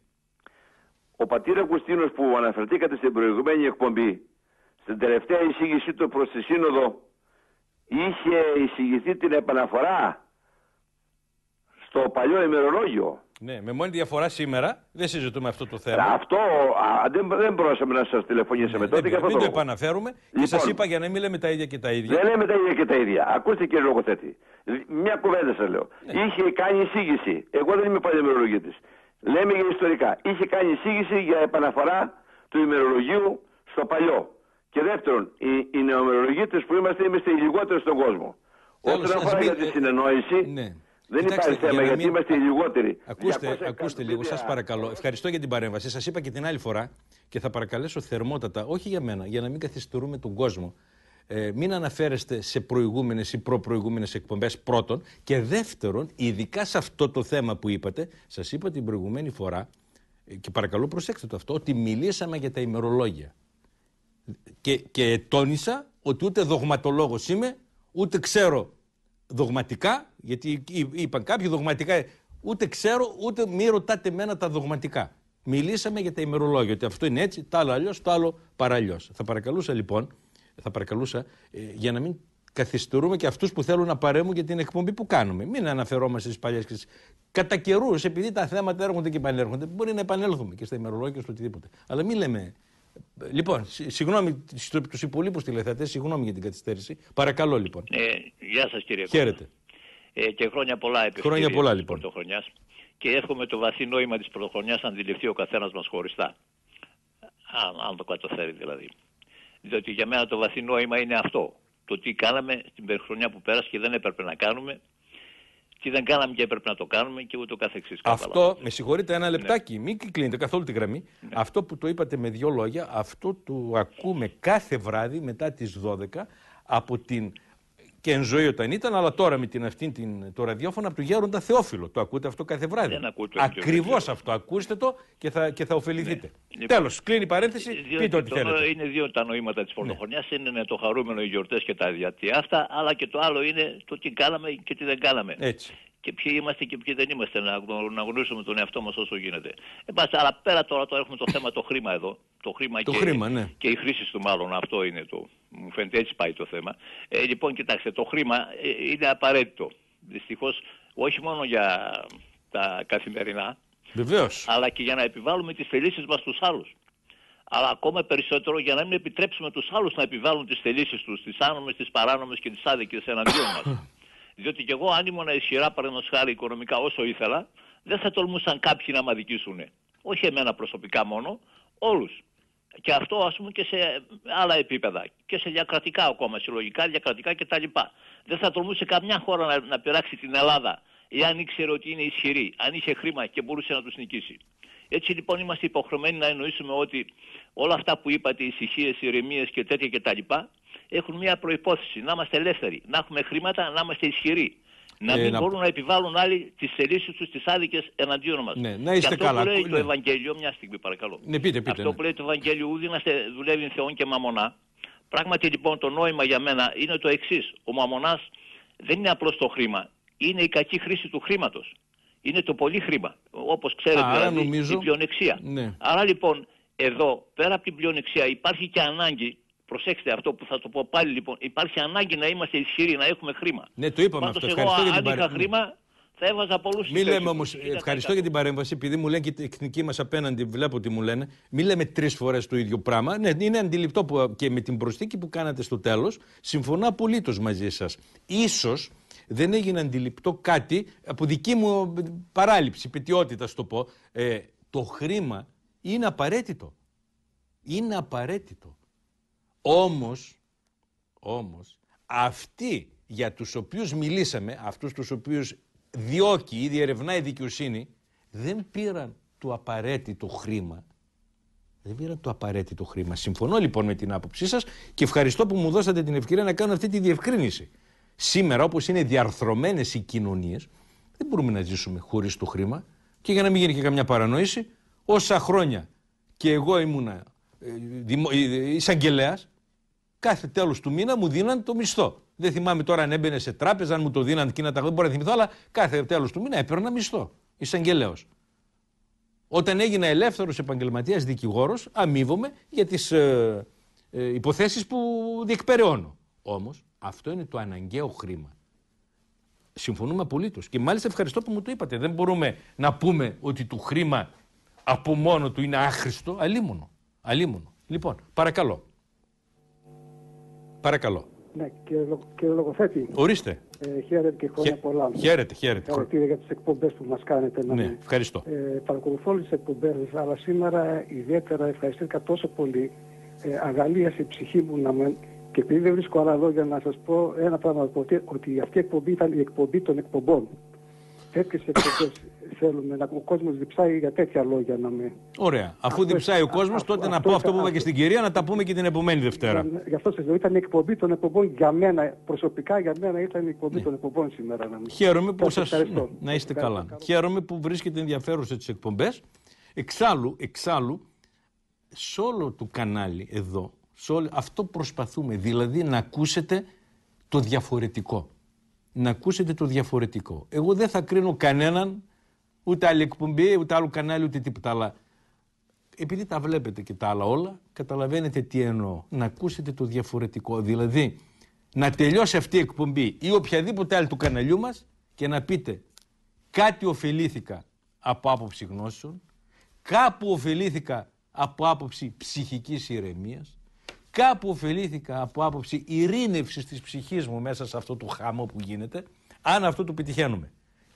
Speaker 4: Ο πατήρ Αυγουστίνος που αναφερθήκατε στην προηγουμένη εκπομπή, στην τελευταία εισήγησή του προς τη Σύνοδο, είχε εισηγηθεί την επαναφορά; Στο παλιό ημερολόγιο.
Speaker 1: Ναι, με μόνη διαφορά σήμερα δεν συζητούμε αυτό το θέμα.
Speaker 4: Αυτό α, δεν, δεν μπορούσαμε να σας τηλεφωνήσαμε
Speaker 1: Ναι,
Speaker 4: τότε
Speaker 1: δεν
Speaker 4: και αυτό
Speaker 1: μην το
Speaker 4: λόγο.
Speaker 1: επαναφέρουμε. Και
Speaker 4: Λοιπόν.
Speaker 1: σας είπα για να μην λέμε τα ίδια και τα ίδια.
Speaker 4: Δεν λέμε τα ίδια και τα ίδια. Ακούστε κύριε Λογοθέτη. Μια κουβέντα σας λέω.
Speaker 1: Ναι.
Speaker 4: Είχε κάνει εισήγηση. Εγώ δεν είμαι παλαιομερολογίτη. Λέμε για ιστορικά. Είχε κάνει εισήγηση για επαναφορά του ημερολογίου στο παλιό. Και δεύτερον, οι, οι νεομερολογίτες που είμαστε, είμαστε οι λιγότεροι στον κόσμο.
Speaker 1: Τέλος,
Speaker 4: Όσον
Speaker 1: ας
Speaker 4: αφορά
Speaker 1: μην-
Speaker 4: για τη συνεννόηση,
Speaker 1: Ναι.
Speaker 4: Δεν
Speaker 1: Κοιτάξτε,
Speaker 4: υπάρχει θέμα
Speaker 1: για να
Speaker 4: γιατί
Speaker 1: μην-
Speaker 4: είμαστε οι λιγότεροι.
Speaker 1: Ακούστε,
Speaker 4: 200
Speaker 1: ακούστε λίγο, σας παρακαλώ. Ευχαριστώ για την παρέμβαση. Σας είπα και την άλλη φορά και θα παρακαλέσω θερμότατα, όχι για μένα, για να μην καθυστερούμε τον κόσμο. Ε, μην αναφέρεστε σε προηγούμενες ή προπροηγούμενες εκπομπές πρώτον και δεύτερον, ειδικά σε αυτό το θέμα που είπατε, σας είπα την προηγουμένη φορά ε, και παρακαλώ προσέξτε το αυτό, ότι μιλήσαμε για τα ημερολόγια. Και, και τόνισα ότι ούτε δογματολόγος είμαι, ούτε ξέρω δογματικά, γιατί εί- είπαν κάποιοι δογματικά, ούτε ξέρω, ούτε μη ρωτάτε εμένα τα δογματικά. Μιλήσαμε για τα ημερολόγια, ότι αυτό είναι έτσι, το άλλο αλλιώς, το άλλο παραλλιώ. Θα παρακαλούσα λοιπόν, θα παρακαλούσα, ε, για να μην καθυστερούμε και αυτούς που θέλουν να παρέμουν για την εκπομπή που κάνουμε. Μην αναφερόμαστε στις παλιές κρίσεις. Κατά καιρούς, επειδή τα θέματα έρχονται και επανέρχονται, μπορεί να επανέλθουμε και στα ημερολόγια και στο οτιδήποτε. Αλλά μην λέμε. Λοιπόν, συγγνώμη στους υπολείπους τηλεθεατές, συγγνώμη για την καθυστέρηση. Παρακαλώ λοιπόν.
Speaker 5: Ε, γεια σας κύριε
Speaker 1: Χαίρετε.
Speaker 5: Ε, και χρόνια πολλά επί
Speaker 1: Χρόνια πολλά λοιπόν.
Speaker 5: Πρωτοχρονιάς. Και εύχομαι το βαθύ νόημα της πρωτοχρονιάς να αντιληφθεί ο καθένας μας χωριστά. Αν, αν το καταφέρει δηλαδή. Διότι για μένα το βαθύ νόημα είναι αυτό το τι κάναμε στην χρονιά που πέρασε και δεν έπρεπε να κάνουμε, τι δεν κάναμε και έπρεπε να το κάνουμε και ούτω καθεξής.
Speaker 1: Αυτό, με συγχωρείτε ένα ναι. λεπτάκι, ναι. μην κλείνετε καθόλου τη γραμμή. Ναι. Αυτό που το είπατε με δύο λόγια, αυτό το ακούμε κάθε βράδυ μετά τις 12 από την και εν ζωή όταν ήταν, αλλά τώρα με την αυτήν την, το ραδιόφωνο από του Γέροντα Θεόφιλο. Το ακούτε αυτό κάθε βράδυ. Ακριβώς αυτό. Ακούστε το και θα, και θα ωφεληθείτε. Ναι. Λοιπόν, Τέλος, κλείνει η παρένθεση. πείτε ό,τι θέλετε.
Speaker 5: Είναι δύο τα νοήματα της πρωτοχρονιά. Ναι. Είναι το χαρούμενο οι γιορτές και τα αυτά, αλλά και το άλλο είναι το τι κάναμε και τι δεν κάναμε.
Speaker 1: Έτσι
Speaker 5: και ποιοι είμαστε και ποιοι δεν είμαστε, να, να γνωρίσουμε τον εαυτό μας όσο γίνεται. Ε, αλλά πέρα τώρα το έχουμε το θέμα το χρήμα εδώ. Το χρήμα,
Speaker 1: το
Speaker 5: και,
Speaker 1: χρήμα ναι.
Speaker 5: και η χρήση του μάλλον, αυτό είναι το. Μου φαίνεται έτσι πάει το θέμα. Ε, λοιπόν, κοιτάξτε, το χρήμα ε, είναι απαραίτητο. Δυστυχώς όχι μόνο για τα καθημερινά,
Speaker 1: Βεβαίως.
Speaker 5: αλλά και για να επιβάλλουμε τις θελήσεις μας στους άλλους. Αλλά ακόμα περισσότερο για να μην επιτρέψουμε τους άλλους να επιβάλλουν τις θελήσεις τους, τις άνομες, τις παράνομες και τις άδικες εναντίον μας. Διότι και εγώ αν ήμουν ισχυρά παραδείγματος χάρη οικονομικά όσο ήθελα, δεν θα τολμούσαν κάποιοι να με αδικήσουν. Όχι εμένα προσωπικά μόνο, όλους. Και αυτό ας πούμε και σε άλλα επίπεδα. Και σε διακρατικά ακόμα, συλλογικά, διακρατικά κτλ. Δεν θα τολμούσε καμιά χώρα να, να πειράξει την Ελλάδα εάν ήξερε ότι είναι ισχυρή, αν είχε χρήμα και μπορούσε να τους νικήσει. Έτσι λοιπόν είμαστε υποχρεωμένοι να εννοήσουμε ότι όλα αυτά που είπατε, ησυχίες, ηρεμίες και τέτοια κτλ έχουν μια προπόθεση. Να είμαστε ελεύθεροι, να έχουμε χρήματα, να είμαστε ισχυροί. Να ε, μην να... μπορούν να επιβάλλουν άλλοι τις θελήσεις τους, τις άδικες εναντίον μας.
Speaker 1: Ναι, να είστε
Speaker 5: και αυτό
Speaker 1: καλά.
Speaker 5: που λέει ναι. το Ευαγγέλιο, μια στιγμή παρακαλώ.
Speaker 1: Ναι, πείτε, πείτε,
Speaker 5: αυτό
Speaker 1: ναι.
Speaker 5: που λέει το Ευαγγέλιο, ούδη να δουλεύει θεών και μαμονά. Πράγματι λοιπόν το νόημα για μένα είναι το εξής. Ο μαμονάς δεν είναι απλώς το χρήμα. Είναι η κακή χρήση του χρήματος. Είναι το πολύ χρήμα. Όπως ξέρετε, Άρα, δηλαδή, νομίζω... η πλειονεξία.
Speaker 1: Ναι.
Speaker 5: Άρα λοιπόν, εδώ πέρα από την πλειονεξία υπάρχει και ανάγκη Προσέξτε αυτό που θα το πω πάλι λοιπόν. Υπάρχει ανάγκη να είμαστε ισχυροί, να έχουμε χρήμα.
Speaker 1: Ναι, το είπαμε
Speaker 5: Πάντως
Speaker 1: αυτό.
Speaker 5: Εγώ,
Speaker 1: Ευχαριστώ
Speaker 5: αν είχα χρήμα, θα έβαζα πολλούς
Speaker 1: Μην λέμε όμως, ευχαριστώ για την παρέμβαση, επειδή μου λένε και η τεχνική μας απέναντι, βλέπω τι μου λένε. Μην λέμε τρεις φορές το ίδιο πράγμα. Ναι, είναι αντιληπτό που, και με την προσθήκη που κάνατε στο τέλος, συμφωνώ απολύτως μαζί σας. σω δεν έγινε αντιληπτό κάτι από δική μου παράληψη, πετιότητα, το πω. Ε, το χρήμα είναι απαραίτητο. Είναι απαραίτητο. Όμως, όμως, αυτοί για τους οποίους μιλήσαμε, αυτούς τους οποίους διώκει ή διερευνάει η δικαιοσύνη, δεν πήραν το απαραίτητο χρήμα. Δεν πήραν το απαραίτητο χρήμα. Συμφωνώ λοιπόν με την άποψή σας και ευχαριστώ που μου δώσατε την ευκαιρία να κάνω αυτή τη διευκρίνηση. Σήμερα όπως είναι διαρθρωμένες οι κοινωνίες, δεν μπορούμε να ζήσουμε χωρίς το χρήμα και για να μην γίνει και καμιά παρανόηση, όσα χρόνια και εγώ ήμουνα ε, ε, εισαγγελέας, κάθε τέλος του μήνα μου δίναν το μισθό. Δεν θυμάμαι τώρα αν έμπαινε σε τράπεζα, αν μου το δίναν εκείνα τα δεν μπορώ να θυμηθώ, αλλά κάθε τέλος του μήνα έπαιρνα μισθό. Εισαγγελέο. Όταν έγινα ελεύθερος επαγγελματίας δικηγόρος, αμείβομαι για τις ε, ε, υποθέσεις που διεκπεραιώνω. Όμως αυτό είναι το αναγκαίο χρήμα. Συμφωνούμε απολύτως. Και μάλιστα ευχαριστώ που μου το είπατε. Δεν μπορούμε να πούμε ότι το χρήμα από μόνο του είναι άχρηστο. Αλίμονο. Αλίμονο. Λοιπόν, παρακαλώ. Παρακαλώ.
Speaker 6: Ναι, κύριε, κύριε Λογοθέτη.
Speaker 1: Ορίστε.
Speaker 6: Ε, χαίρετε και χρόνια Χε, πολλά.
Speaker 1: Χαίρετε, χαίρετε.
Speaker 6: Ευχαριστώ για τις εκπομπές που μας κάνετε.
Speaker 1: Ναι, ευχαριστώ.
Speaker 6: Ε, παρακολουθώ όλες τις εκπομπές αλλά σήμερα ιδιαίτερα ευχαριστήθηκα τόσο πολύ. Ε, αγαλίασε η ψυχή μου να με. Και επειδή δεν βρίσκω άλλα λόγια να σας πω ένα πράγμα, ότι, ότι αυτή η εκπομπή ήταν η εκπομπή των εκπομπών. Τέτοιες εκπομπές θέλουμε. Να, ο κόσμος διψάει για τέτοια λόγια να με.
Speaker 1: Ωραία. Αφού αυτό, διψάει ο κόσμος, τότε να πω αυτό που είπα και στην κυρία, να τα πούμε και την επομένη Δευτέρα.
Speaker 6: Γι' αυτό σας λέω, ήταν η εκπομπή των εκπομπών για μένα. Προσωπικά για μένα ήταν η εκπομπή ναι. των εκπομπών σήμερα. Να
Speaker 1: Χαίρομαι που σας. Ναι, να είστε καλά. Χαίρομαι που βρίσκεται ενδιαφέρουσε τις εκπομπές. Εξάλλου, εξάλλου, σε όλο το κανάλι εδώ, σε όλο, αυτό προσπαθούμε. Δηλαδή να ακούσετε το διαφορετικό. Να ακούσετε το διαφορετικό. Εγώ δεν θα κρίνω κανέναν ούτε άλλη εκπομπή, ούτε άλλο κανάλι, ούτε τίποτα. Αλλά επειδή τα βλέπετε και τα άλλα όλα, καταλαβαίνετε τι εννοώ. Να ακούσετε το διαφορετικό. Δηλαδή, να τελειώσει αυτή η εκπομπή ή οποιαδήποτε άλλη του καναλιού μας και να πείτε κάτι ωφελήθηκα από άποψη γνώσεων, κάπου ωφελήθηκα από άποψη ψυχικής ηρεμίας, κάπου ωφελήθηκα από άποψη ειρήνευσης της ψυχής μου μέσα σε αυτό το χάμο που γίνεται, αν αυτό το πετυχαίνουμε.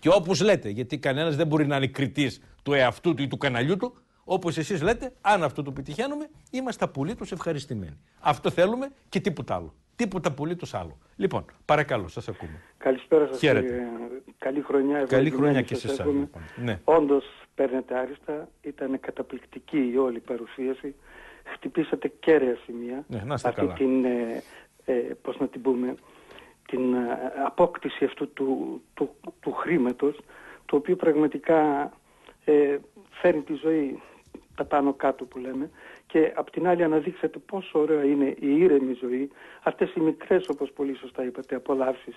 Speaker 1: Και όπως λέτε, γιατί κανένας δεν μπορεί να είναι κριτής του εαυτού του ή του καναλιού του, όπως εσείς λέτε, αν αυτό το πετυχαίνουμε, είμαστε απολύτως ευχαριστημένοι. Αυτό θέλουμε και τίποτα άλλο. Τίποτα απολύτως άλλο. Λοιπόν, παρακαλώ, σας ακούμε.
Speaker 6: Καλησπέρα σας.
Speaker 1: Χαίρετε.
Speaker 6: κύριε. Καλή χρονιά.
Speaker 1: Καλή χρονιά
Speaker 6: ευλογημένη
Speaker 1: και σε
Speaker 6: σας
Speaker 1: εσάς.
Speaker 6: εύχομαι.
Speaker 1: Λοιπόν. Ναι.
Speaker 6: Όντως παίρνετε άριστα. Ήταν καταπληκτική η όλη παρουσίαση. Χτυπήσατε κέρια σημεία.
Speaker 1: Ναι, να είστε
Speaker 6: αυτή
Speaker 1: καλά.
Speaker 6: την, ε, ε, πώς να την πούμε, την ε, απόκτηση αυτού του, του, του χρήματος, το οποίο πραγματικά ε, φέρνει τη ζωή τα πάνω κάτω που λέμε και απ' την άλλη αναδείξατε πόσο ωραία είναι η ήρεμη ζωή, αυτές οι μικρές όπως πολύ σωστά είπατε απολαύσεις.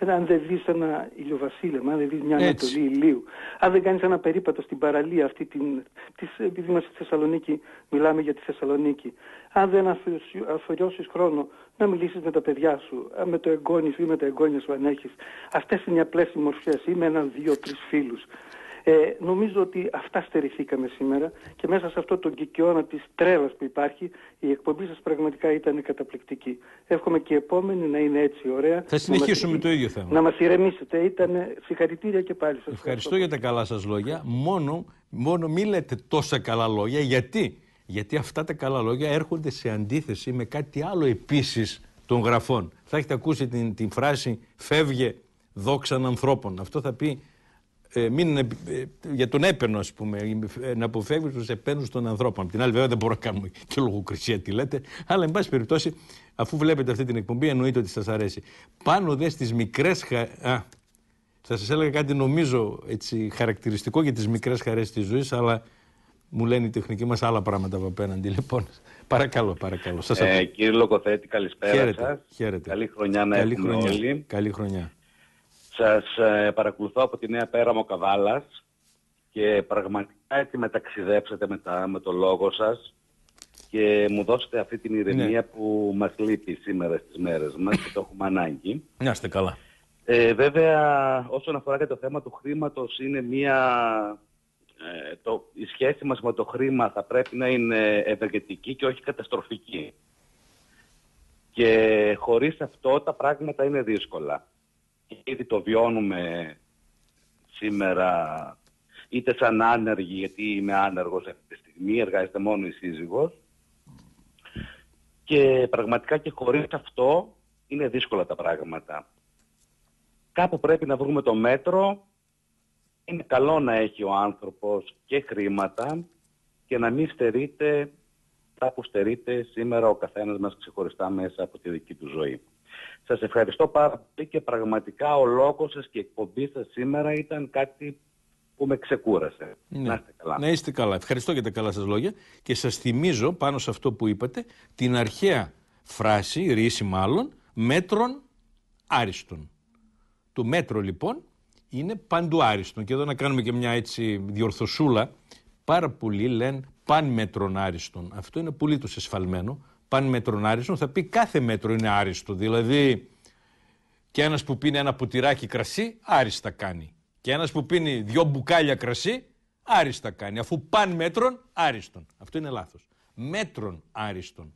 Speaker 6: Ένα, αν δεν δεις ένα ηλιοβασίλεμα, αν δεν δεις μια
Speaker 1: Έτσι.
Speaker 6: ανατολή ηλίου, αν δεν κάνεις ένα περίπατο στην παραλία αυτή την, της, επειδή είμαστε στη Θεσσαλονίκη, μιλάμε για τη Θεσσαλονίκη, αν δεν αφιερώσει- αφιερώσεις χρόνο να μιλήσεις με τα παιδιά σου, α, με το εγγόνι σου ή με τα εγγόνια σου αν έχεις, αυτές είναι οι απλές συμμορφιές ή με έναν, δύο, τρεις φίλους. Ε, νομίζω ότι αυτά στερηθήκαμε σήμερα και μέσα σε αυτό το κικαιώνα της τρέλας που υπάρχει η εκπομπή σας πραγματικά ήταν καταπληκτική. Εύχομαι και η επόμενη να είναι έτσι ωραία.
Speaker 1: Θα συνεχίσουμε
Speaker 6: Να μας-
Speaker 1: το ίδιο θέμα.
Speaker 6: Να μας ηρεμήσετε. Ήταν συγχαρητήρια και πάλι σας.
Speaker 1: Ευχαριστώ για τα καλά σας λόγια. Μόνο, μόνο μη λέτε τόσα καλά λόγια. Γιατί; Γιατί αυτά τα καλά λόγια έρχονται σε αντίθεση με κάτι άλλο επίσης των γραφών. Θα έχετε ακούσει την, την φράση «φεύγε δόξαν ανθρώπων». Αυτό θα πει ε, μην, ε, ε, για τον έπαινο, ας πούμε, ε, να αποφεύγεις τους επένους των ανθρώπων. Απ' την άλλη, βέβαια, δεν μπορώ να κάνουμε και λογοκρισία τι λέτε, αλλά, εν πάση περιπτώσει, αφού βλέπετε αυτή την εκπομπή, εννοείται ότι σας αρέσει. Πάνω δε στις μικρές... Χα... Α, θα σας έλεγα κάτι νομίζω έτσι, χαρακτηριστικό για τις μικρές χαρές της ζωής, αλλά μου λένε οι τεχνικοί μας άλλα πράγματα από απέναντι. Λοιπόν, παρακαλώ, παρακαλώ. Σας
Speaker 7: Ε,
Speaker 1: ακούω.
Speaker 7: κύριε Λογοθέτη, καλησπέρα
Speaker 1: Χαίρετε,
Speaker 7: σας.
Speaker 1: χαίρετε.
Speaker 7: Καλή χρονιά να
Speaker 1: Καλή
Speaker 7: έχουμε
Speaker 1: χρονιά.
Speaker 7: όλοι.
Speaker 1: Καλή χρονιά.
Speaker 7: Σας ε, παρακολουθώ από τη Νέα Πέραμο Καβάλας και πραγματικά έτσι με ταξιδέψατε μετά με το λόγο σας και μου δώσετε αυτή την ηρεμία
Speaker 1: Ναι.
Speaker 7: που μας λείπει σήμερα στις μέρες μας και το έχουμε ανάγκη.
Speaker 1: Να είστε καλά.
Speaker 7: Ε, βέβαια, όσον αφορά και το θέμα του χρήματος, είναι μια... Ε, το, η σχέση μας με το χρήμα θα πρέπει να είναι ευεργετική και όχι καταστροφική. Και χωρίς αυτό τα πράγματα είναι δύσκολα. Και Ήδη το βιώνουμε σήμερα είτε σαν άνεργοι, γιατί είμαι άνεργος αυτή τη στιγμή, εργάζεται μόνο η σύζυγος. Και πραγματικά και χωρίς αυτό είναι δύσκολα τα πράγματα. Κάπου πρέπει να βρούμε το μέτρο. Είναι καλό να έχει ο άνθρωπος και χρήματα και να μην στερείται τα που στερείται σήμερα ο καθένας μας ξεχωριστά μέσα από τη δική του ζωή. Σας ευχαριστώ πάρα πολύ και πραγματικά ο λόγος σας και η εκπομπή σας σήμερα ήταν κάτι που με ξεκούρασε. Να είστε καλά.
Speaker 1: Να είστε καλά. Ευχαριστώ για τα καλά σας λόγια και σας θυμίζω πάνω σε αυτό που είπατε την αρχαία φράση, ρίση μάλλον, μέτρων άριστον. Το μέτρο λοιπόν είναι παντού άριστον και εδώ να κάνουμε και μια έτσι διορθωσούλα πάρα πολλοί λένε παν μέτρον άριστον. Αυτό είναι πολύ το εσφαλμένο. Παν μέτρον άριστον θα πει κάθε μέτρο είναι άριστο. Δηλαδή και ένας που πίνει ένα ποτηράκι κρασί άριστα κάνει. Και ένας που πίνει δυο μπουκάλια κρασί άριστα κάνει. Αφού παν μέτρον άριστον. Αυτό είναι λάθος. Μέτρον άριστον.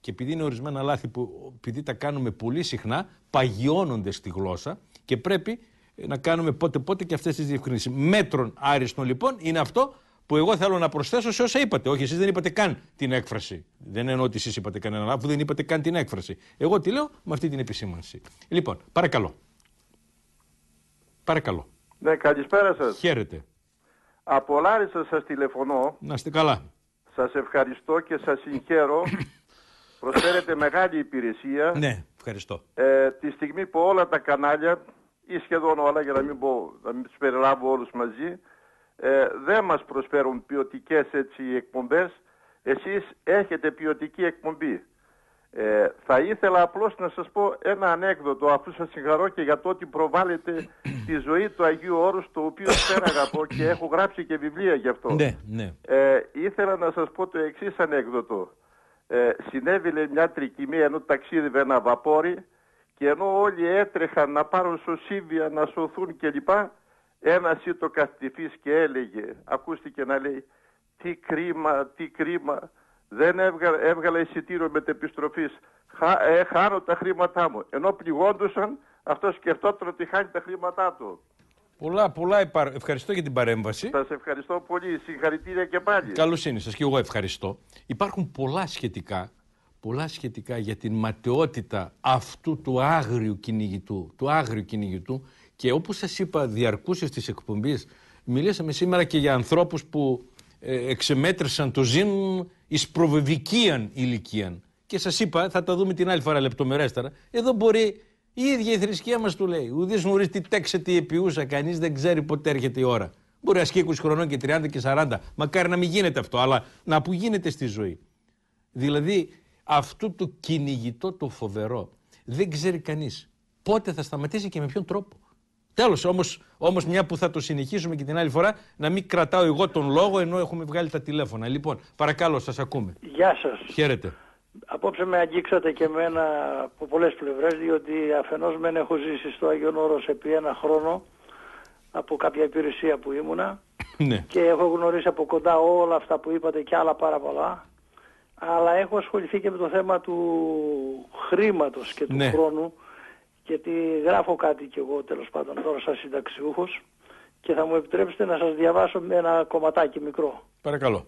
Speaker 1: Και επειδή είναι ορισμένα λάθη που επειδή τα κάνουμε πολύ συχνά, παγιώνονται στη γλώσσα και πρέπει ε, να κάνουμε πότε πότε και αυτές τις διευκρινήσεις. Μέτρον άριστον λοιπόν είναι αυτό που εγώ θέλω να προσθέσω σε όσα είπατε. Όχι, εσείς δεν είπατε καν την έκφραση. Δεν εννοώ ότι εσείς είπατε κανένα, αφού δεν είπατε καν την έκφραση. Εγώ τι λέω; Με αυτή την επισήμανση. Λοιπόν, παρακαλώ. Παρακαλώ.
Speaker 8: Ναι, καλησπέρα σας.
Speaker 1: Χαίρετε.
Speaker 8: Από Λάρισα σας τηλεφωνώ.
Speaker 1: Να είστε καλά.
Speaker 8: Σας ευχαριστώ και σας συγχαίρω. Προσφέρετε μεγάλη υπηρεσία.
Speaker 1: Ναι, ευχαριστώ.
Speaker 8: Ε, τη στιγμή που όλα τα κανάλια, ή σχεδόν όλα, για να μην, πω, να μην τους περιλάβω όλους μαζί, ε, δεν μας προσφέρουν ποιοτικές έτσι εκπομπές. Εσείς έχετε ποιοτική εκπομπή. Ε, θα ήθελα απλώς να σας πω ένα ανέκδοτο αφού σας συγχαρώ και για το ότι προβάλλετε τη ζωή του Αγίου Όρους το οποίο δεν αγαπώ και έχω γράψει και βιβλία γι' αυτό.
Speaker 1: Ναι, ναι.
Speaker 8: Ε, ήθελα να σας πω το εξής ανέκδοτο. Ε, συνέβη λέει, μια τρικυμία ενώ ταξίδευε ένα βαπόρι και ενώ όλοι έτρεχαν να πάρουν σωσίβια να σωθούν κλπ. Ένας ή το και έλεγε, ακούστηκε να λέει, τι κρίμα, τι κρίμα, δεν έβγαλε, έβγαλε εισιτήριο μετεπιστροφής, Χα, ε, χάνω τα χρήματά μου. Ενώ πληγόντουσαν, αυτός σκεφτόταν ότι χάνει τα χρήματά του.
Speaker 1: Πολλά, πολλά. Ευχαριστώ για την παρέμβαση.
Speaker 8: Σας ευχαριστώ πολύ. Συγχαρητήρια και πάλι.
Speaker 1: Καλώς σας και εγώ ευχαριστώ. Υπάρχουν πολλά σχετικά, πολλά σχετικά για την ματαιότητα αυτού του άγριου κυνηγητού, του άγριου κυνηγητού και όπως σας είπα διαρκούσες της εκπομπής μιλήσαμε σήμερα και για ανθρώπους που ε, εξεμέτρησαν το ζήν εις προβεβικίαν ηλικίαν και σας είπα θα τα δούμε την άλλη φορά λεπτομερέστερα εδώ μπορεί η ίδια η θρησκεία μας το λέει. Ουδή γνωρίζει τι τέξε, τι επιούσα. Κανείς δεν ξέρει πότε έρχεται η ώρα. Μπορεί να ασκεί 20 χρονών και 30 και 40. Μακάρι να μην γίνεται αυτό, αλλά να που γίνεται στη ζωή. Δηλαδή, αυτό το κυνηγητό το φοβερό δεν ξέρει κανείς πότε θα σταματήσει και με ποιον τρόπο. Τέλος, όμως, όμως μια που θα το συνεχίσουμε και την άλλη φορά, να μην κρατάω εγώ τον λόγο ενώ έχουμε βγάλει τα τηλέφωνα. Λοιπόν, παρακαλώ, σας ακούμε.
Speaker 9: Γεια σας.
Speaker 1: Χαίρετε.
Speaker 9: Απόψε με αγγίξατε και εμένα από πολλές πλευρές διότι αφενός μεν έχω ζήσει στο Άγιον Όρος επί ένα χρόνο από κάποια υπηρεσία που ήμουνα
Speaker 1: ναι.
Speaker 9: και έχω γνωρίσει από κοντά όλα αυτά που είπατε και άλλα πάρα πολλά αλλά έχω ασχοληθεί και με το θέμα του χρήματος και του
Speaker 1: ναι.
Speaker 9: χρόνου γιατί γράφω κάτι κι εγώ τέλος πάντων τώρα σαν συνταξιούχος και θα μου επιτρέψετε να σας διαβάσω ένα κομματάκι μικρό.
Speaker 1: Παρακαλώ.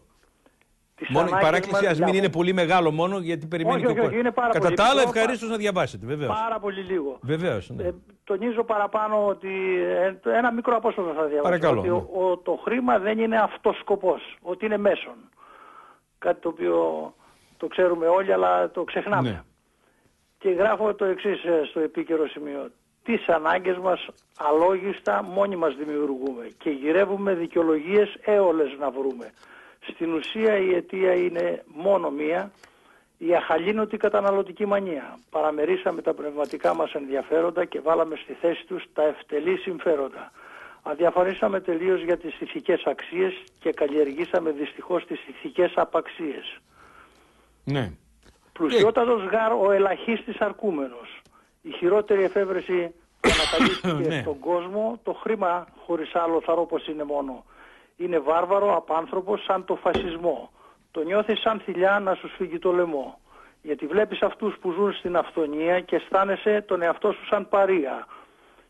Speaker 1: Μόνο η παράκληση ας μην είναι πολύ μεγάλο μόνο γιατί περιμένει
Speaker 9: όχι, όχι, όχι, είναι πάρα
Speaker 1: Κατά τα άλλα, ευχαρίστως να διαβάσετε. Βεβαίως.
Speaker 9: Πάρα πολύ λίγο.
Speaker 1: Βεβαίως. Ναι. Ε,
Speaker 9: τονίζω παραπάνω ότι. Ε, ένα μικρό απόστολο θα διαβάσω.
Speaker 1: Παρακαλώ.
Speaker 9: Ότι
Speaker 1: ναι.
Speaker 9: ο, το χρήμα δεν είναι αυτός σκοπός. Ότι είναι μέσον. Κάτι το οποίο το ξέρουμε όλοι, αλλά το ξεχνάμε.
Speaker 1: Ναι.
Speaker 9: Και γράφω το εξής ε, στο επίκαιρο σημείο. Τις ανάγκες μας αλόγιστα μόνοι μας δημιουργούμε και γυρεύουμε δικαιολογίες έολες να βρούμε. Στην ουσία η αιτία είναι μόνο μία, η αχαλήνωτη καταναλωτική μανία. Παραμερίσαμε τα πνευματικά μας ενδιαφέροντα και βάλαμε στη θέση τους τα ευτελή συμφέροντα. Αδιαφορήσαμε τελείως για τις ηθικές αξίες και καλλιεργήσαμε δυστυχώς τις ηθικές απαξίες.
Speaker 1: Ναι.
Speaker 9: Πλουσιότατος γάρ ο ελαχίστης αρκούμενος. Η χειρότερη εφεύρεση που ανακαλύφθηκε
Speaker 1: ναι.
Speaker 9: στον κόσμο, το χρήμα χωρίς άλλο θαρό πως είναι μόνο είναι βάρβαρο, απάνθρωπος σαν το φασισμό. Το νιώθεις σαν θηλιά να σου σφίγγει το λαιμό. Γιατί βλέπεις αυτούς που ζουν στην αυθονία και αισθάνεσαι τον εαυτό σου σαν παρία.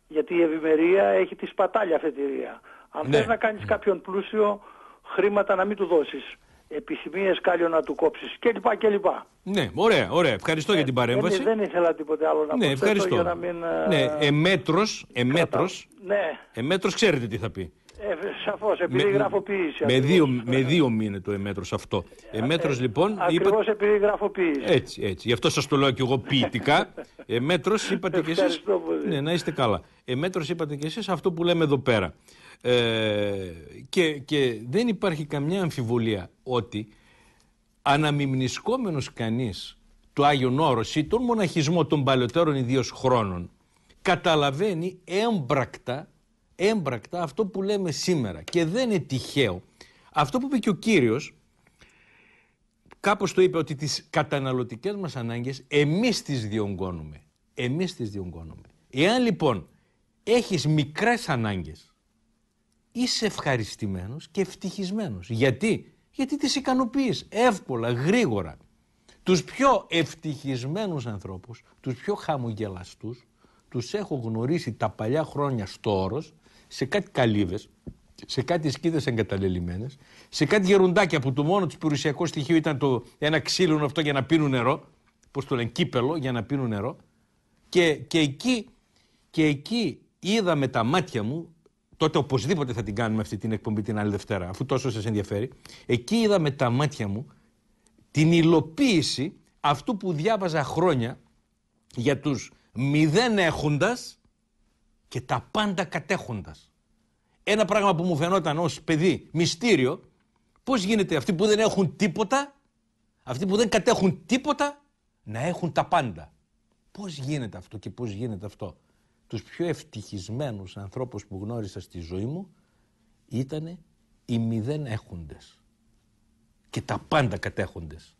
Speaker 9: Γιατί η ευημερία έχει τη σπατάλια αφετηρία. Αν ναι. θες να κάνεις κάποιον πλούσιο, χρήματα να μην του δώσεις. Επιθυμίες κάλλιο να του κόψεις κλπ. κλπ.
Speaker 1: Ναι, ωραία, ωραία. Ευχαριστώ για την ε, παρέμβαση.
Speaker 9: Δεν, δεν ήθελα τίποτε άλλο να
Speaker 1: ναι, ευχαριστώ.
Speaker 9: για να μην...
Speaker 1: Ναι, εμέτρος, εμέτρος,
Speaker 9: ναι.
Speaker 1: εμέτρος ξέρετε τι θα πει.
Speaker 9: Ε, Σαφώς, επειδή με, γραφοποίηση.
Speaker 1: Με δύο, με δύο μήνε το εμέτρος αυτό. Εμέτρος λοιπόν.
Speaker 9: Ακριβώς είπα... επειδή γραφοποίηση.
Speaker 1: Έτσι, έτσι. Γι' αυτό σας το λέω και εγώ ποιητικά. Εμέτρος είπατε κι εσεί. Ναι, να είστε καλά. Εμέτρος είπατε κι εσείς αυτό που λέμε εδώ πέρα. Ε, και, και δεν υπάρχει καμιά αμφιβολία ότι αναμιμνησκόμενος κανείς το Άγιον Όρος ή τον μοναχισμό των παλαιότερων ιδίως χρόνων καταλαβαίνει έμπρακτα έμπρακτα αυτό που λέμε σήμερα και δεν είναι τυχαίο. Αυτό που είπε και ο Κύριος, κάπως το είπε ότι τις καταναλωτικές μας ανάγκες εμείς τις διονγκώνουμε. Εμείς τις διονγκώνουμε. Εάν λοιπόν έχεις μικρές ανάγκες, είσαι ευχαριστημένος και ευτυχισμένος. Γιατί; Γιατί τις ικανοποιείς εύκολα, γρήγορα. Τους πιο ευτυχισμένους ανθρώπους, τους πιο χαμογελαστούς, τους έχω γνωρίσει τα παλιά χρόνια στο όρος σε κάτι καλύβες, σε κάτι σκίδες εγκαταλελειμμένες, σε κάτι γερουντάκια που το μόνο τους περιουσιακό στοιχείο ήταν το ένα ξύλινο αυτό για να πίνουν νερό. Πώς το λένε, κύπελο για να πίνουν νερό. Και, και, εκεί, και εκεί είδα με τα μάτια μου, τότε οπωσδήποτε θα την κάνουμε αυτή την εκπομπή την άλλη Δευτέρα, αφού τόσο σας ενδιαφέρει. Εκεί είδα με τα μάτια μου την υλοποίηση αυτού που διάβαζα χρόνια για τους μηδέν έχοντας και τα πάντα κατέχοντας. Ένα πράγμα που μου φαινόταν ως παιδί μυστήριο, πώς γίνεται αυτοί που δεν έχουν τίποτα, αυτοί που δεν κατέχουν τίποτα, να έχουν τα πάντα. Πώς γίνεται αυτό και πώς γίνεται αυτό; Τους πιο ευτυχισμένους ανθρώπους που γνώρισα στη ζωή μου ήταν οι μηδέν έχοντες και τα πάντα κατέχοντες.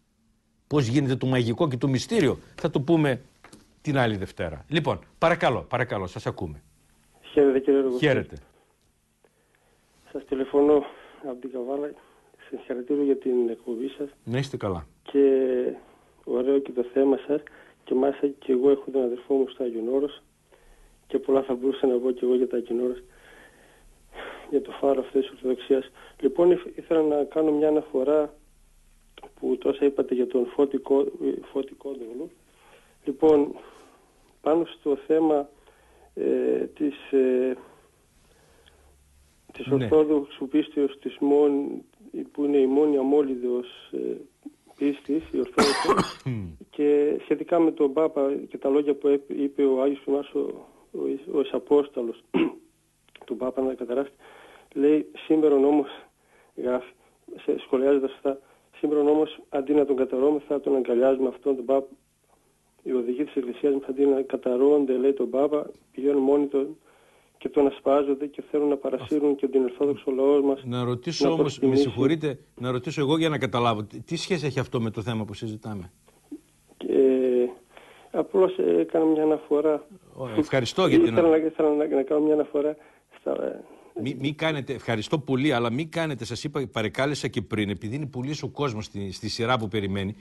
Speaker 1: Πώς γίνεται το μαγικό και το μυστήριο; Θα το πούμε την άλλη Δευτέρα. Λοιπόν, παρακαλώ, παρακαλώ, σας ακούμε.
Speaker 10: Χαίρετε κύριε Ρογκοστή.
Speaker 1: Χαίρετε.
Speaker 10: Σας τηλεφωνώ από την Καβάλα. Συγχαρητήρια για την εκπομπή σας.
Speaker 1: Να είστε καλά.
Speaker 10: Και ωραίο και το θέμα σας. Και μάλιστα και εγώ έχω τον αδερφό μου στο Άγιον Όρος. Και πολλά θα μπορούσα να πω και εγώ για το Άγιον Όρος. Για το φάρο αυτής της Ορθοδοξίας. Λοιπόν, ήθελα να κάνω μια αναφορά που τόσα είπατε για τον φώτικο, φώτικο Λοιπόν, πάνω στο θέμα ε, της, ε, της ναι. Ορθόδοξου πίστεως της μόνη, που είναι η μόνη αμόλυδος ε, πίστης, η Ορθόδοξη και σχετικά με τον Πάπα και τα λόγια που είπε ο Άγιος Φημάς ο, ο, ο Εισαπόσταλος του Πάπα να καταράστη λέει σήμερα όμως γράφει σχολιάζοντας αυτά σήμερα όμως αντί να τον καταρώμε θα τον αγκαλιάζουμε αυτόν τον Πάπα οι οδηγοί της Εκκλησίας μας αντί να καταρρώνται, λέει τον Πάπα, πηγαίνουν μόνοι τον και τον ασπάζονται και θέλουν να παρασύρουν και τον Ορθόδοξο λαός μας.
Speaker 1: Να ρωτήσω να όμως, με συγχωρείτε, να ρωτήσω εγώ για να καταλάβω, τι σχέση έχει αυτό με το θέμα που συζητάμε;
Speaker 10: Και, απλώς έκανα μια αναφορά.
Speaker 1: Ευχαριστώ για την...
Speaker 10: Ήθελα, να, ήθελα να, να κάνω μια αναφορά στα,
Speaker 1: μη, μη κάνετε, ευχαριστώ πολύ, αλλά μην κάνετε, σας είπα, παρεκάλεσα και πριν, επειδή είναι πολύ ο κόσμος στη, στη σειρά που περιμένει,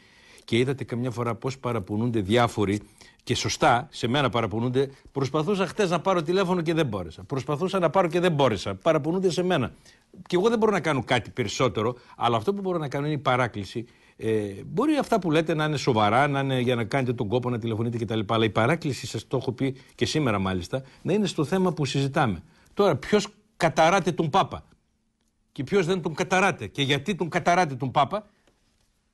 Speaker 1: και είδατε καμιά φορά πώς παραπονούνται διάφοροι και σωστά σε μένα παραπονούνται. Προσπαθούσα χτες να πάρω τηλέφωνο και δεν μπόρεσα. Προσπαθούσα να πάρω και δεν μπόρεσα. Παραπονούνται σε μένα. Και εγώ δεν μπορώ να κάνω κάτι περισσότερο, αλλά αυτό που μπορώ να κάνω είναι η παράκληση. Ε, μπορεί αυτά που λέτε να είναι σοβαρά, να είναι για να κάνετε τον κόπο να τηλεφωνείτε κτλ. Αλλά η παράκληση, σας το έχω πει και σήμερα μάλιστα, να είναι στο θέμα που συζητάμε. Τώρα, ποιος καταράτε τον Πάπα; Και ποιος δεν τον καταράτε; Και γιατί τον καταράτε τον Πάπα;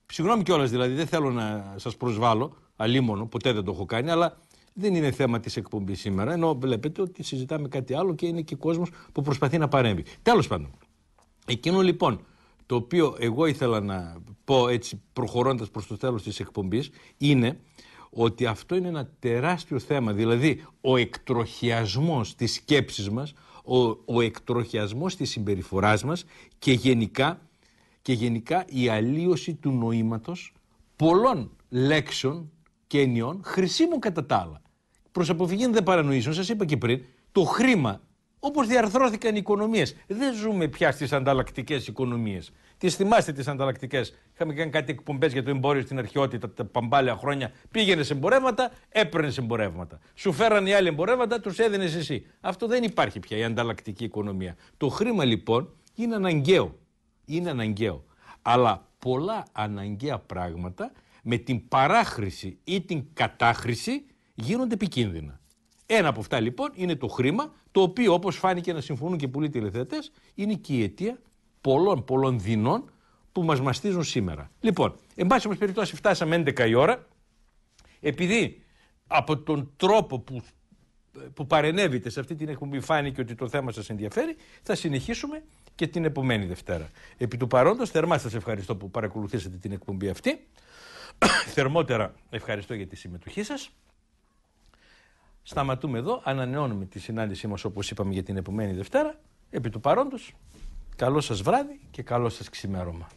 Speaker 1: Συγγνώμη κιόλας δηλαδή, δεν θέλω να σας προσβάλλω, αλίμονο, ποτέ δεν το έχω κάνει, αλλά δεν είναι θέμα της εκπομπής σήμερα. Ενώ βλέπετε ότι συζητάμε κάτι άλλο και είναι και κόσμος που προσπαθεί να παρέμβει. Τέλος πάντων, εκείνο λοιπόν το οποίο εγώ ήθελα να πω έτσι προχωρώντας προς το τέλος της εκπομπής είναι ότι αυτό είναι ένα τεράστιο θέμα, δηλαδή ο εκτροχιασμός της σκέψης μας, ο, ο εκτροχιασμός της συμπεριφοράς μας και γενικά και γενικά η αλλίωση του νοήματος πολλών λέξεων και ενιών χρησίμων κατά τα άλλα. Προς αποφυγή δεν παρανοήσεων, σας είπα και πριν, το χρήμα όπως διαρθρώθηκαν οι οικονομίες. Δεν ζούμε πια στις ανταλλακτικές οικονομίες. Τις θυμάστε τις ανταλλακτικές; Είχαμε κάνει κάτι εκπομπές για το εμπόριο στην αρχαιότητα τα παμπάλια χρόνια. Πήγαινε σε εμπορεύματα, έπαιρνε εμπορεύματα. Σου φέραν οι άλλοι εμπορεύματα, τους έδινες εσύ. Αυτό δεν υπάρχει πια η ανταλλακτική οικονομία. Το χρήμα λοιπόν είναι αναγκαίο είναι αναγκαίο. Αλλά πολλά αναγκαία πράγματα με την παράχρηση ή την κατάχρηση γίνονται επικίνδυνα. Ένα από αυτά λοιπόν είναι το χρήμα, το οποίο όπως φάνηκε να συμφωνούν και πολλοί τηλεθεατές, είναι και η αιτία πολλών πολλών δεινών που μας μαστίζουν σήμερα. Λοιπόν, εν πάση μας περιπτώσει φτάσαμε 11 η ώρα, επειδή από τον τρόπο που, που παρενέβητε σε αυτή την εκπομπή φάνηκε ότι το θέμα σας ενδιαφέρει, θα συνεχίσουμε και την επομένη Δευτέρα. Επί του παρόντος, θερμά σας ευχαριστώ που παρακολουθήσατε την εκπομπή αυτή. Θερμότερα ευχαριστώ για τη συμμετοχή σας. Σταματούμε εδώ, ανανεώνουμε τη συνάντησή μας όπως είπαμε για την επομένη Δευτέρα. Επί του παρόντος, καλό σας βράδυ και καλό σας ξημέρωμα.